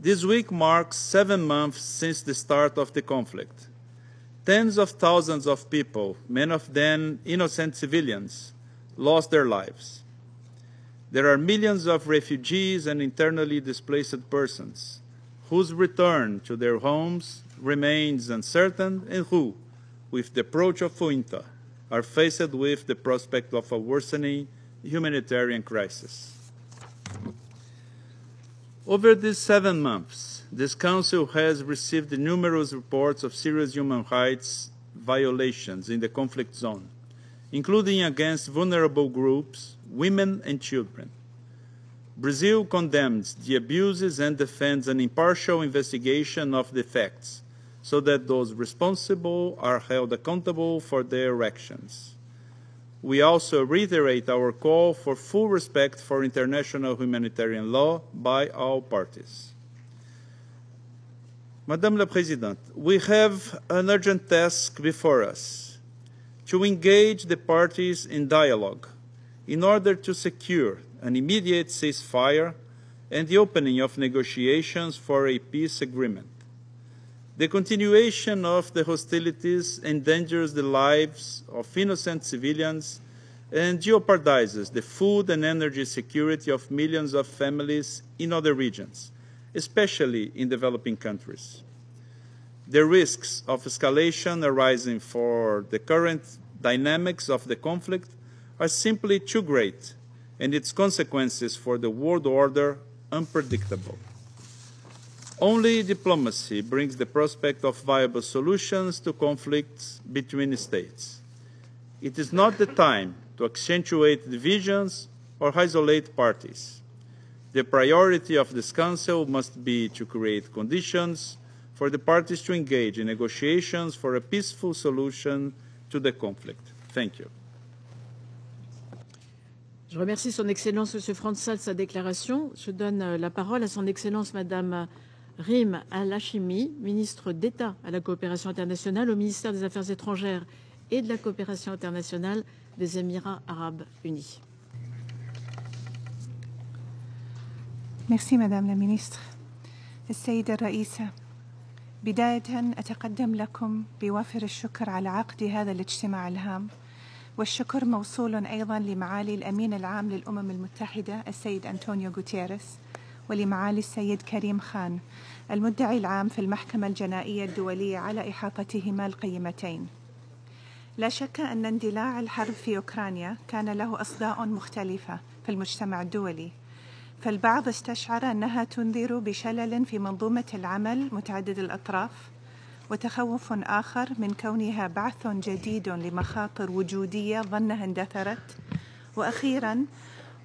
This week marks seven months since the start of the conflict. Tens of thousands of people, many of them innocent civilians, lost their lives. There are millions of refugees and internally displaced persons whose return to their homes remains uncertain and who, with the approach of winter, are faced with the prospect of a worsening humanitarian crisis. Over these seven months, this Council has received numerous reports of serious human rights violations in the conflict zone, including against vulnerable groups, women, and children. Brazil condemns the abuses and defends an impartial investigation of the facts so that those responsible are held accountable for their actions. We also reiterate our call for full respect for international humanitarian law by all parties. Madame la Présidente, we have an urgent task before us to engage the parties in dialogue in order to secure an immediate ceasefire and the opening of negotiations for a peace agreement. The continuation of the hostilities endangers the lives of innocent civilians and jeopardizes the food and energy security of millions of families in other regions, especially in developing countries. The risks of escalation arising for the current dynamics of the conflict are simply too great, and its consequences for the world order unpredictable. Only diplomacy brings the prospect of viable solutions to conflicts between states. It is not the time to accentuate divisions or isolate parties. The priority of this Council must be to create conditions for the parties to engage in negotiations for a peaceful solution to the conflict. Thank you.
Je remercie Son Excellence M. França de sa déclaration. Je donne euh, la parole à Son Excellence Madame Rim Al-Hashimi, ministre d'État à la coopération internationale au ministère des Affaires étrangères et de la coopération internationale des Émirats arabes unis.
Merci Madame la Ministre. السيدة الرئيسة بداية أتقدم لكم بوافر الشكر على عقد هذا الاجتماع الهام والشكر موصول أيضا لمعالي الأمين العام للأمم المتحدة السيد أنطونيو غوتيريس ولمعالي السيد كريم خان المدعي العام في المحكمة الجنائية الدولية على إحاطتهما القيمتين. لا شك أن اندلاع الحرب في أوكرانيا كان له أصداء مختلفة في المجتمع الدولي. فالبعض استشعر أنها تنذر بشلل في منظومة العمل متعدد الأطراف وتخوف آخر من كونها بعث جديد لمخاطر وجودية ظنها اندثرت. وأخيرا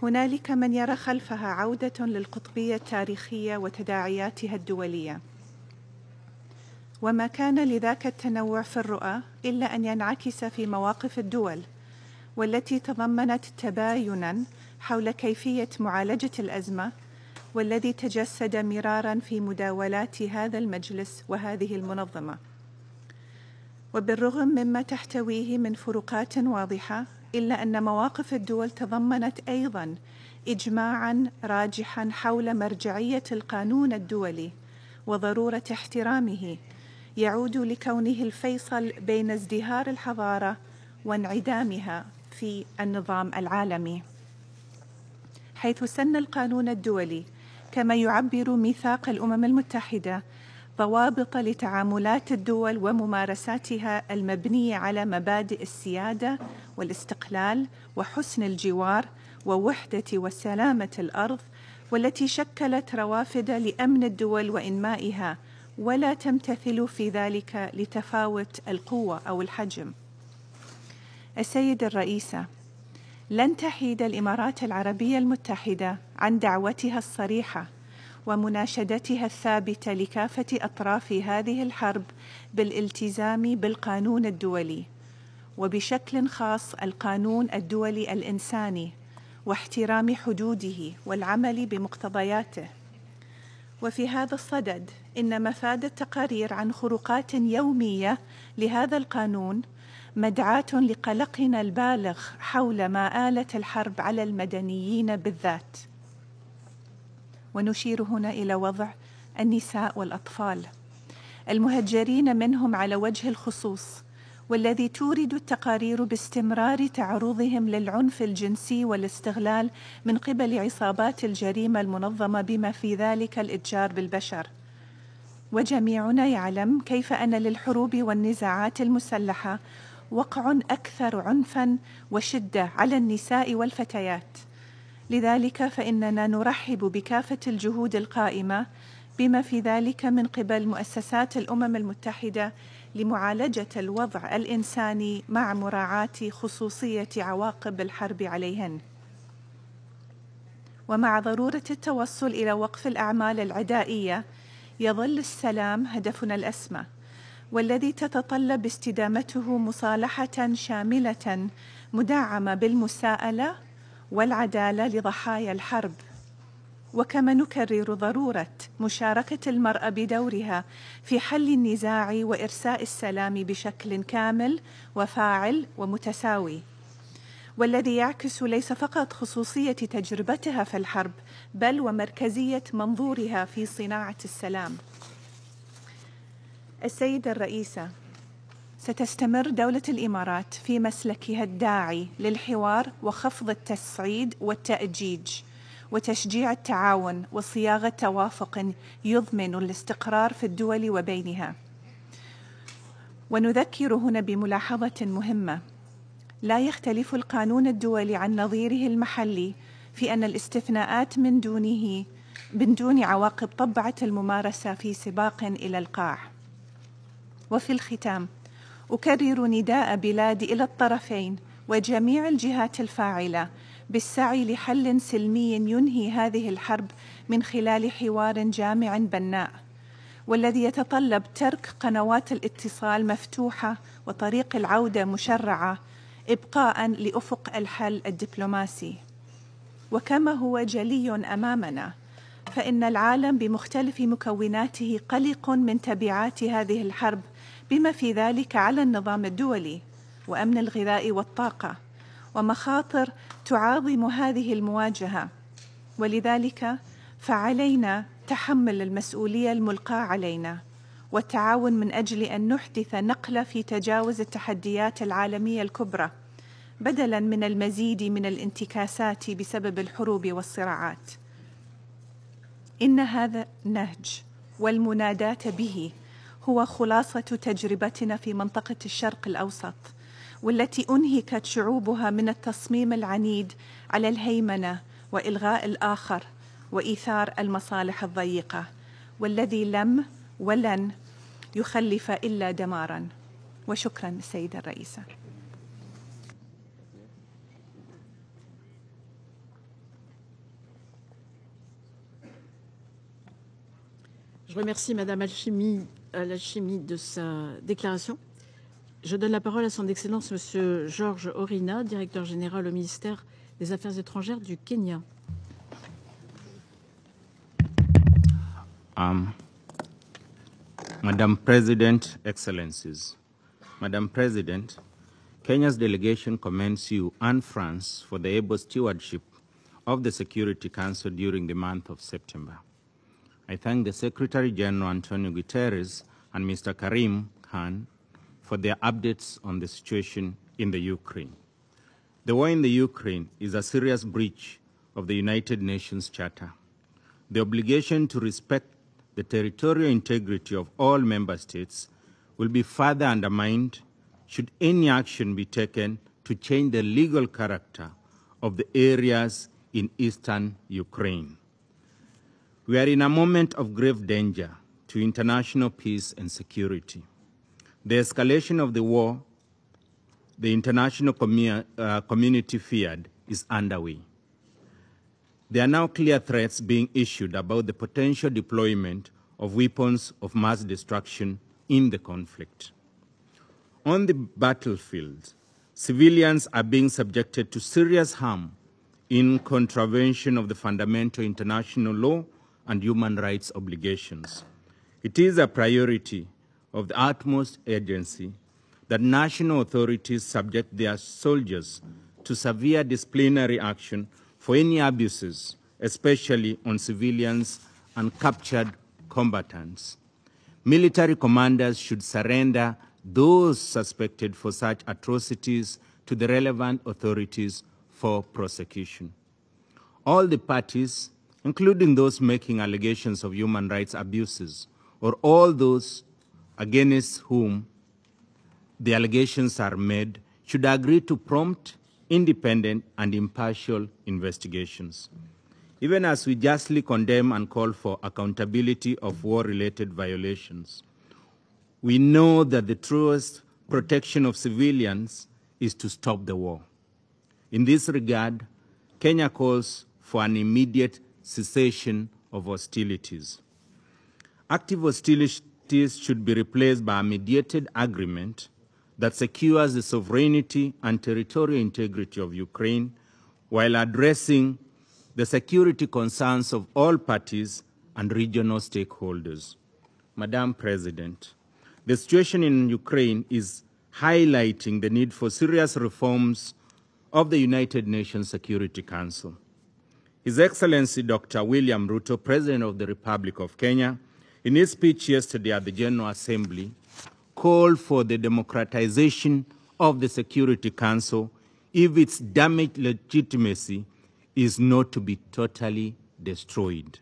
هنالك من يرى خلفها عودة للقطبية التاريخية وتداعياتها الدولية. وما كان لذاك التنوع في الرؤى إلا أن ينعكس في مواقف الدول والتي تضمنت تباينا حول كيفية معالجة الأزمة والذي تجسد مرارا في مداولات هذا المجلس وهذه المنظمة. وبالرغم مما تحتويه من فروقات واضحة إلا أن مواقف الدول تضمنت أيضا إجماعا راجحا حول مرجعية القانون الدولي وضرورة احترامه يعود لكونه الفيصل بين ازدهار الحضارة وانعدامها في النظام العالمي. حيث سن القانون الدولي كما يعبر ميثاق الأمم المتحدة ضوابط لتعاملات الدول وممارساتها المبنية على مبادئ السيادة والاستقلال وحسن الجوار ووحدة وسلامة الأرض والتي شكلت روافد لأمن الدول وإنمائها ولا تمتثل في ذلك لتفاوت القوة أو الحجم. السيد الرئيسه لن تحيد الإمارات العربية المتحدة عن دعوتها الصريحة. ومناشدتها الثابتة لكافة أطراف هذه الحرب بالالتزام بالقانون الدولي وبشكل خاص القانون الدولي الإنساني واحترام حدوده والعمل بمقتضياته. وفي هذا الصدد إن مفاد التقارير عن خروقات يومية لهذا القانون مدعاة لقلقنا البالغ حول ما آلت الحرب على المدنيين بالذات. ونشير هنا إلى وضع النساء والأطفال. المهجرين منهم على وجه الخصوص والذي تورد التقارير باستمرار تعرضهم للعنف الجنسي والاستغلال من قبل عصابات الجريمة المنظمة بما في ذلك الإتجار بالبشر. وجميعنا يعلم كيف أن للحروب والنزاعات المسلحة وقع أكثر عنفا وشدة على النساء والفتيات. لذلك فإننا نرحب بكافة الجهود القائمة بما في ذلك من قبل مؤسسات الأمم المتحدة لمعالجة الوضع الإنساني مع مراعاة خصوصية عواقب الحرب عليهن. ومع ضرورة التوصل إلى وقف الأعمال العدائية يظل السلام هدفنا الأسمى والذي تتطلب استدامته مصالحة شاملة مدعمة بالمساءلة والعدالة لضحايا الحرب. وكما نكرر ضرورة مشاركة المرأة بدورها في حل النزاع وإرساء السلام بشكل كامل وفاعل ومتساوي. والذي يعكس ليس فقط خصوصية تجربتها في الحرب بل ومركزية منظورها في صناعة السلام. السيده الرئيسة ستستمر دولة الإمارات في مسلكها الداعي للحوار وخفض التصعيد والتأجيج وتشجيع التعاون وصياغه توافق يضمن الاستقرار في الدول وبينها. ونذكر هنا بملاحظة مهمة. لا يختلف القانون الدولي عن نظيره المحلي في أن الاستثناءات من دونه من دون عواقب طبعة الممارسة في سباق إلى القاع. وفي الختام أكرر نداء بلادي إلى الطرفين وجميع الجهات الفاعلة بالسعي لحل سلمي ينهي هذه الحرب من خلال حوار جامع بناء والذي يتطلب ترك قنوات الاتصال مفتوحة وطريق العودة مشرعة ابقاء لأفق الحل الدبلوماسي. وكما هو جلي أمامنا فإن العالم بمختلف مكوناته قلق من تبعات هذه الحرب بما في ذلك على النظام الدولي وأمن الغذاء والطاقة ومخاطر تعاظم هذه المواجهة. ولذلك فعلينا تحمل المسؤولية الملقاة علينا والتعاون من أجل أن نحدث نقله في تجاوز التحديات العالمية الكبرى بدلا من المزيد من الانتكاسات بسبب الحروب والصراعات. إن هذا النهج والمناداة به هو خلاصة تجربتنا في منطقة الشرق الأوسط والتي أنهكت شعوبها من التصميم العنيد على الهيمنة وإلغاء الآخر وإيثار المصالح الضيقة والذي لم ولن يخلف إلا دمارا. وشكرا السيده الرئيسة.
Je remercie Madame Alchimie, Alchimie de sa déclaration. Je donne la parole à son Excellence Monsieur Georges Orina, directeur général au ministère des Affaires étrangères du Kenya.
Um, Madam President, Excellencies, Madam President, Kenya's delegation commends you and France for the able stewardship of the Security Council during the month of September. I thank the Secretary General Antonio Guterres and Mr. Karim Khan for their updates on the situation in the Ukraine. The war in the Ukraine is a serious breach of the United Nations Charter. The obligation to respect the territorial integrity of all member states will be further undermined should any action be taken to change the legal character of the areas in eastern Ukraine. We are in a moment of grave danger to international peace and security. The escalation of the war the international commu uh, community feared is underway. There are now clear threats being issued about the potential deployment of weapons of mass destruction in the conflict. On the battlefield, civilians are being subjected to serious harm in contravention of the fundamental international law and human rights obligations. It is a priority of the utmost urgency that national authorities subject their soldiers to severe disciplinary action for any abuses, especially on civilians and captured combatants. Military commanders should surrender those suspected for such atrocities to the relevant authorities for prosecution. All the parties, including those making allegations of human rights abuses, or all those against whom the allegations are made, should agree to prompt, independent, and impartial investigations. Even as we justly condemn and call for accountability of war related violations, we know that the truest protection of civilians is to stop the war. In this regard, Kenya calls for an immediate cessation of hostilities. Active hostilities should be replaced by a mediated agreement that secures the sovereignty and territorial integrity of Ukraine while addressing the security concerns of all parties and regional stakeholders. Madam President, the situation in Ukraine is highlighting the need for serious reforms of the United Nations Security Council. His Excellency Dr. William Ruto, President of the Republic of Kenya, in his speech yesterday at the General Assembly, called for the democratization of the Security Council if its damaged legitimacy is not to be totally destroyed.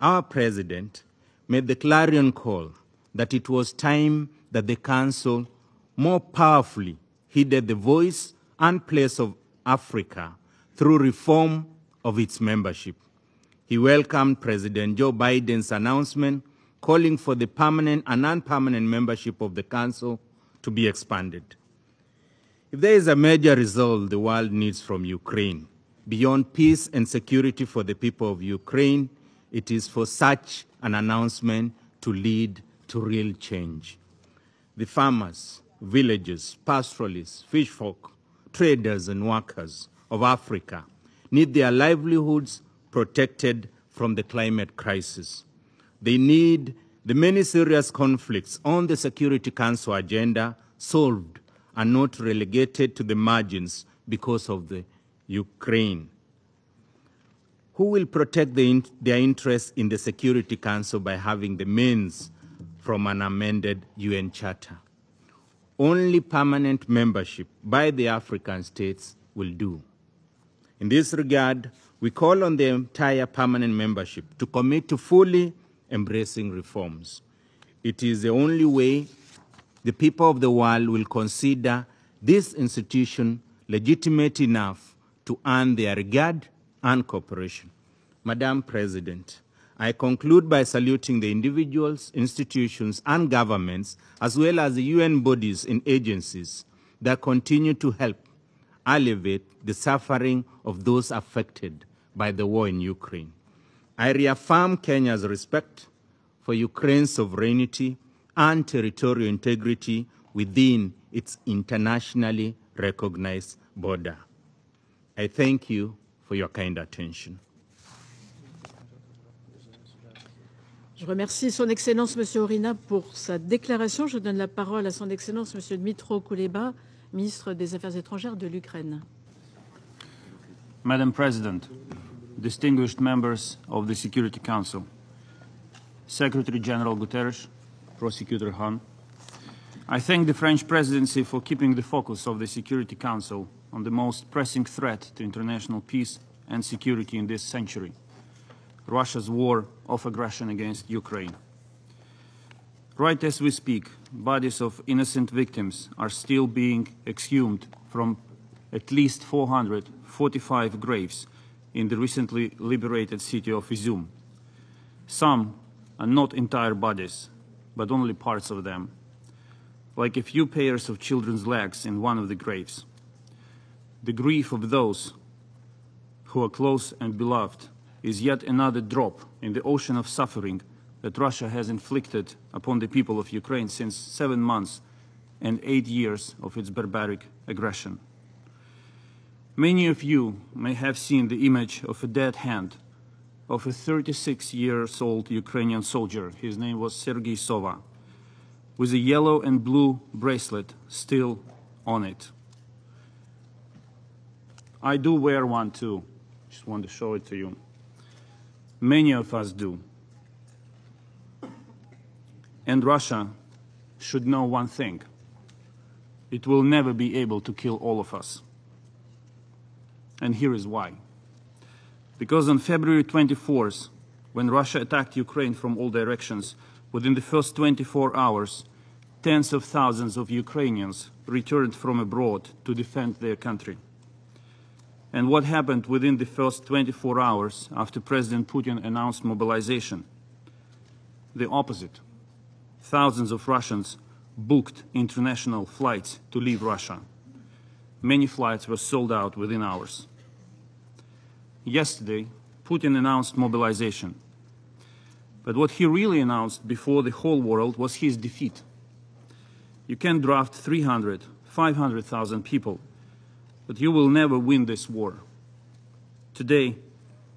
Our President made the clarion call that it was time that the Council more powerfully heeded the voice and place of Africa through reform of its membership. He welcomed President Joe Biden's announcement calling for the permanent and non-permanent membership of the Council to be expanded. If there is a major result the world needs from Ukraine, beyond peace and security for the people of Ukraine, it is for such an announcement to lead to real change. The farmers, villagers, pastoralists, fishfolk, traders, and workers of Africa need their livelihoods protected from the climate crisis. They need the many serious conflicts on the Security Council agenda solved and not relegated to the margins because of the Ukraine. Who will protect the in their interests in the Security Council by having the means from an amended UN Charter? Only permanent membership by the African states will do. In this regard, we call on the entire permanent membership to commit to fully embracing reforms. It is the only way the people of the world will consider this institution legitimate enough to earn their regard and cooperation. Madam President, I conclude by saluting the individuals, institutions, and governments, as well as the UN bodies and agencies that continue to help alleviate the suffering of those affected by the war in Ukraine. I reaffirm Kenya's respect for Ukraine's sovereignty and territorial integrity within its internationally recognized border. I thank you for your kind attention.
Je remercie Son Excellence Monsieur Orina pour sa déclaration. Je donne la parole à Son Excellence Monsieur Dmytro Kuleba, ministre des Affaires étrangères de l'Ukraine.
Madam President, distinguished members of the Security Council, Secretary General Guterres, Prosecutor Khan, I thank the French presidency for keeping the focus of the Security Council on the most pressing threat to international peace and security in this century, Russia's war of aggression against Ukraine. Right as we speak, bodies of innocent victims are still being exhumed from at least 445 graves in the recently liberated city of Izium. Some are not entire bodies, but only parts of them, like a few pairs of children's legs in one of the graves. The grief of those who are close and beloved is yet another drop in the ocean of suffering that Russia has inflicted upon the people of Ukraine since seven months and eight years of its barbaric aggression. Many of you may have seen the image of a dead hand of a 36 years old Ukrainian soldier. His name was Sergei Sova, with a yellow and blue bracelet still on it. I do wear one too. Just want to show it to you. Many of us do. And Russia should know one thing. It will never be able to kill all of us. And here is why. Because on February 24th, when Russia attacked Ukraine from all directions, within the first 24 hours, tens of thousands of Ukrainians returned from abroad to defend their country. And what happened within the first 24 hours after President Putin announced mobilization? The opposite. Thousands of Russians booked international flights to leave Russia. Many flights were sold out within hours. Yesterday, Putin announced mobilization. But what he really announced before the whole world was his defeat. You can draft 300, 500,000 people, but you will never win this war. Today,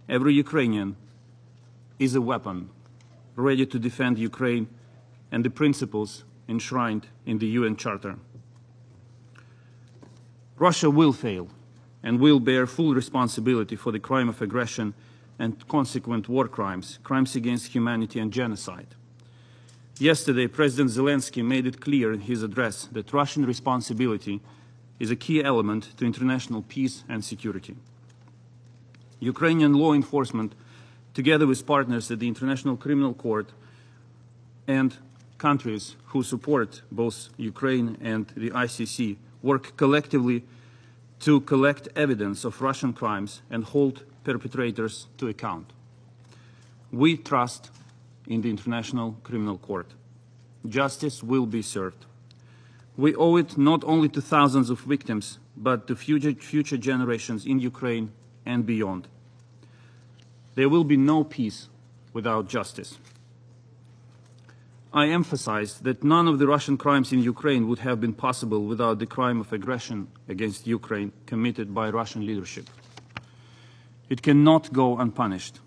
every Ukrainian is a weapon ready to defend Ukraine and the principles enshrined in the UN Charter. Russia will fail and will bear full responsibility for the crime of aggression and consequent war crimes, crimes against humanity and genocide. Yesterday, President Zelensky made it clear in his address that Russian responsibility is a key element to international peace and security. Ukrainian law enforcement, together with partners at the International Criminal Court and countries who support both Ukraine and the ICC, work collectively to collect evidence of Russian crimes and hold perpetrators to account. We trust in the International Criminal Court. Justice will be served. We owe it not only to thousands of victims, but to future, future generations in Ukraine and beyond. There will be no peace without justice. I emphasize that none of the Russian crimes in Ukraine would have been possible without the crime of aggression against Ukraine committed by Russian leadership. It cannot go unpunished.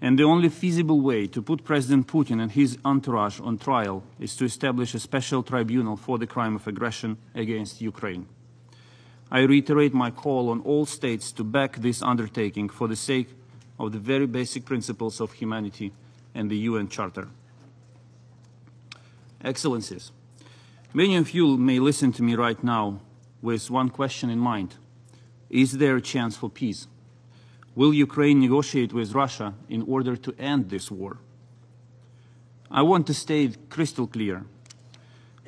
And the only feasible way to put President Putin and his entourage on trial is to establish a special tribunal for the crime of aggression against Ukraine. I reiterate my call on all states to back this undertaking for the sake of the very basic principles of humanity and the UN Charter. Excellencies, many of you may listen to me right now with one question in mind. Is there a chance for peace? Will Ukraine negotiate with Russia in order to end this war? I want to state crystal clear.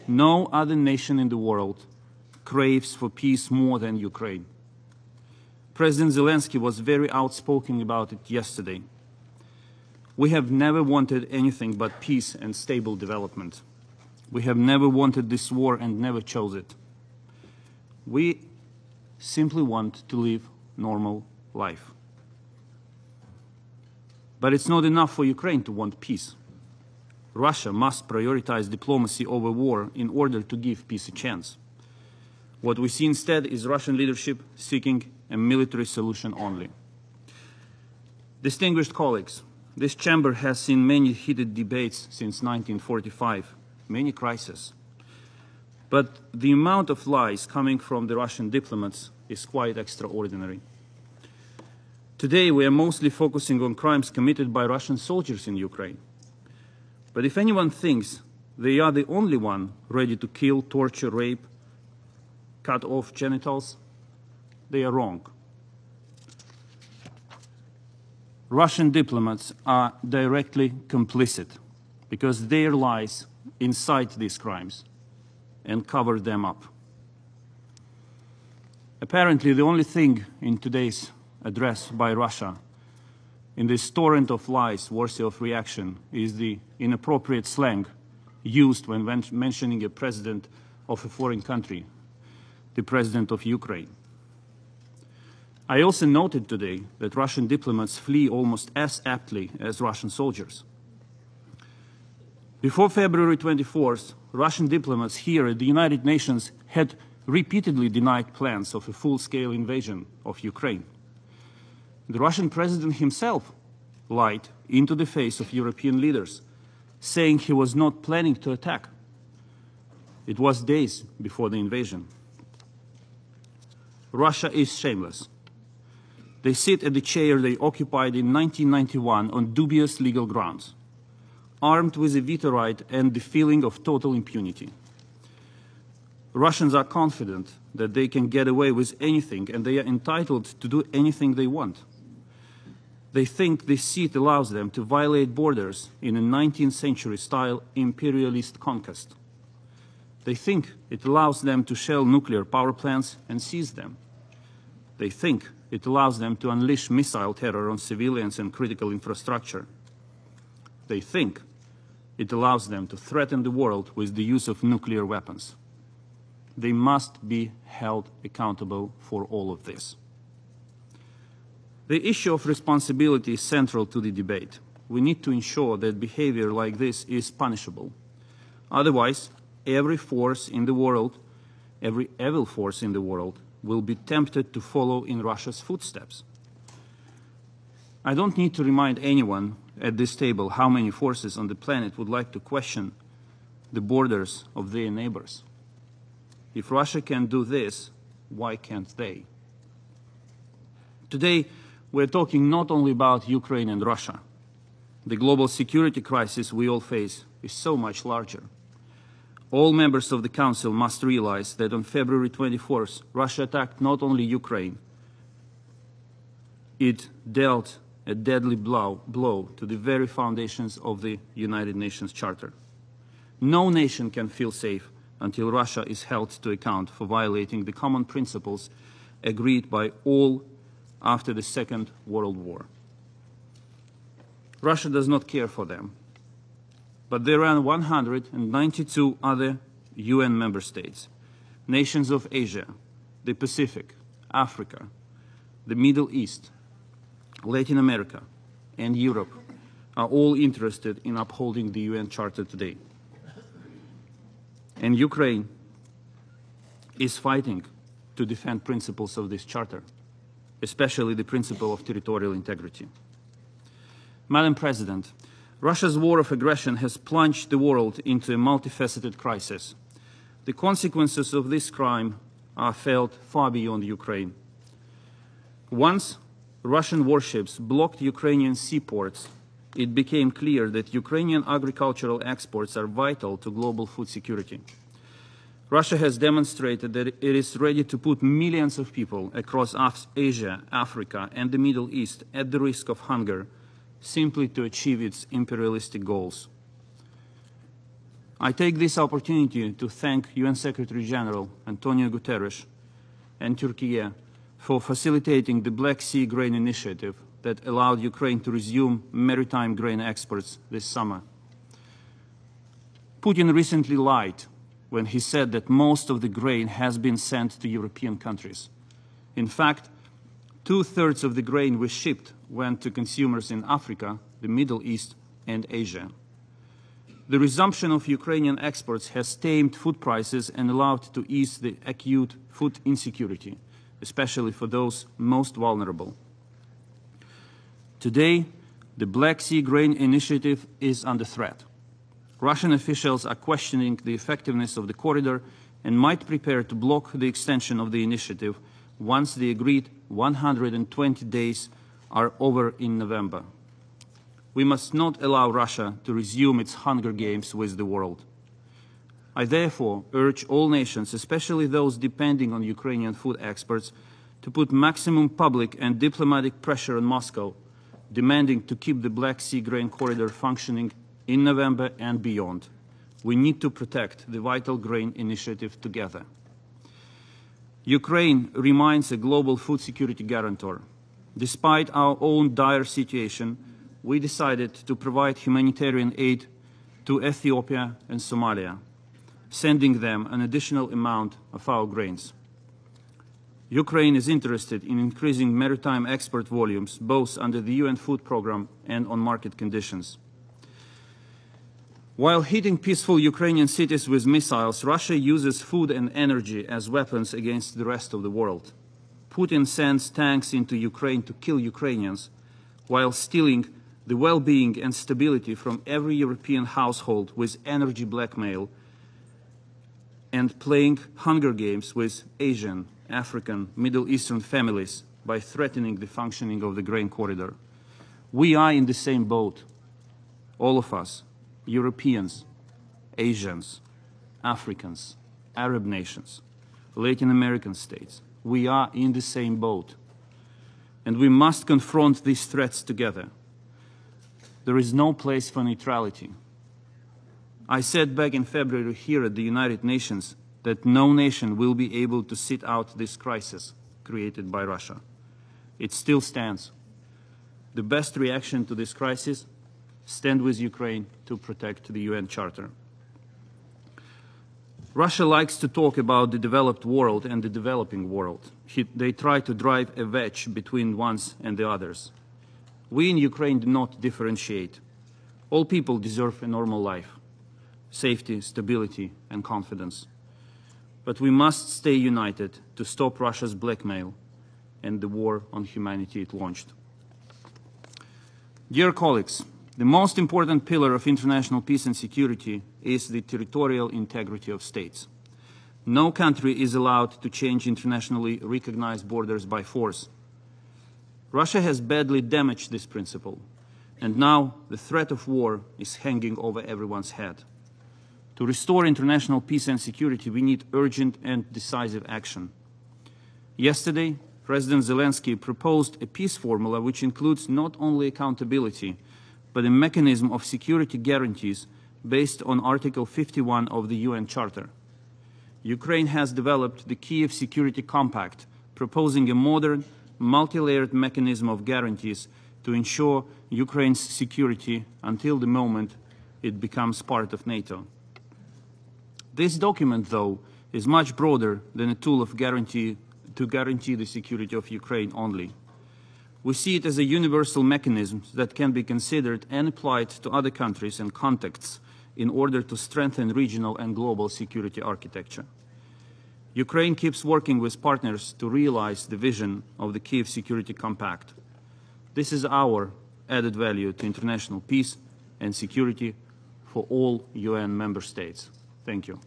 No other nation in the world craves for peace more than Ukraine. President Zelensky was very outspoken about it yesterday. We have never wanted anything but peace and stable development. We have never wanted this war and never chose it. We simply want to live normal life. But it's not enough for Ukraine to want peace. Russia must prioritize diplomacy over war in order to give peace a chance. What we see instead is Russian leadership seeking a military solution only. Distinguished colleagues, this chamber has seen many heated debates since 1945, many crises. But the amount of lies coming from the Russian diplomats is quite extraordinary. Today, we are mostly focusing on crimes committed by Russian soldiers in Ukraine. But if anyone thinks they are the only one ready to kill, torture, rape, cut off genitals, they are wrong. Russian diplomats are directly complicit because their lies incite these crimes and cover them up. Apparently, the only thing in today's address by Russia in this torrent of lies worthy of reaction is the inappropriate slang used when mentioning a president of a foreign country, the president of Ukraine. I also noted today that Russian diplomats flee almost as aptly as Russian soldiers. Before February 24th, Russian diplomats here at the United Nations had repeatedly denied plans of a full-scale invasion of Ukraine. The Russian president himself lied into the face of European leaders, saying he was not planning to attack. It was days before the invasion. Russia is shameless. They sit at the chair they occupied in 1991 on dubious legal grounds, armed with a veto right and the feeling of total impunity. Russians are confident that they can get away with anything and they are entitled to do anything they want. They think this seat allows them to violate borders in a 19th century style imperialist conquest. They think it allows them to shell nuclear power plants and seize them. They think it allows them to unleash missile terror on civilians and critical infrastructure. They think it allows them to threaten the world with the use of nuclear weapons. They must be held accountable for all of this. The issue of responsibility is central to the debate. We need to ensure that behavior like this is punishable. Otherwise, every force in the world, every evil force in the world, will be tempted to follow in Russia's footsteps. I don't need to remind anyone at this table how many forces on the planet would like to question the borders of their neighbors. If Russia can do this, why can't they? Today, we're talking not only about Ukraine and Russia. The global security crisis we all face is so much larger. All members of the Council must realize that on February 24th, Russia attacked not only Ukraine, it dealt a deadly blow, blow, to the very foundations of the United Nations Charter. No nation can feel safe until Russia is held to account for violating the common principles agreed by all after the Second World War. Russia does not care for them but there are 192 other UN member states, nations of Asia, the Pacific, Africa, the Middle East, Latin America, and Europe are all interested in upholding the UN Charter today. And Ukraine is fighting to defend principles of this charter, especially the principle of territorial integrity. Madam President, Russia's war of aggression has plunged the world into a multifaceted crisis. The consequences of this crime are felt far beyond Ukraine. Once Russian warships blocked Ukrainian seaports, it became clear that Ukrainian agricultural exports are vital to global food security. Russia has demonstrated that it is ready to put millions of people across Asia, Africa, and the Middle East at the risk of hunger simply to achieve its imperialistic goals. I take this opportunity to thank UN Secretary General Antonio Guterres and Turkey for facilitating the Black Sea Grain Initiative that allowed Ukraine to resume maritime grain exports this summer. Putin recently lied when he said that most of the grain has been sent to European countries. In fact, two-thirds of the grain we shipped went to consumers in Africa, the Middle East, and Asia. The resumption of Ukrainian exports has tamed food prices and allowed to ease the acute food insecurity, especially for those most vulnerable. Today, the Black Sea Grain Initiative is under threat. Russian officials are questioning the effectiveness of the corridor and might prepare to block the extension of the initiative once the agreed 120 days are over in November. We must not allow Russia to resume its hunger games with the world. I therefore urge all nations, especially those depending on Ukrainian food exports, to put maximum public and diplomatic pressure on Moscow, demanding to keep the Black Sea grain corridor functioning in November and beyond. We need to protect the vital grain initiative together. Ukraine remains a global food security guarantor. Despite our own dire situation, we decided to provide humanitarian aid to Ethiopia and Somalia, sending them an additional amount of our grains. Ukraine is interested in increasing maritime export volumes both under the UN Food Programme and on market conditions. While hitting peaceful Ukrainian cities with missiles, Russia uses food and energy as weapons against the rest of the world. Putin sends tanks into Ukraine to kill Ukrainians while stealing the well-being and stability from every European household with energy blackmail and playing hunger games with Asian, African, Middle Eastern families by threatening the functioning of the grain corridor. We are in the same boat, all of us, Europeans, Asians, Africans, Arab nations, Latin American states. We are in the same boat. And we must confront these threats together. There is no place for neutrality. I said back in February here at the United Nations that no nation will be able to sit out this crisis created by Russia. It still stands. The best reaction to this crisis stand with Ukraine to protect the UN Charter. Russia likes to talk about the developed world and the developing world. He, they try to drive a wedge between ones and the others. We in Ukraine do not differentiate. All people deserve a normal life, safety, stability, and confidence. But we must stay united to stop Russia's blackmail and the war on humanity it launched. Dear colleagues, the most important pillar of international peace and security is the territorial integrity of states. No country is allowed to change internationally recognized borders by force. Russia has badly damaged this principle, and now the threat of war is hanging over everyone's head. To restore international peace and security, we need urgent and decisive action. Yesterday, President Zelensky proposed a peace formula which includes not only accountability, but a mechanism of security guarantees based on Article 51 of the UN Charter. Ukraine has developed the Kyiv Security Compact, proposing a modern, multi-layered mechanism of guarantees to ensure Ukraine's security until the moment it becomes part of NATO. This document, though, is much broader than a tool of guarantee to guarantee the security of Ukraine only. We see it as a universal mechanism that can be considered and applied to other countries and contexts in order to strengthen regional and global security architecture. Ukraine keeps working with partners to realize the vision of the Kyiv Security Compact. This is our added value to international peace and security for all UN member states. Thank you.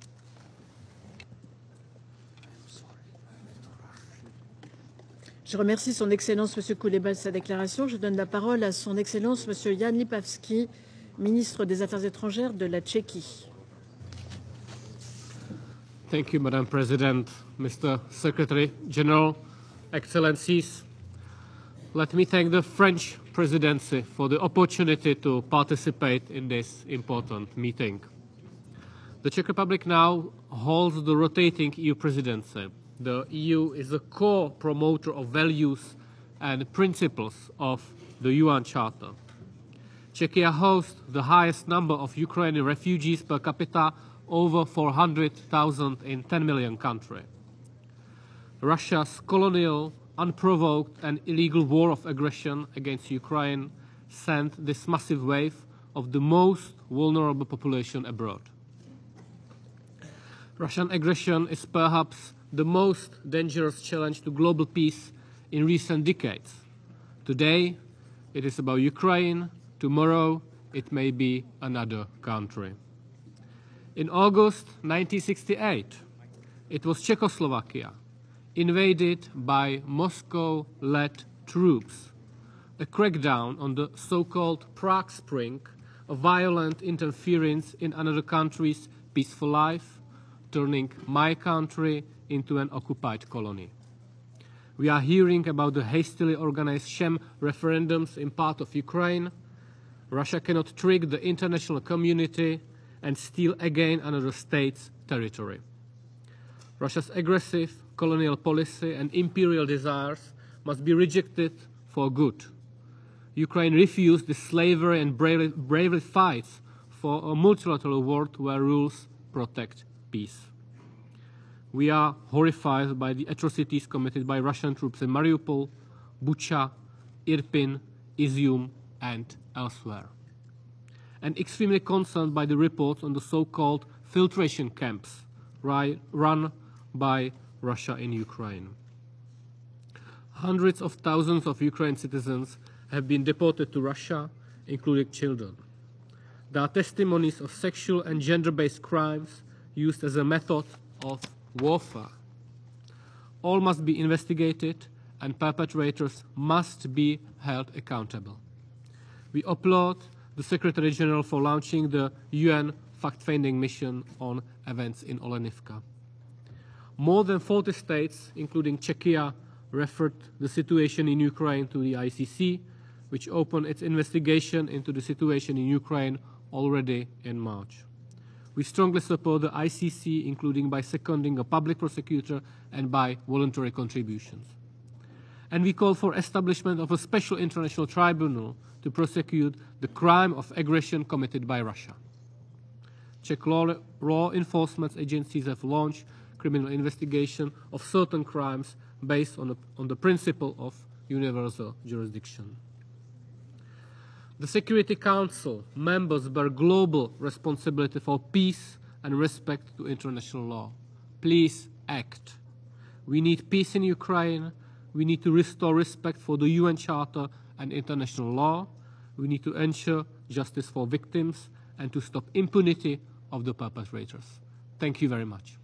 Je remercie Son Excellence M. Kouleba de sa déclaration. Je donne la parole à Son Excellence M. Jan Lipavsky, ministre des Affaires étrangères de la Tchéquie.
Thank you, Madam President, Mr. Secretary General, Excellencies. Let me thank the French presidency for the opportunity to participate in this important meeting. The Czech Republic now holds the rotating EU presidency. The EU is a core promoter of values and principles of the UN Charter. Czechia hosts the highest number of Ukrainian refugees per capita, over 400,000 in 10 million country. Russia's colonial, unprovoked and illegal war of aggression against Ukraine sent this massive wave of the most vulnerable population abroad. Russian aggression is perhaps the most dangerous challenge to global peace in recent decades. Today, it is about Ukraine. Tomorrow, it may be another country. In August 1968, it was Czechoslovakia, invaded by Moscow led troops. A crackdown on the so called Prague Spring, a violent interference in another country's peaceful life, turning my country into an occupied colony. We are hearing about the hastily organized sham referendums in part of Ukraine. Russia cannot trick the international community and steal again another state's territory. Russia's aggressive colonial policy and imperial desires must be rejected for good. Ukraine refused the slavery and bravely, bravely fights for a multilateral world where rules protect peace. We are horrified by the atrocities committed by Russian troops in Mariupol, Bucha, Irpin, Izium, and elsewhere. And extremely concerned by the reports on the so-called filtration camps run by Russia in Ukraine. Hundreds of thousands of Ukrainian citizens have been deported to Russia, including children. There are testimonies of sexual and gender-based crimes used as a method of warfare. All must be investigated and perpetrators must be held accountable. We applaud the Secretary General for launching the UN fact-finding mission on events in Olenivka. More than 40 states, including Czechia, referred the situation in Ukraine to the ICC, which opened its investigation into the situation in Ukraine already in March. We strongly support the ICC, including by seconding a public prosecutor and by voluntary contributions. And we call for establishment of a special international tribunal to prosecute the crime of aggression committed by Russia. Czech law, law enforcement agencies have launched criminal investigation of certain crimes based on, on the principle of universal jurisdiction. The Security Council members bear global responsibility for peace and respect to international law. Please act. We need peace in Ukraine. We need to restore respect for the UN Charter and international law. We need to ensure justice for victims and to stop impunity of the perpetrators. Thank you very much.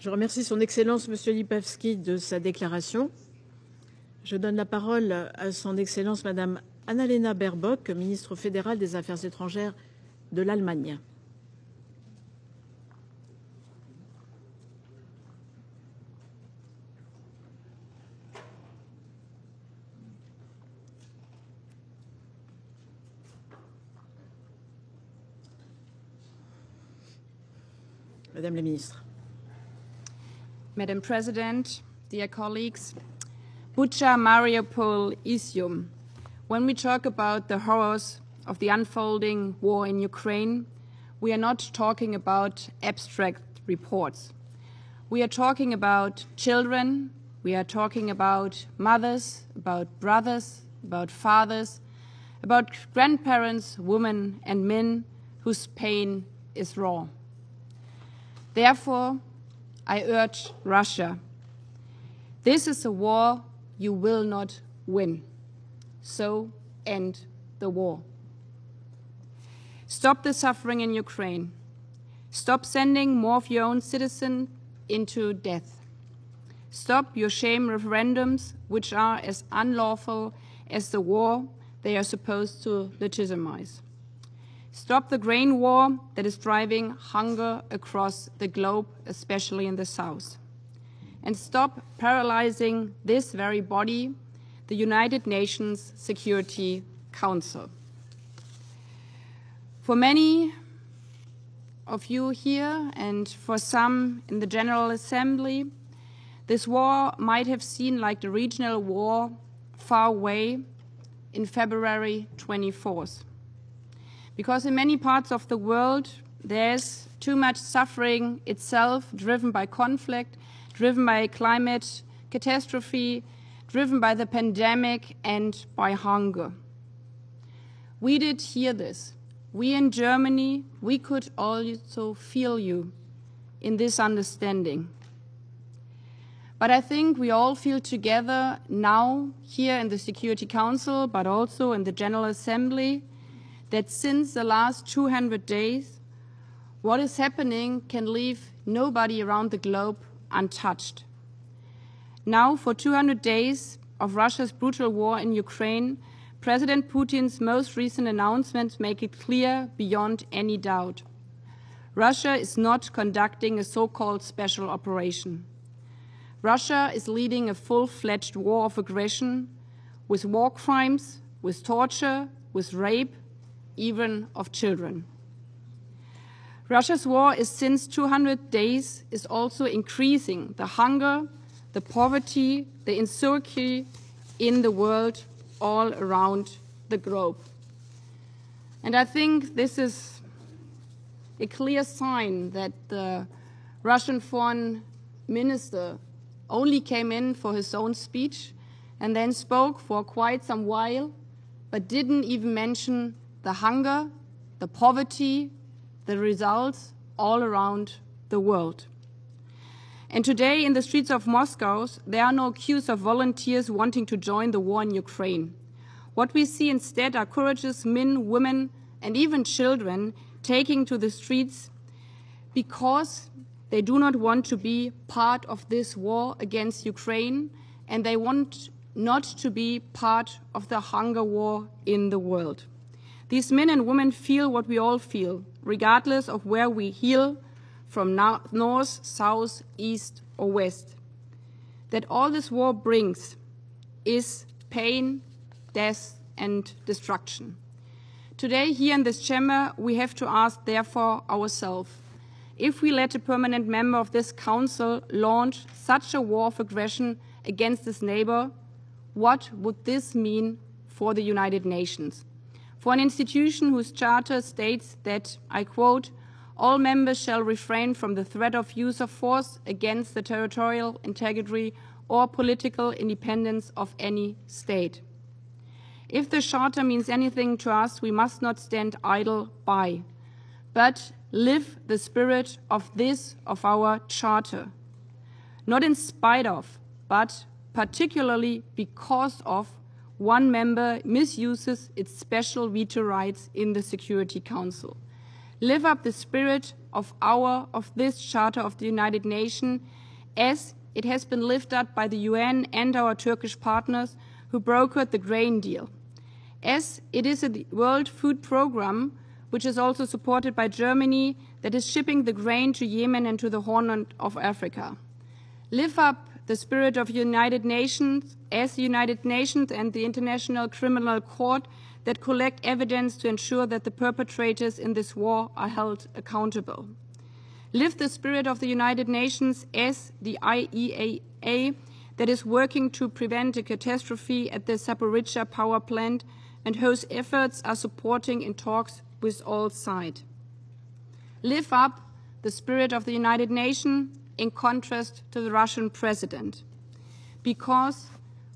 Je remercie Son Excellence M. Lipavsky de sa déclaration. Je donne la parole à Son Excellence Madame Annalena Baerbock, ministre fédérale des Affaires étrangères de l'Allemagne. Madame la Ministre.
Madam President, dear colleagues, Bucha, Mariupol, Izium. When we talk about the horrors of the unfolding war in Ukraine, we are not talking about abstract reports. We are talking about children, we are talking about mothers, about brothers, about fathers, about grandparents, women, and men whose pain is raw. Therefore, I urge Russia. This is a war you will not win. So end the war. Stop the suffering in Ukraine. Stop sending more of your own citizens into death. Stop your shame referendums, which are as unlawful as the war they are supposed to legitimize. Stop the grain war that is driving hunger across the globe, especially in the south. And stop paralyzing this very body, the United Nations Security Council. For many of you here and for some in the General Assembly, this war might have seemed like the regional war far away in February 24th. Because in many parts of the world, there's too much suffering itself driven by conflict, driven by climate catastrophe, driven by the pandemic and by hunger. We did hear this. We in Germany, we could also feel you in this understanding. But I think we all feel together now here in the Security Council, but also in the General Assembly, that since the last 200 days, what is happening can leave nobody around the globe untouched. Now, for 200 days of Russia's brutal war in Ukraine, President Putin's most recent announcements make it clear beyond any doubt. Russia is not conducting a so-called special operation. Russia is leading a full-fledged war of aggression with war crimes, with torture, with rape, even of children. Russia's war is since 200 days is also increasing the hunger, the poverty, the insecurity in the world all around the globe. And I think this is a clear sign that the Russian foreign minister only came in for his own speech and then spoke for quite some while, but didn't even mention the hunger, the poverty, the results all around the world. And today, in the streets of Moscow, there are no queues of volunteers wanting to join the war in Ukraine. What we see instead are courageous men, women, and even children taking to the streets because they do not want to be part of this war against Ukraine, and they want not to be part of the hunger war in the world. These men and women feel what we all feel, regardless of where we hail from north, south, east, or west. That all this war brings is pain, death, and destruction. Today, here in this chamber, we have to ask, therefore, ourselves if we let a permanent member of this council launch such a war of aggression against its neighbor, what would this mean for the United Nations? For an institution whose charter states that, I quote, all members shall refrain from the threat of use of force against the territorial integrity or political independence of any state. If the charter means anything to us, we must not stand idle by, but live the spirit of this, of our charter. Not in spite of, but particularly because of one member misuses its special veto rights in the Security Council. Live up the spirit of our, of this Charter of the United Nations as it has been lifted up by the UN and our Turkish partners who brokered the grain deal. As it is a World Food Programme which is also supported by Germany, that is shipping the grain to Yemen and to the Horn of Africa. Live up the spirit of United Nations as the United Nations and the International Criminal Court that collect evidence to ensure that the perpetrators in this war are held accountable. Live the spirit of the United Nations as the IAEA that is working to prevent a catastrophe at the Zaporizhzhia power plant and whose efforts are supporting in talks with all sides. Live up the spirit of the United Nations in contrast to the Russian president, because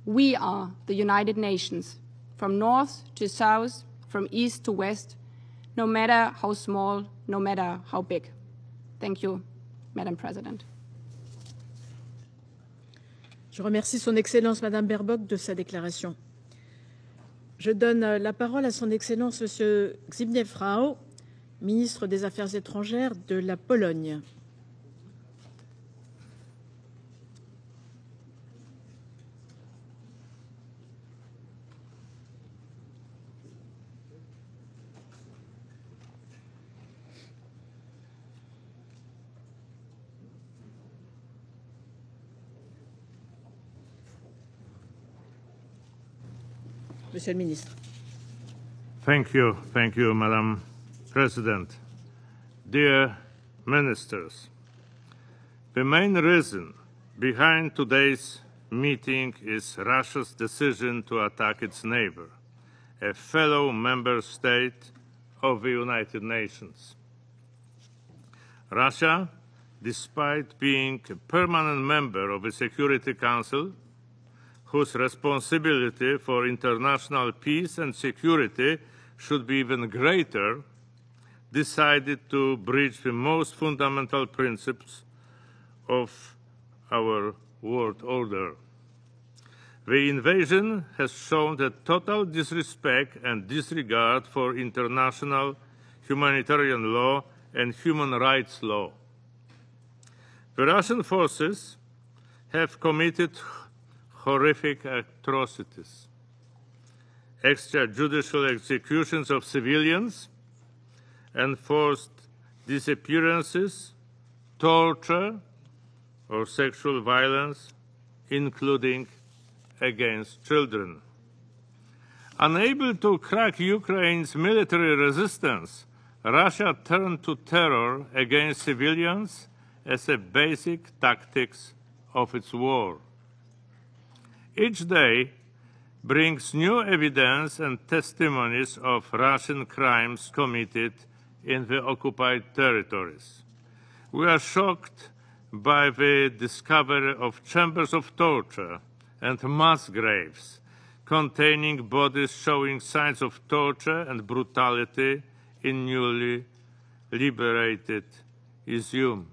we are the United Nations, from north to south, from east to west, no matter how small, no matter how big. Thank you, Madam President.
Je remercie Son Excellence Madame Baerbock de sa déclaration. Je donne la parole à Son Excellence Monsieur Zbigniew Rau, ministre des Affaires étrangères de la Pologne. Monsieur le ministre.
Thank you. Thank you, Madam President. Dear ministers, the main reason behind today's meeting is Russia's decision to attack its neighbor, a fellow member state of the United Nations. Russia, despite being a permanent member of the Security Council, whose responsibility for international peace and security should be even greater, decided to breach the most fundamental principles of our world order. The invasion has shown a total disrespect and disregard for international humanitarian law and human rights law. The Russian forces have committed horrific atrocities, extrajudicial executions of civilians, enforced disappearances, torture, or sexual violence, including against children. Unable to crack Ukraine's military resistance, Russia turned to terror against civilians as a basic tactics of its war. Each day brings new evidence and testimonies of Russian crimes committed in the occupied territories. We are shocked by the discovery of chambers of torture and mass graves containing bodies showing signs of torture and brutality in newly liberated Izium.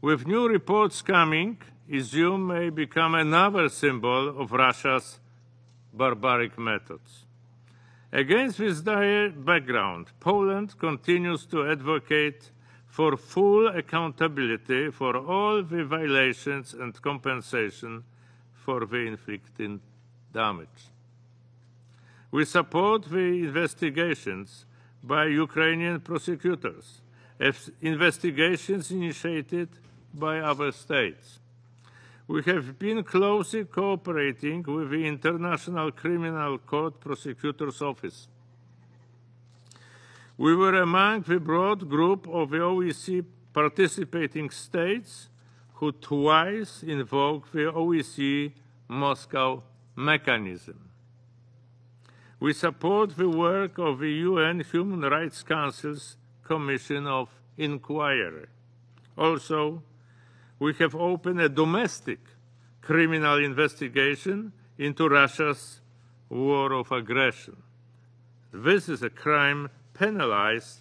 With new reports coming, Izium may become another symbol of Russia's barbaric methods. Against this dire background, Poland continues to advocate for full accountability for all the violations and compensation for the inflicted damage. We support the investigations by Ukrainian prosecutors, investigations initiated by other states. We have been closely cooperating with the International Criminal Court Prosecutor's Office. We were among the broad group of the OSCE participating states who twice invoked the OSCE Moscow mechanism. We support the work of the UN Human Rights Council's Commission of Inquiry. Also, we have opened a domestic criminal investigation into Russia's war of aggression. This is a crime penalized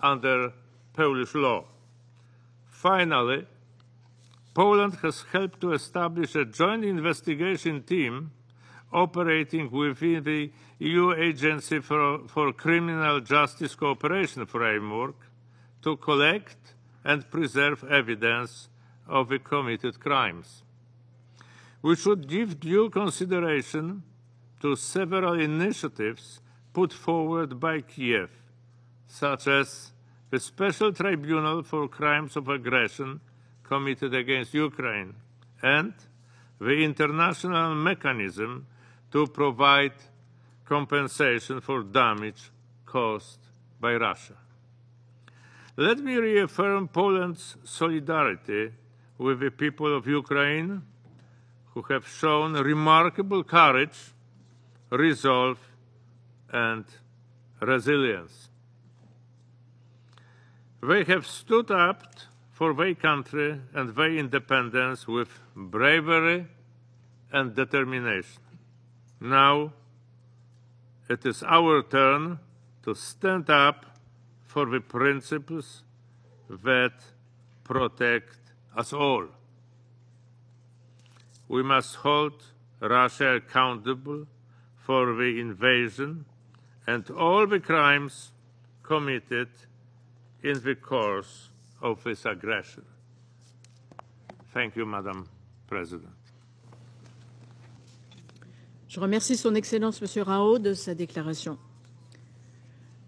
under Polish law. Finally, Poland has helped to establish a joint investigation team operating within the EU Agency for, for Criminal Justice Cooperation framework to collect and preserve evidence of the committed crimes. We should give due consideration to several initiatives put forward by Kiev, such as the Special Tribunal for Crimes of Aggression committed against Ukraine and the international mechanism to provide compensation for damage caused by Russia. Let me reaffirm Poland's solidarity with the people of Ukraine who have shown remarkable courage, resolve, and resilience. They have stood up for their country and their independence with bravery and determination. Now it is our turn to stand up for the principles that protect us all. we must hold Russia accountable for the invasion and all the crimes committed in the course of this aggression. Thank you, Madam President.
Je remercie Son Excellence M. Rao de sa déclaration.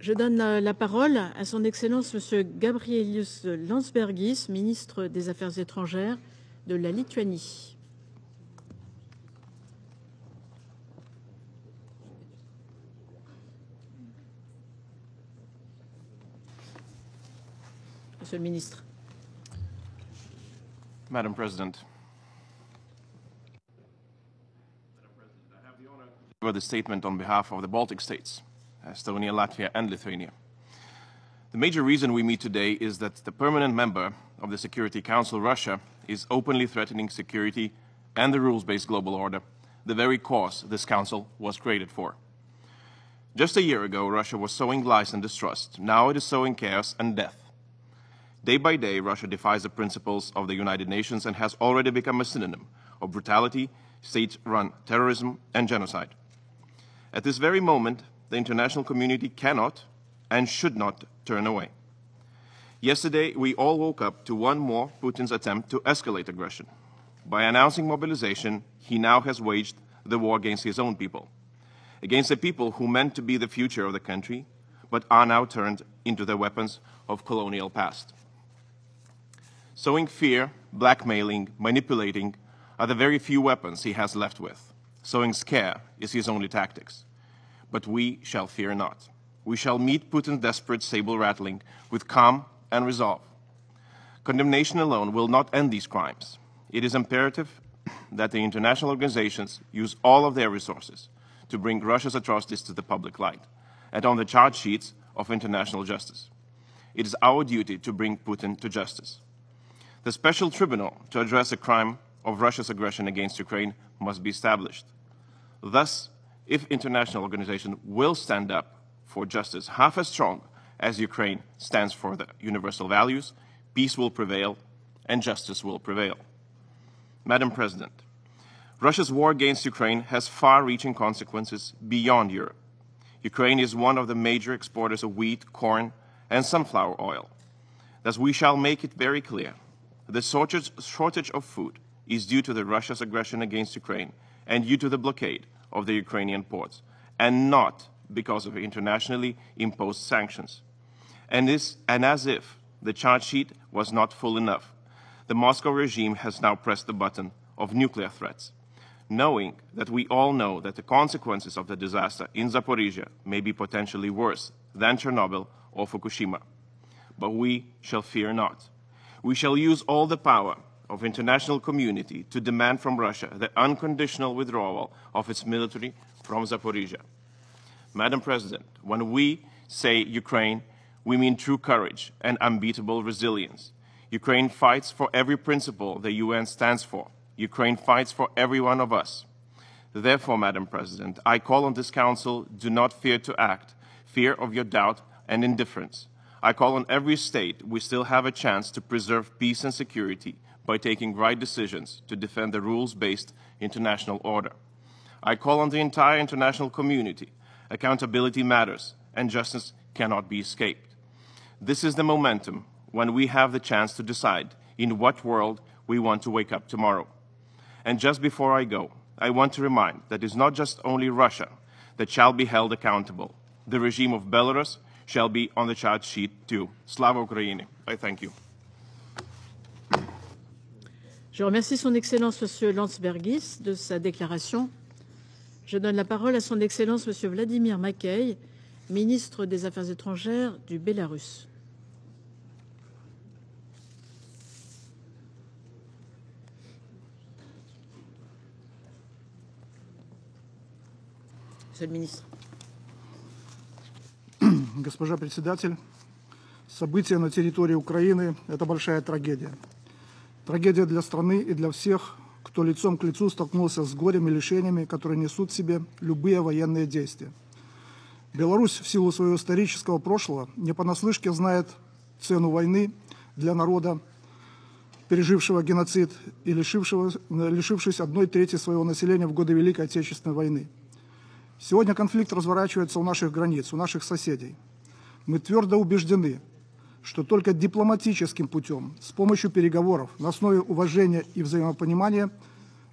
Je donne la parole à Son Excellence M. Gabrielius Landsbergis, ministre des Affaires étrangères de la Lituanie. Monsieur le ministre.
Madam President, for the statement on behalf of the Baltic states, Uh, Estonia, Latvia, and Lithuania. The major reason we meet today is that the permanent member of the Security Council, Russia, is openly threatening security and the rules-based global order, the very cause this council was created for. Just a year ago, Russia was sowing lies and distrust. Now it is sowing chaos and death. Day by day, Russia defies the principles of the United Nations and has already become a synonym of brutality, state-run terrorism, and genocide. At this very moment, the international community cannot and should not turn away. Yesterday, we all woke up to one more Putin's attempt to escalate aggression. By announcing mobilization, he now has waged the war against his own people, against the people who meant to be the future of the country, but are now turned into the weapons of colonial past. Sowing fear, blackmailing, manipulating are the very few weapons he has left with. Sowing scare is his only tactics. But we shall fear not. We shall meet Putin's desperate sable rattling with calm and resolve. Condemnation alone will not end these crimes. It is imperative that the international organizations use all of their resources to bring Russia's atrocities to the public light and on the charge sheets of international justice. It is our duty to bring Putin to justice. The special tribunal to address the crime of Russia's aggression against Ukraine must be established. Thus, if international organizations will stand up for justice half as strong as Ukraine stands for the universal values, peace will prevail and justice will prevail. Madam President, Russia's war against Ukraine has far-reaching consequences beyond Europe. Ukraine is one of the major exporters of wheat, corn, and sunflower oil. Thus, we shall make it very clear the shortage of food is due to the Russia's aggression against Ukraine and due to the blockade of the Ukrainian ports, and not because of internationally imposed sanctions. And, this, and as if the charge sheet was not full enough, the Moscow regime has now pressed the button of nuclear threats, knowing that we all know that the consequences of the disaster in Zaporizhia may be potentially worse than Chernobyl or Fukushima. But we shall fear not we shall use all the power of international community to demand from Russia the unconditional withdrawal of its military from Zaporizhia. Madam President, when we say Ukraine, we mean true courage and unbeatable resilience. Ukraine fights for every principle the UN stands for. Ukraine fights for every one of us. Therefore, Madam President, I call on this Council, do not fear to act, fear of your doubt and indifference. I call on every state we still have a chance to preserve peace and security by taking right decisions to defend the rules-based international order. I call on the entire international community. Accountability matters, and justice cannot be escaped. This is the momentum when we have the chance to decide in what world we want to wake up tomorrow. And just before I go, I want to remind that it's not just only Russia that shall be held accountable. The regime of Belarus shall be on the charge sheet too. Slava Ukraini. I thank you.
Je remercie Son Excellence M. Landsbergis de sa déclaration. Je donne la parole à Son Excellence M. Vladimir Makey, ministre des Affaires étrangères du Bélarus. Monsieur le ministre.
госпожа председатель, события на территории Украины – это большая трагедия. Трагедия для страны и для всех, кто лицом к лицу столкнулся с горем и лишениями, которые несут в себе любые военные действия. Беларусь в силу своего исторического прошлого не понаслышке знает цену войны для народа пережившего геноцид и лишившего, лишившись одной трети своего населения в годы Великой Отечественной войны. Сегодня конфликт разворачивается у наших границ, у наших соседей. Мы твердо убеждены, что только дипломатическим путем, с помощью переговоров, на основе уважения и взаимопонимания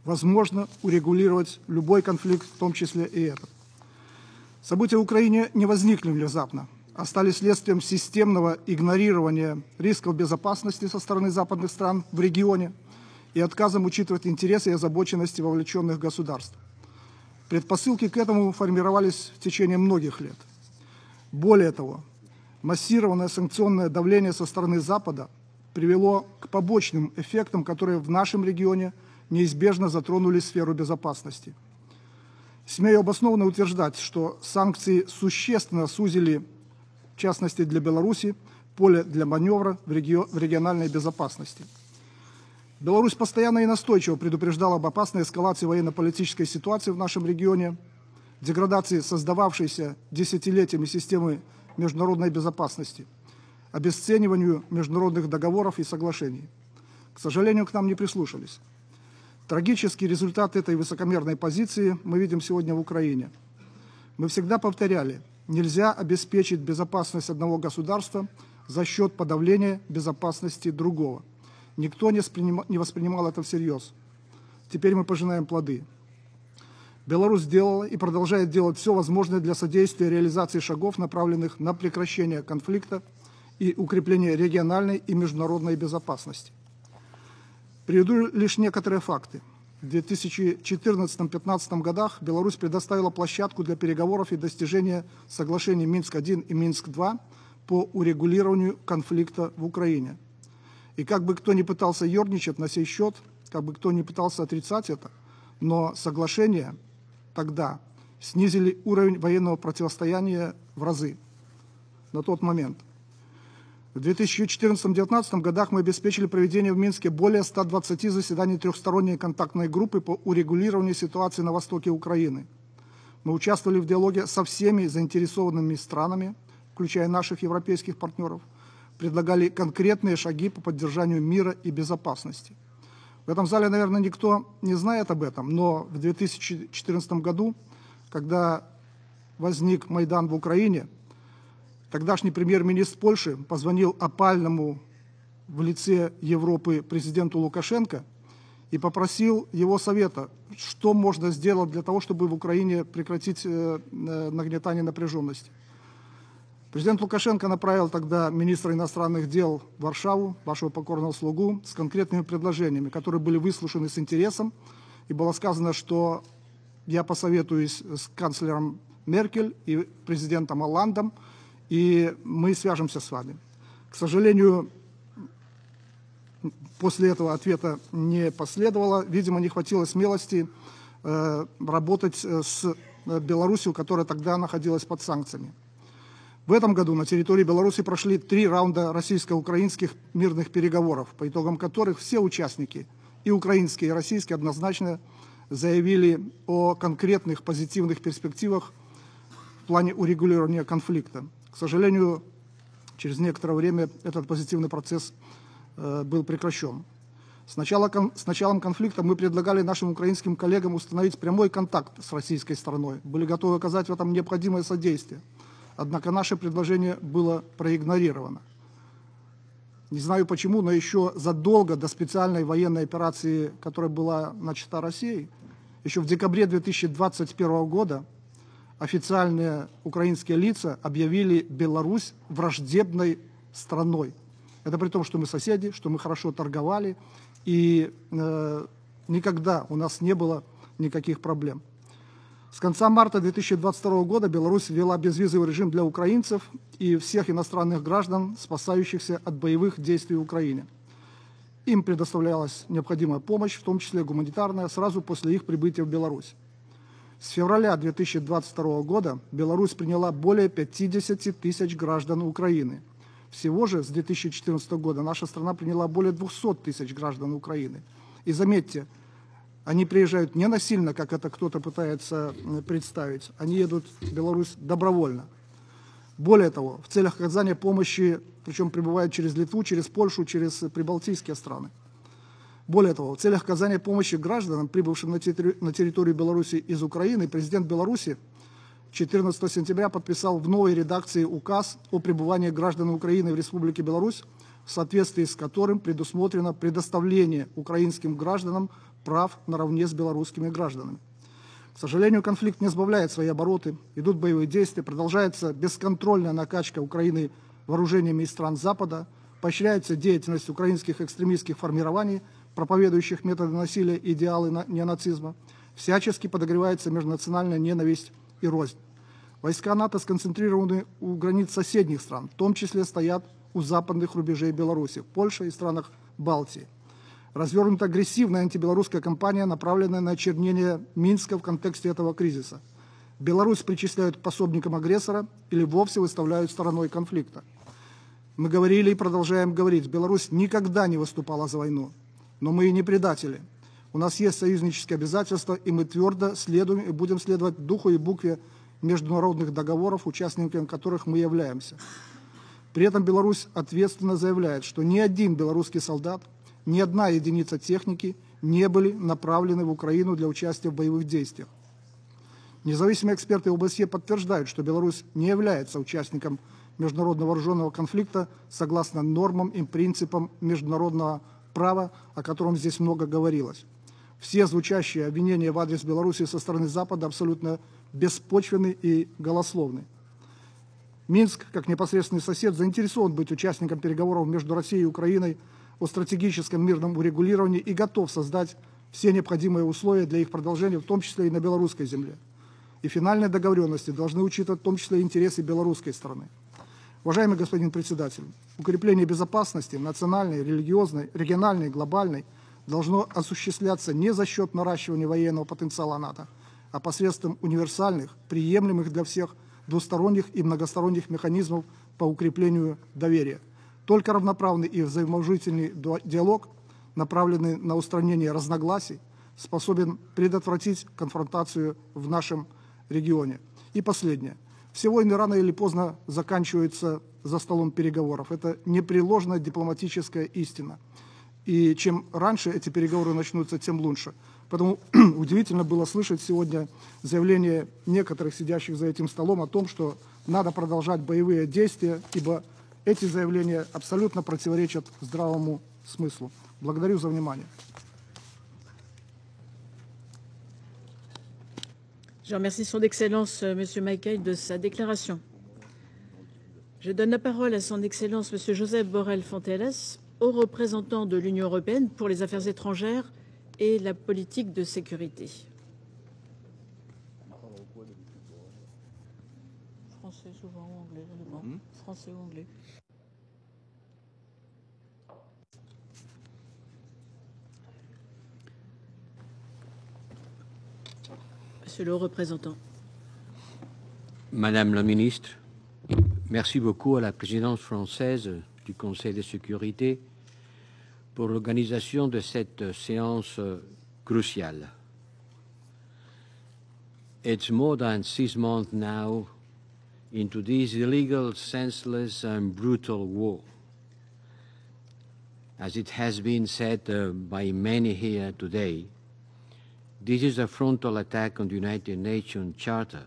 возможно урегулировать любой конфликт, в том числе и этот. События в Украине не возникли внезапно, а стали следствием системного игнорирования рисков безопасности со стороны западных стран в регионе и отказом учитывать интересы и озабоченности вовлеченных государств. Предпосылки к этому формировались в течение многих лет. Более того, массированное санкционное давление со стороны Запада привело к побочным эффектам, которые в нашем регионе неизбежно затронули сферу безопасности. Смею обоснованно утверждать, что санкции существенно сузили, в частности для Беларуси, поле для маневра в, реги в региональной безопасности. Беларусь постоянно и настойчиво предупреждала об опасной эскалации военно-политической ситуации в нашем регионе, деградации создававшейся десятилетиями системы международной безопасности, обесцениванию международных договоров и соглашений. К сожалению, к нам не прислушались. Трагический результат этой высокомерной позиции мы видим сегодня в Украине. Мы всегда повторяли, нельзя обеспечить безопасность одного государства за счет подавления безопасности другого. Никто не, воспринимал это всерьез. Теперь мы пожинаем плоды. Беларусь сделала и продолжает делать все возможное для содействия реализации шагов, направленных на прекращение конфликта и укрепление региональной и международной безопасности. Приведу лишь некоторые факты. В 2014-2015 годах Беларусь предоставила площадку для переговоров и достижения соглашений Минск-1 и Минск-2 по урегулированию конфликта в Украине. И как бы кто ни пытался ерничать на сей счет, как бы кто ни пытался отрицать это, но соглашения тогда снизили уровень военного противостояния в разы на тот момент. В 2014-2019 годах мы обеспечили проведение в Минске более 120 заседаний трехсторонней контактной группы по урегулированию ситуации на востоке Украины. Мы участвовали в диалоге со всеми заинтересованными странами, включая наших европейских партнеров, предлагали конкретные шаги по поддержанию мира и безопасности – в этом зале, наверное, никто не знает об этом, но в 2014 году, когда возник Майдан в Украине, тогдашний премьер-министр Польши позвонил опальному в лице Европы президенту Лукашенко и попросил его совета, что можно сделать для того, чтобы в Украине прекратить э, э, нагнетание напряженности. Президент Лукашенко направил тогда министра иностранных дел в Варшаву, вашего покорного слугу, с конкретными предложениями, которые были выслушаны с интересом. И было сказано, что я посоветуюсь с канцлером Меркель и президентом Олландом, и мы свяжемся с вами. К сожалению, после этого ответа не последовало. Видимо, не хватило смелости э, работать э, с э, Беларусью, которая тогда находилась под санкциями. В этом году на территории Беларуси прошли три раунда российско-украинских мирных переговоров, по итогам которых все участники, и украинские, и российские, однозначно заявили о конкретных позитивных перспективах в плане урегулирования конфликта. К сожалению, через некоторое время этот позитивный процесс э, был прекращен. С, начала, с началом конфликта мы предлагали нашим украинским коллегам установить прямой контакт с российской стороной, были готовы оказать в этом необходимое содействие – Однако наше предложение было проигнорировано. Не знаю почему, но еще задолго до специальной военной операции, которая была начата Россией, еще в декабре 2021 года официальные украинские лица объявили Беларусь враждебной страной. Это при том, что мы соседи, что мы хорошо торговали, и э, никогда у нас не было никаких проблем. С конца марта 2022 года Беларусь ввела безвизовый режим для украинцев и всех иностранных граждан, спасающихся от боевых действий в Украине. Им предоставлялась необходимая помощь, в том числе гуманитарная, сразу после их прибытия в Беларусь. С февраля 2022 года Беларусь приняла более 50 тысяч граждан Украины. Всего же с 2014 года наша страна приняла более 200 тысяч граждан Украины. И заметьте, они приезжают не насильно, как это кто-то пытается представить. Они едут в Беларусь добровольно. Более того, в целях оказания помощи, причем прибывают через Литву, через Польшу, через прибалтийские страны. Более того, в целях оказания помощи гражданам, прибывшим на территорию, Беларуси из Украины, президент Беларуси 14 сентября подписал в новой редакции указ о пребывании граждан Украины в Республике Беларусь, в соответствии с которым предусмотрено предоставление украинским гражданам прав наравне с белорусскими гражданами. К сожалению, конфликт не сбавляет свои обороты, идут боевые действия, продолжается бесконтрольная накачка Украины вооружениями из стран Запада, поощряется деятельность украинских экстремистских формирований, проповедующих методы насилия и идеалы неонацизма, всячески подогревается межнациональная ненависть и рознь. Войска НАТО сконцентрированы у границ соседних стран, в том числе стоят у западных рубежей Беларуси, в Польше и странах Балтии. Развернута агрессивная антибелорусская кампания, направленная на очернение Минска в контексте этого кризиса. Беларусь причисляют к пособникам агрессора или вовсе выставляют стороной конфликта. Мы говорили и продолжаем говорить, Беларусь никогда не выступала за войну. Но мы и не предатели. У нас есть союзнические обязательства, и мы твердо следуем и будем следовать духу и букве международных договоров, участниками которых мы являемся. При этом Беларусь ответственно заявляет, что ни один белорусский солдат, ни одна единица техники не были направлены в Украину для участия в боевых действиях. Независимые эксперты ОБСЕ подтверждают, что Беларусь не является участником международного вооруженного конфликта согласно нормам и принципам международного права, о котором здесь много говорилось. Все звучащие обвинения в адрес Беларуси со стороны Запада абсолютно беспочвенны и голословны. Минск, как непосредственный сосед, заинтересован быть участником переговоров между Россией и Украиной о стратегическом мирном урегулировании и готов создать все необходимые условия для их продолжения, в том числе и на белорусской земле. И финальные договоренности должны учитывать в том числе интересы белорусской стороны. Уважаемый господин председатель, укрепление безопасности национальной, религиозной, региональной, глобальной должно осуществляться не за счет наращивания военного потенциала НАТО, а посредством универсальных, приемлемых для всех двусторонних и многосторонних механизмов по укреплению доверия. Только равноправный и взаимоуважительный диалог, направленный на устранение разногласий, способен предотвратить конфронтацию в нашем регионе. И последнее – все войны рано или поздно заканчиваются за столом переговоров. Это непреложная дипломатическая истина. И чем раньше эти переговоры начнутся, тем лучше. Поэтому удивительно было слышать сегодня заявление некоторых сидящих за этим столом о том, что надо продолжать боевые действия, ибо эти заявления абсолютно противоречат здравому смыслу. Благодарю за внимание.
Je remercie son Excellence euh, M. Mackay de sa déclaration. Je donne la parole à son Excellence M. Joseph Borrell Fonteles, haut représentant de l'Union européenne pour les affaires étrangères et la politique de sécurité. Français, souvent anglais, hmm? Français ou anglais Monsieur le représentant.
Madame la ministre, merci beaucoup à la présidence française du Conseil de sécurité pour l'organisation de cette séance cruciale. It's more than six months now into this illegal, senseless, and brutal war. As it has been said uh, by many here today, this is a frontal attack on the United Nations Charter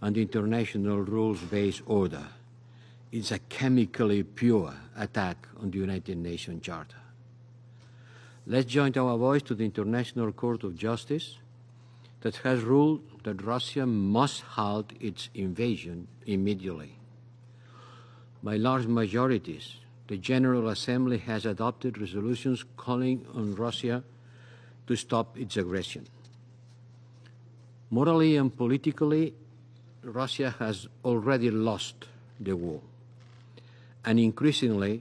and the international rules-based order. It's a chemically pure attack on the United Nations Charter. Let's join our voice to the International Court of Justice that has ruled that Russia must halt its invasion immediately. By large majorities, the General Assembly has adopted resolutions calling on Russia to stop its aggression. Morally and politically, Russia has already lost the war. And increasingly,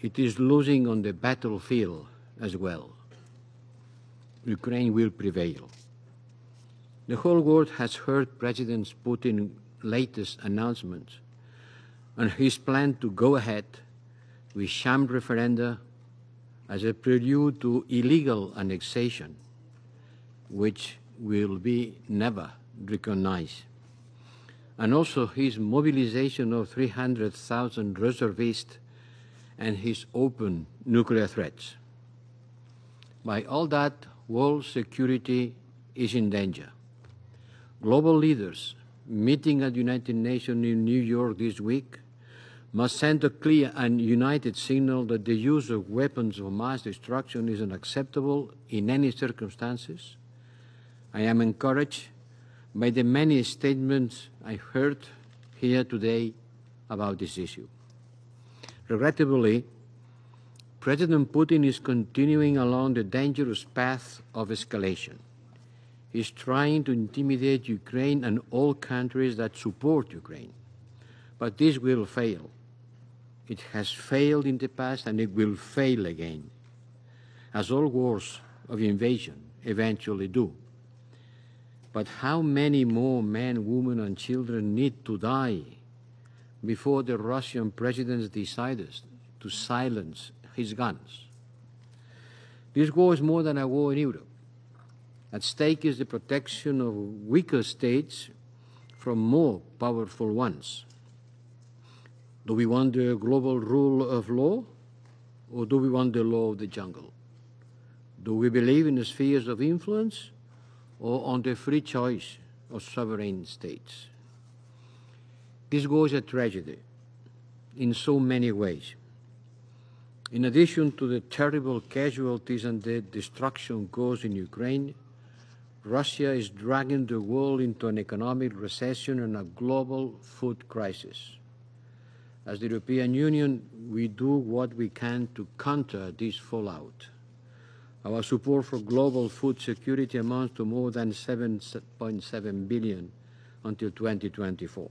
it is losing on the battlefield as well. Ukraine will prevail. The whole world has heard President Putin's latest announcements and his plan to go ahead with sham referenda as a prelude to illegal annexation, which will be never recognized. And also his mobilization of 300,000 reservists and his open nuclear threats. By all that, world security is in danger. Global leaders meeting at the United Nations in New York this week must send a clear and united signal that the use of weapons of mass destruction is unacceptable in any circumstances. I am encouraged by the many statements I heard here today about this issue. Regrettably, President Putin is continuing along the dangerous path of escalation. He is trying to intimidate Ukraine and all countries that support Ukraine. But this will fail. It has failed in the past and it will fail again, as all wars of invasion eventually do. But how many more men, women, and children need to die before the Russian president decides to silence his guns? This war is more than a war in Europe. At stake is the protection of weaker states from more powerful ones. Do we want the global rule of law or do we want the law of the jungle? Do we believe in the spheres of influence or on the free choice of sovereign states? This was a tragedy in so many ways. In addition to the terrible casualties and the destruction caused in Ukraine, Russia is dragging the world into an economic recession and a global food crisis. As the European Union, we do what we can to counter this fallout. Our support for global food security amounts to more than 7.7 billion until 2024.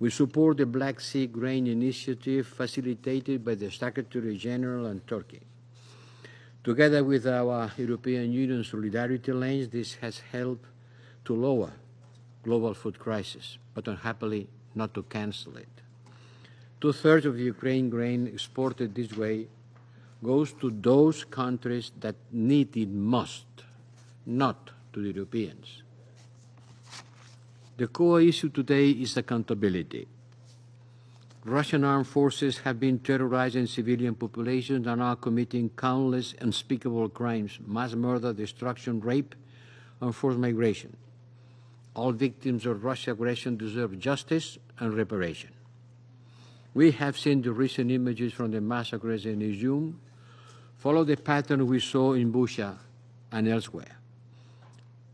We support the Black Sea Grain Initiative facilitated by the Secretary General and Turkey. Together with our European Union solidarity lanes, this has helped to lower global food crisis, but unhappily not to cancel it. Two-thirds of the Ukraine grain exported this way goes to those countries that need it most, not to the Europeans. The core issue today is accountability. Russian armed forces have been terrorizing civilian populations and are committing countless unspeakable crimes, mass murder, destruction, rape, and forced migration. All victims of Russian aggression deserve justice and reparation. We have seen the recent images from the massacres in Izium follow the pattern we saw in Bucha and elsewhere.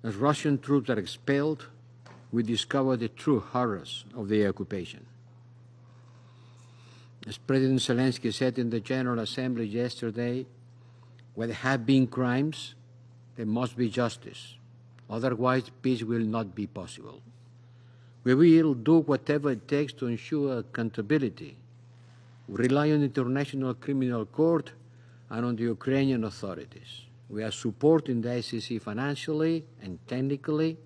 As Russian troops are expelled, we discover the true horrors of the occupation. As President Zelensky said in the General Assembly yesterday, where there have been crimes, there must be justice. Otherwise, peace will not be possible. We will do whatever it takes to ensure accountability. We rely on the International Criminal Court and on the Ukrainian authorities. We are supporting the ICC financially and technically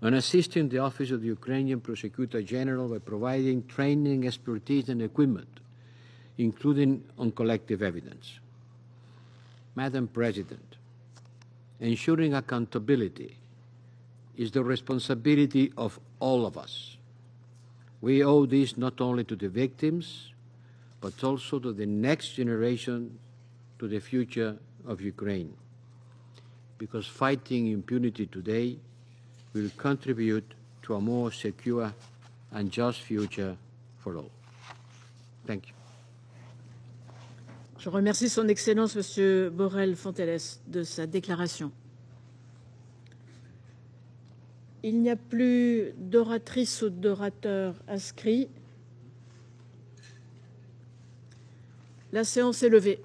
and assisting the Office of the Ukrainian Prosecutor General by providing training, expertise, and equipment, including on collective evidence. Madam President, ensuring accountability is the responsibility of all of us. We owe this not only to the victims, but also to the next generation, to the future of Ukraine. Because fighting impunity today will contribute to a more secure and just future for all. Thank you.
Je remercie Son Excellence Monsieur Borrell Fontelles de sa déclaration. Il n'y a plus d'oratrices ou d'orateurs inscrits. La séance est levée.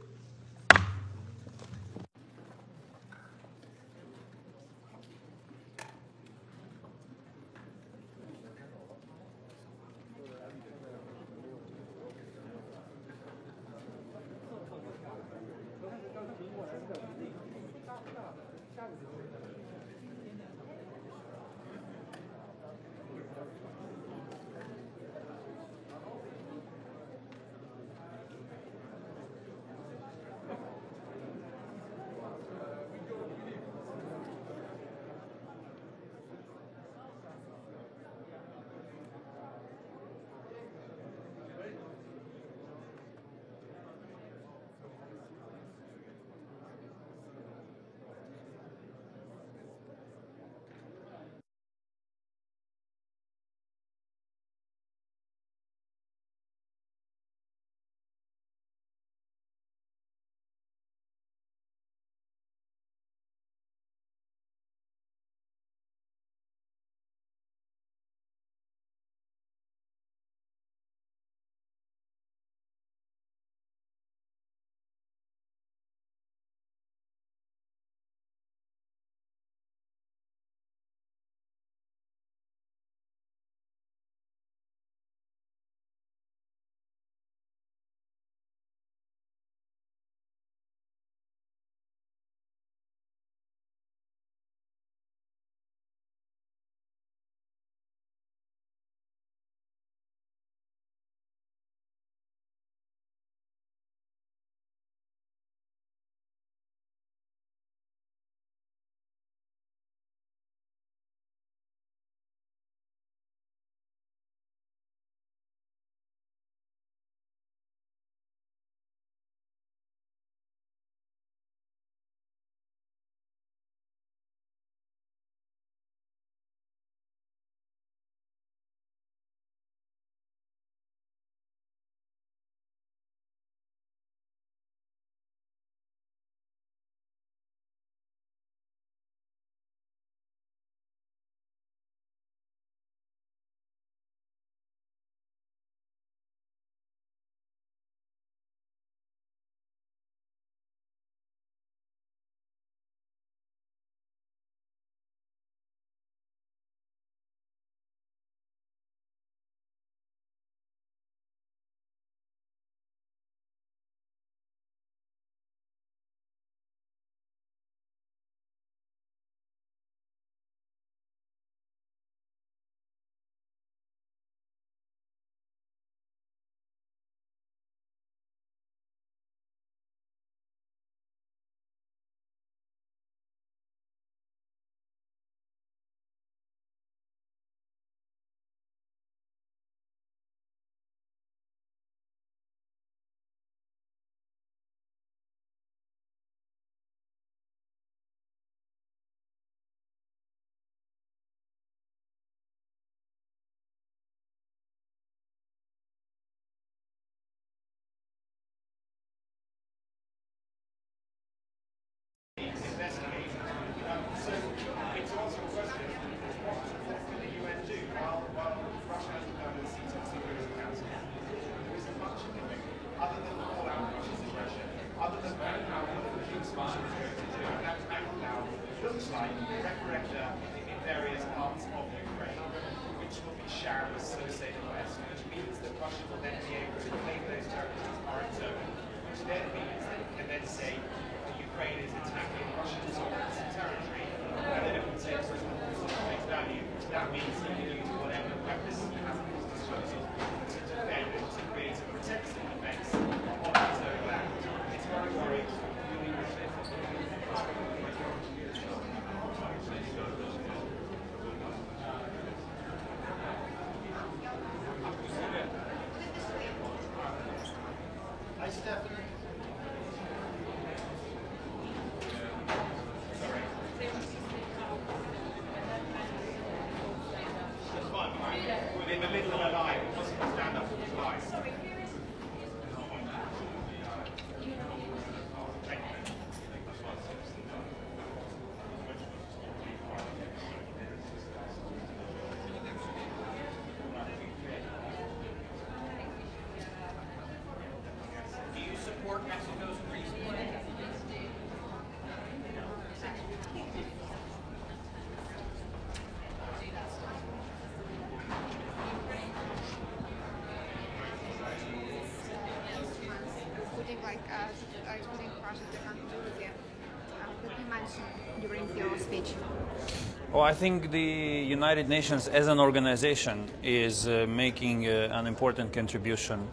Well, I think the United Nations as an organization is uh, making uh, an important contribution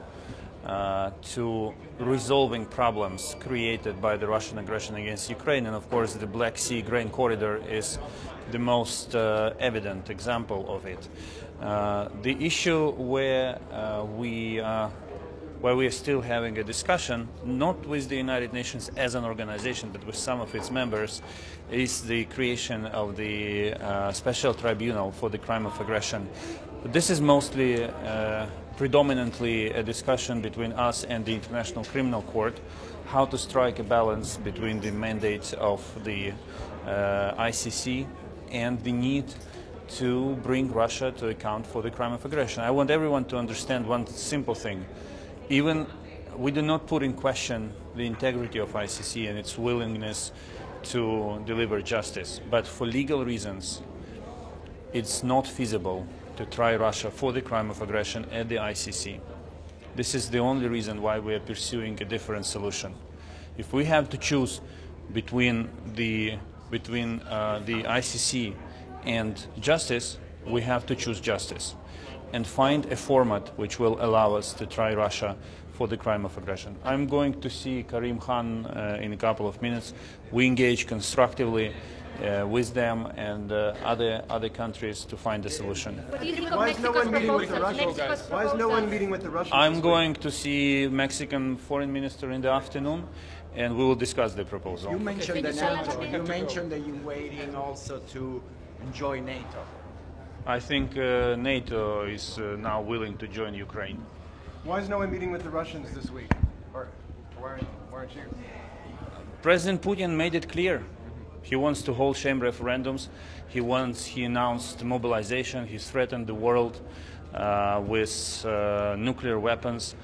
uh, to resolving problems created by the Russian aggression against Ukraine. And of course, the Black Sea grain corridor is the most uh, evident example of it. Uh, the issue where uh, we where we are still having a discussion, not with the United Nations as an organization, but with some of its members, is the creation of the uh, special tribunal for the crime of aggression. This is mostly, uh, predominantly a discussion between us and the International Criminal Court, how to strike a balance between the mandate of the uh, ICC and the need to bring Russia to account for the crime of aggression. I want everyone to understand one simple thing. Even we do not put in question the integrity of ICC and its willingness to deliver justice, but for legal reasons, it's not feasible to try Russia for the crime of aggression at the ICC. This is the only reason why we are pursuing a different solution. If we have to choose between the between uh, the ICC and justice, we have to choose justice and find a format which will allow us to try Russia for the crime of aggression. I'm going to see Karim Khan uh, in a couple of minutes. We engage constructively uh, with them and uh, other other countries to find a solution.
What do you think of Why is no one meeting with the Russians? Why is no one meeting with the Russians?
I'm going to see Mexican foreign minister in the afternoon, and we will discuss the proposal.
You mentioned the NATO. You mentioned that you're waiting also to join NATO.
I think uh, NATO is uh, now willing to join Ukraine.
Why is no one meeting with the Russians this week? Or why aren't, why aren't you?
President Putin made it clear. He wants to hold shame referendums. He wants. He announced mobilization. He threatened the world uh, with uh, nuclear weapons.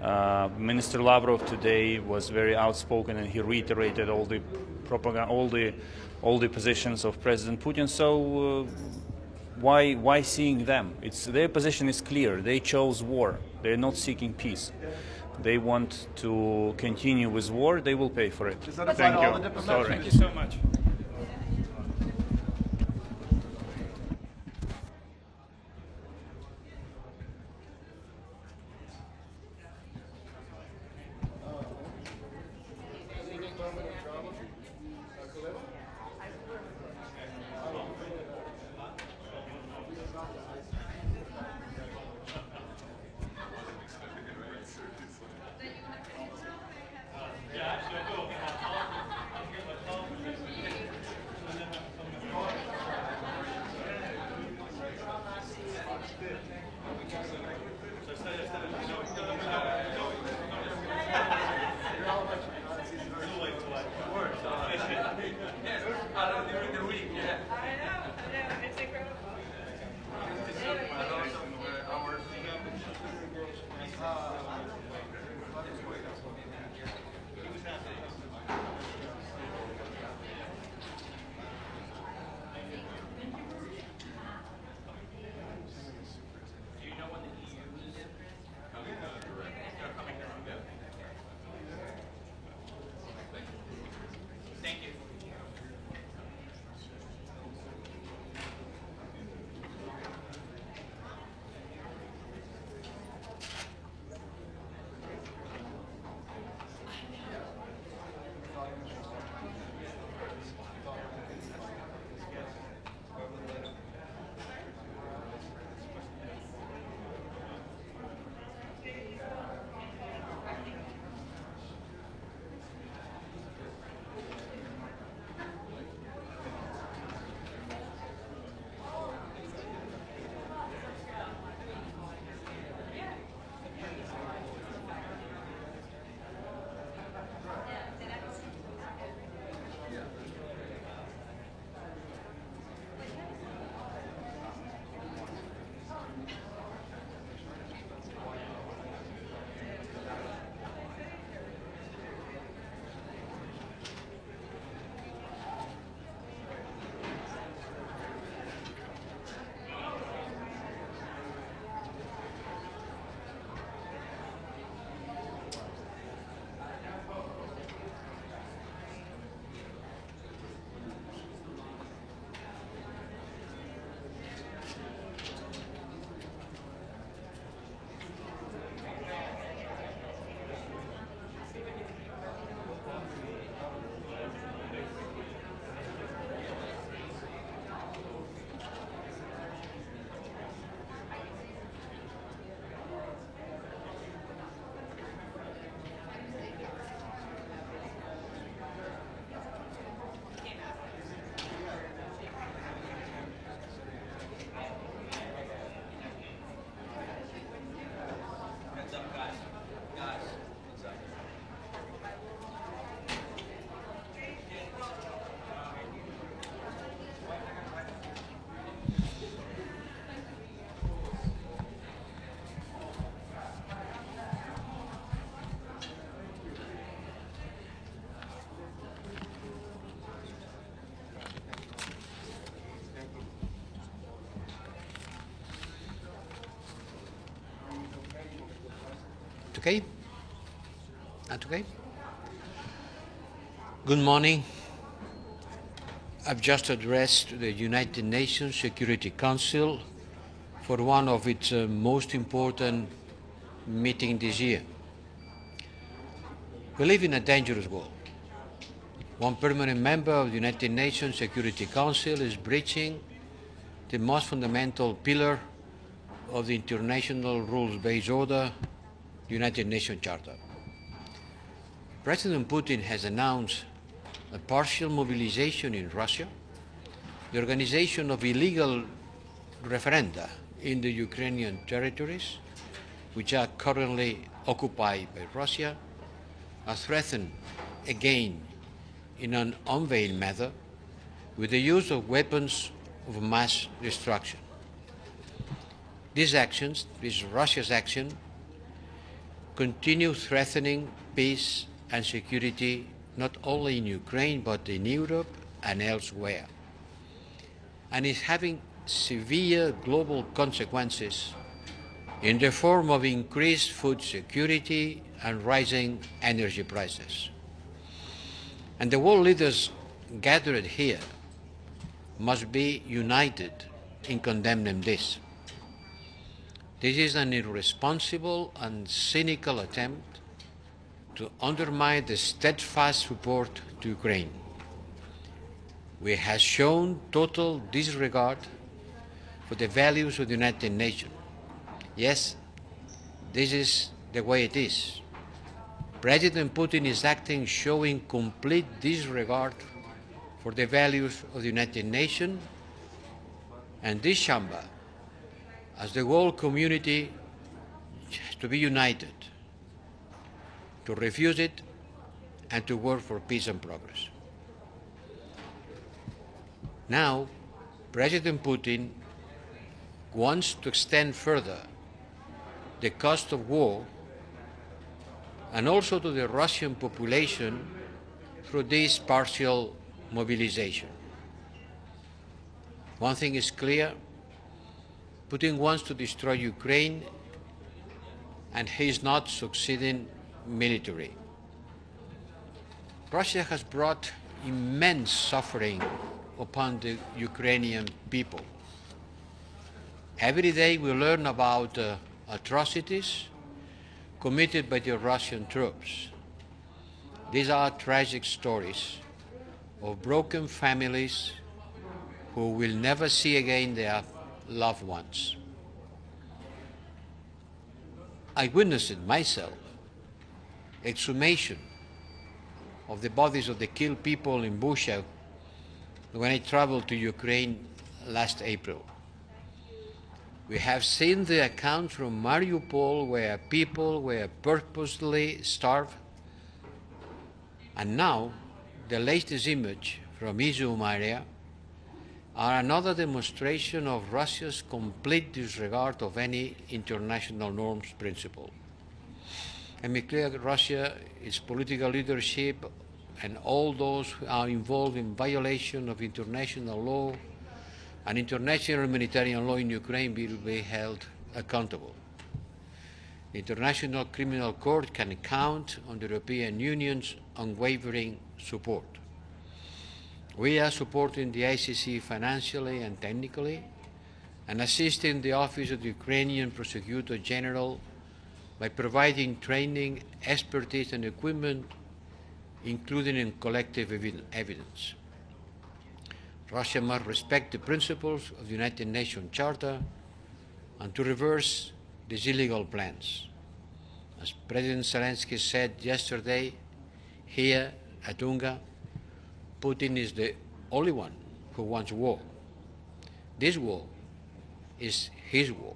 Uh, Minister Lavrov today was very outspoken, and he reiterated all the propaganda, all the all the positions of President Putin. So. Why, why seeing them? It's, their position is clear. They chose war. They're not seeking peace. They want to continue with war. They will pay for it.
That apply
Thank you.
all the diplomats?
Sorry.
Thank you so much.
Okay? That okay? Good morning. I've just addressed the United Nations Security Council for one of its uh, most important meetings this year. We live in a dangerous world. One permanent member of the United Nations Security Council is breaching the most fundamental pillar of the international rules-based order, United Nations Charter. President Putin has announced a partial mobilization in Russia, the organization of illegal referenda in the Ukrainian territories, which are currently occupied by Russia, are threatened again in an unveiled manner with the use of weapons of mass destruction. These actions, this Russia's action, continue threatening peace and security not only in Ukraine but in Europe and elsewhere, and is having severe global consequences in the form of increased food security and rising energy prices. And the world leaders gathered here must be united in condemning this. This is an irresponsible and cynical attempt to undermine the steadfast support to Ukraine. We have shown total disregard for the values of the United Nations. Yes, this is the way it is. President Putin is acting showing complete disregard for the values of the United Nations and this chamber, as the world community, to be united to refuse it and to work for peace and progress. Now, President Putin wants to extend further the cost of war and also to the Russian population through this partial mobilization. One thing is clear Putin wants to destroy Ukraine and he is not succeeding military. Russia has brought immense suffering upon the Ukrainian people. Every day we learn about uh, atrocities committed by the Russian troops. These are tragic stories of broken families who will never see again their loved ones. I witnessed it myself, exhumation of the bodies of the killed people in Bucha when I traveled to Ukraine last April. We have seen the accounts from Mariupol where people were purposely starved. And now, the latest image from Izium area are another demonstration of Russia's complete disregard of any international norms principle. And make clear that Russia, its political leadership, and all those who are involved in violation of international law and international humanitarian law in Ukraine will be held accountable. The International Criminal Court can count on the European Union's unwavering support. We are supporting the ICC financially and technically and assisting the Office of the Ukrainian Prosecutor General by providing training, expertise and equipment, including in collective evidence. Russia must respect the principles of the United Nations Charter and to reverse these illegal plans. As President Zelensky said yesterday here at UNGA, Putin is the only one who wants war. This war is his war.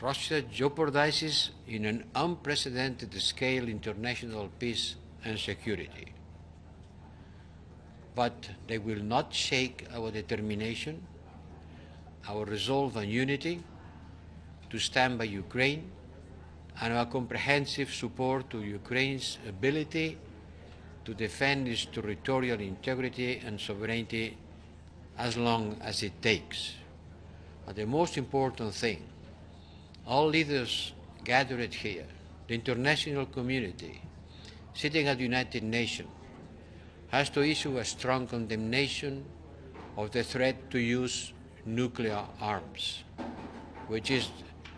Russia jeopardizes in an unprecedented scale international peace and security but they will not shake our determination, our resolve and unity to stand by Ukraine, and our comprehensive support to Ukraine's ability to defend its territorial integrity and sovereignty as long as it takes. But the most important thing, all leaders gathered here, the international community, sitting at the United Nations, has to issue a strong condemnation of the threat to use nuclear arms, which is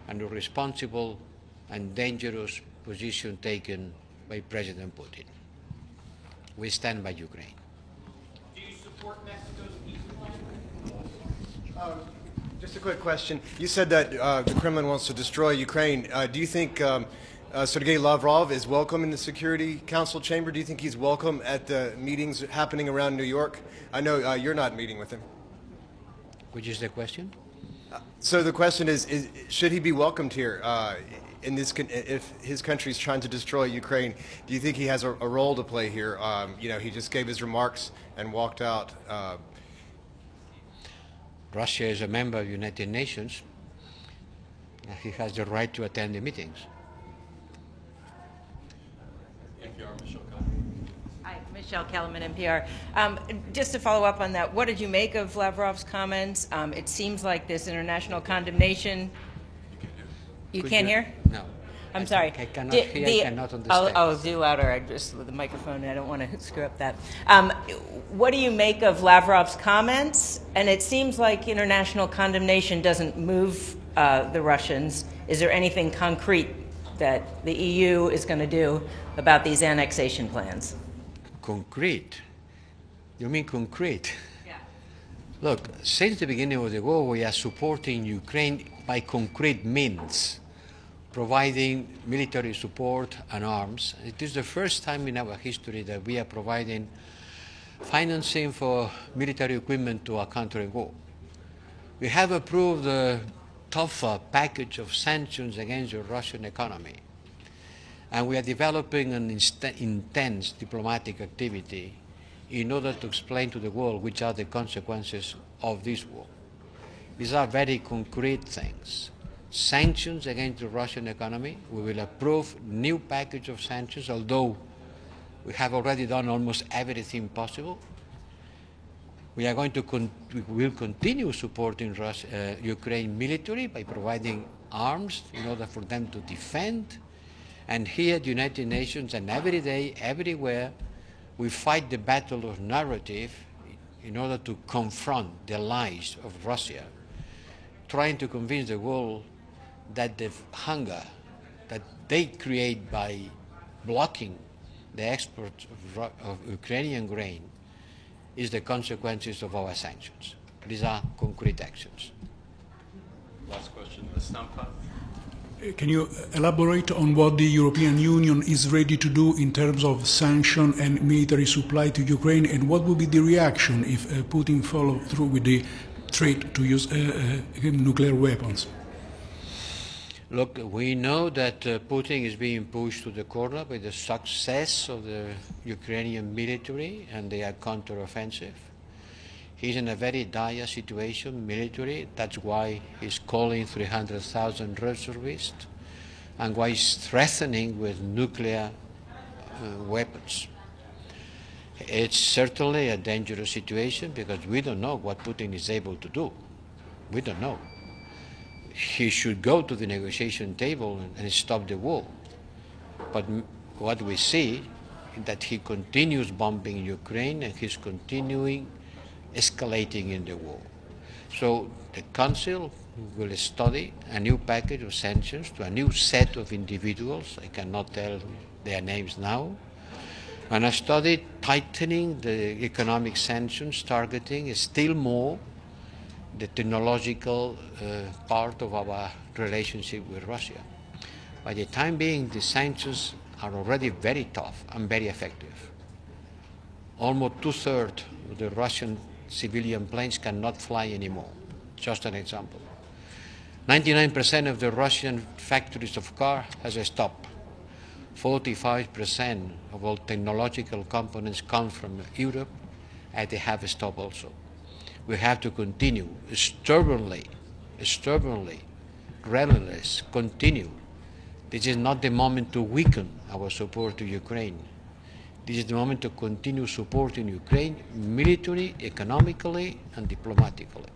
an irresponsible and dangerous position taken by President Putin. We stand by Ukraine.
Do you support Mexico's peace plan?
Um, just a quick question. You said that uh, the Kremlin wants to destroy Ukraine. Uh, do you think um, uh, Sergei Lavrov is welcome in the Security Council chamber? Do you think he's welcome at the meetings happening around New York? I know uh, you're not meeting with him.
Which is the question?
So the question is, is should he be welcomed here? In this, con- if his country's trying to destroy Ukraine, do you think he has a, a role to play here? Um, you know, he just gave his remarks and walked out. Uh,
Russia is a member of the United Nations. and He has the right to attend the meetings.
Hi, Michele Kelemen, NPR. Um, just to follow up on that, what did you make of Lavrov's comments? Um, it seems like this international condemnation. You
Could
can't hear?
No.
I'm sorry.
I cannot hear,
the-
I cannot
I'll,
understand.
I'll do louder. I just with the microphone. I don't want to screw up that. Um, what do you make of Lavrov's comments? And it seems like international condemnation doesn't move uh, the Russians. Is there anything concrete that the EU is going to do about these annexation plans?
Concrete? You mean concrete? Look, since the beginning of the war, we are supporting Ukraine by concrete means, providing military support and arms. It is the first time in our history that we are providing financing for military equipment to a country in war. We have approved a tougher package of sanctions against the Russian economy. And we are developing an intense diplomatic activity in order to explain to the world which are the consequences of this war. These are very concrete things. Sanctions against the Russian economy. We will approve new package of sanctions, although we have already done almost everything possible. We are going to con- we will continue supporting Rus- uh, Ukraine military by providing arms in order for them to defend. And here, the United Nations, and every day, everywhere, we fight the battle of narrative in order to confront the lies of Russia, trying to convince the world that the hunger that they create by blocking the export of, of Ukrainian grain is the consequences of our sanctions. These are concrete actions.
Last question, Stampa.
Can you elaborate on what the European Union is ready to do in terms of sanction and military supply to Ukraine, and what will be the reaction if uh, Putin follow through with the threat to use uh, uh, nuclear weapons?
Look, we know that uh, Putin is being pushed to the corner by the success of the Ukrainian military and their counteroffensive. He's in a very dire situation, military. That's why he's calling 300,000 reservists and why he's threatening with nuclear uh, weapons. It's certainly a dangerous situation because we don't know what Putin is able to do. We don't know. He should go to the negotiation table and, and stop the war. But what we see is that he continues bombing Ukraine and he's continuing escalating in the war. So the Council will study a new package of sanctions to a new set of individuals. I cannot tell their names now. And I studied tightening the economic sanctions, targeting still more the technological uh, part of our relationship with Russia. By the time being, the sanctions are already very tough and very effective. Almost two-thirds of the Russian civilian planes cannot fly anymore. Just an example. 99% of the Russian factories of cars has stopped. 45% of all technological components come from Europe, and they have stopped also. We have to continue stubbornly, stubbornly, relentless, continue. This is not the moment to weaken our support to Ukraine. This is the moment to continue supporting Ukraine militarily, economically, and diplomatically.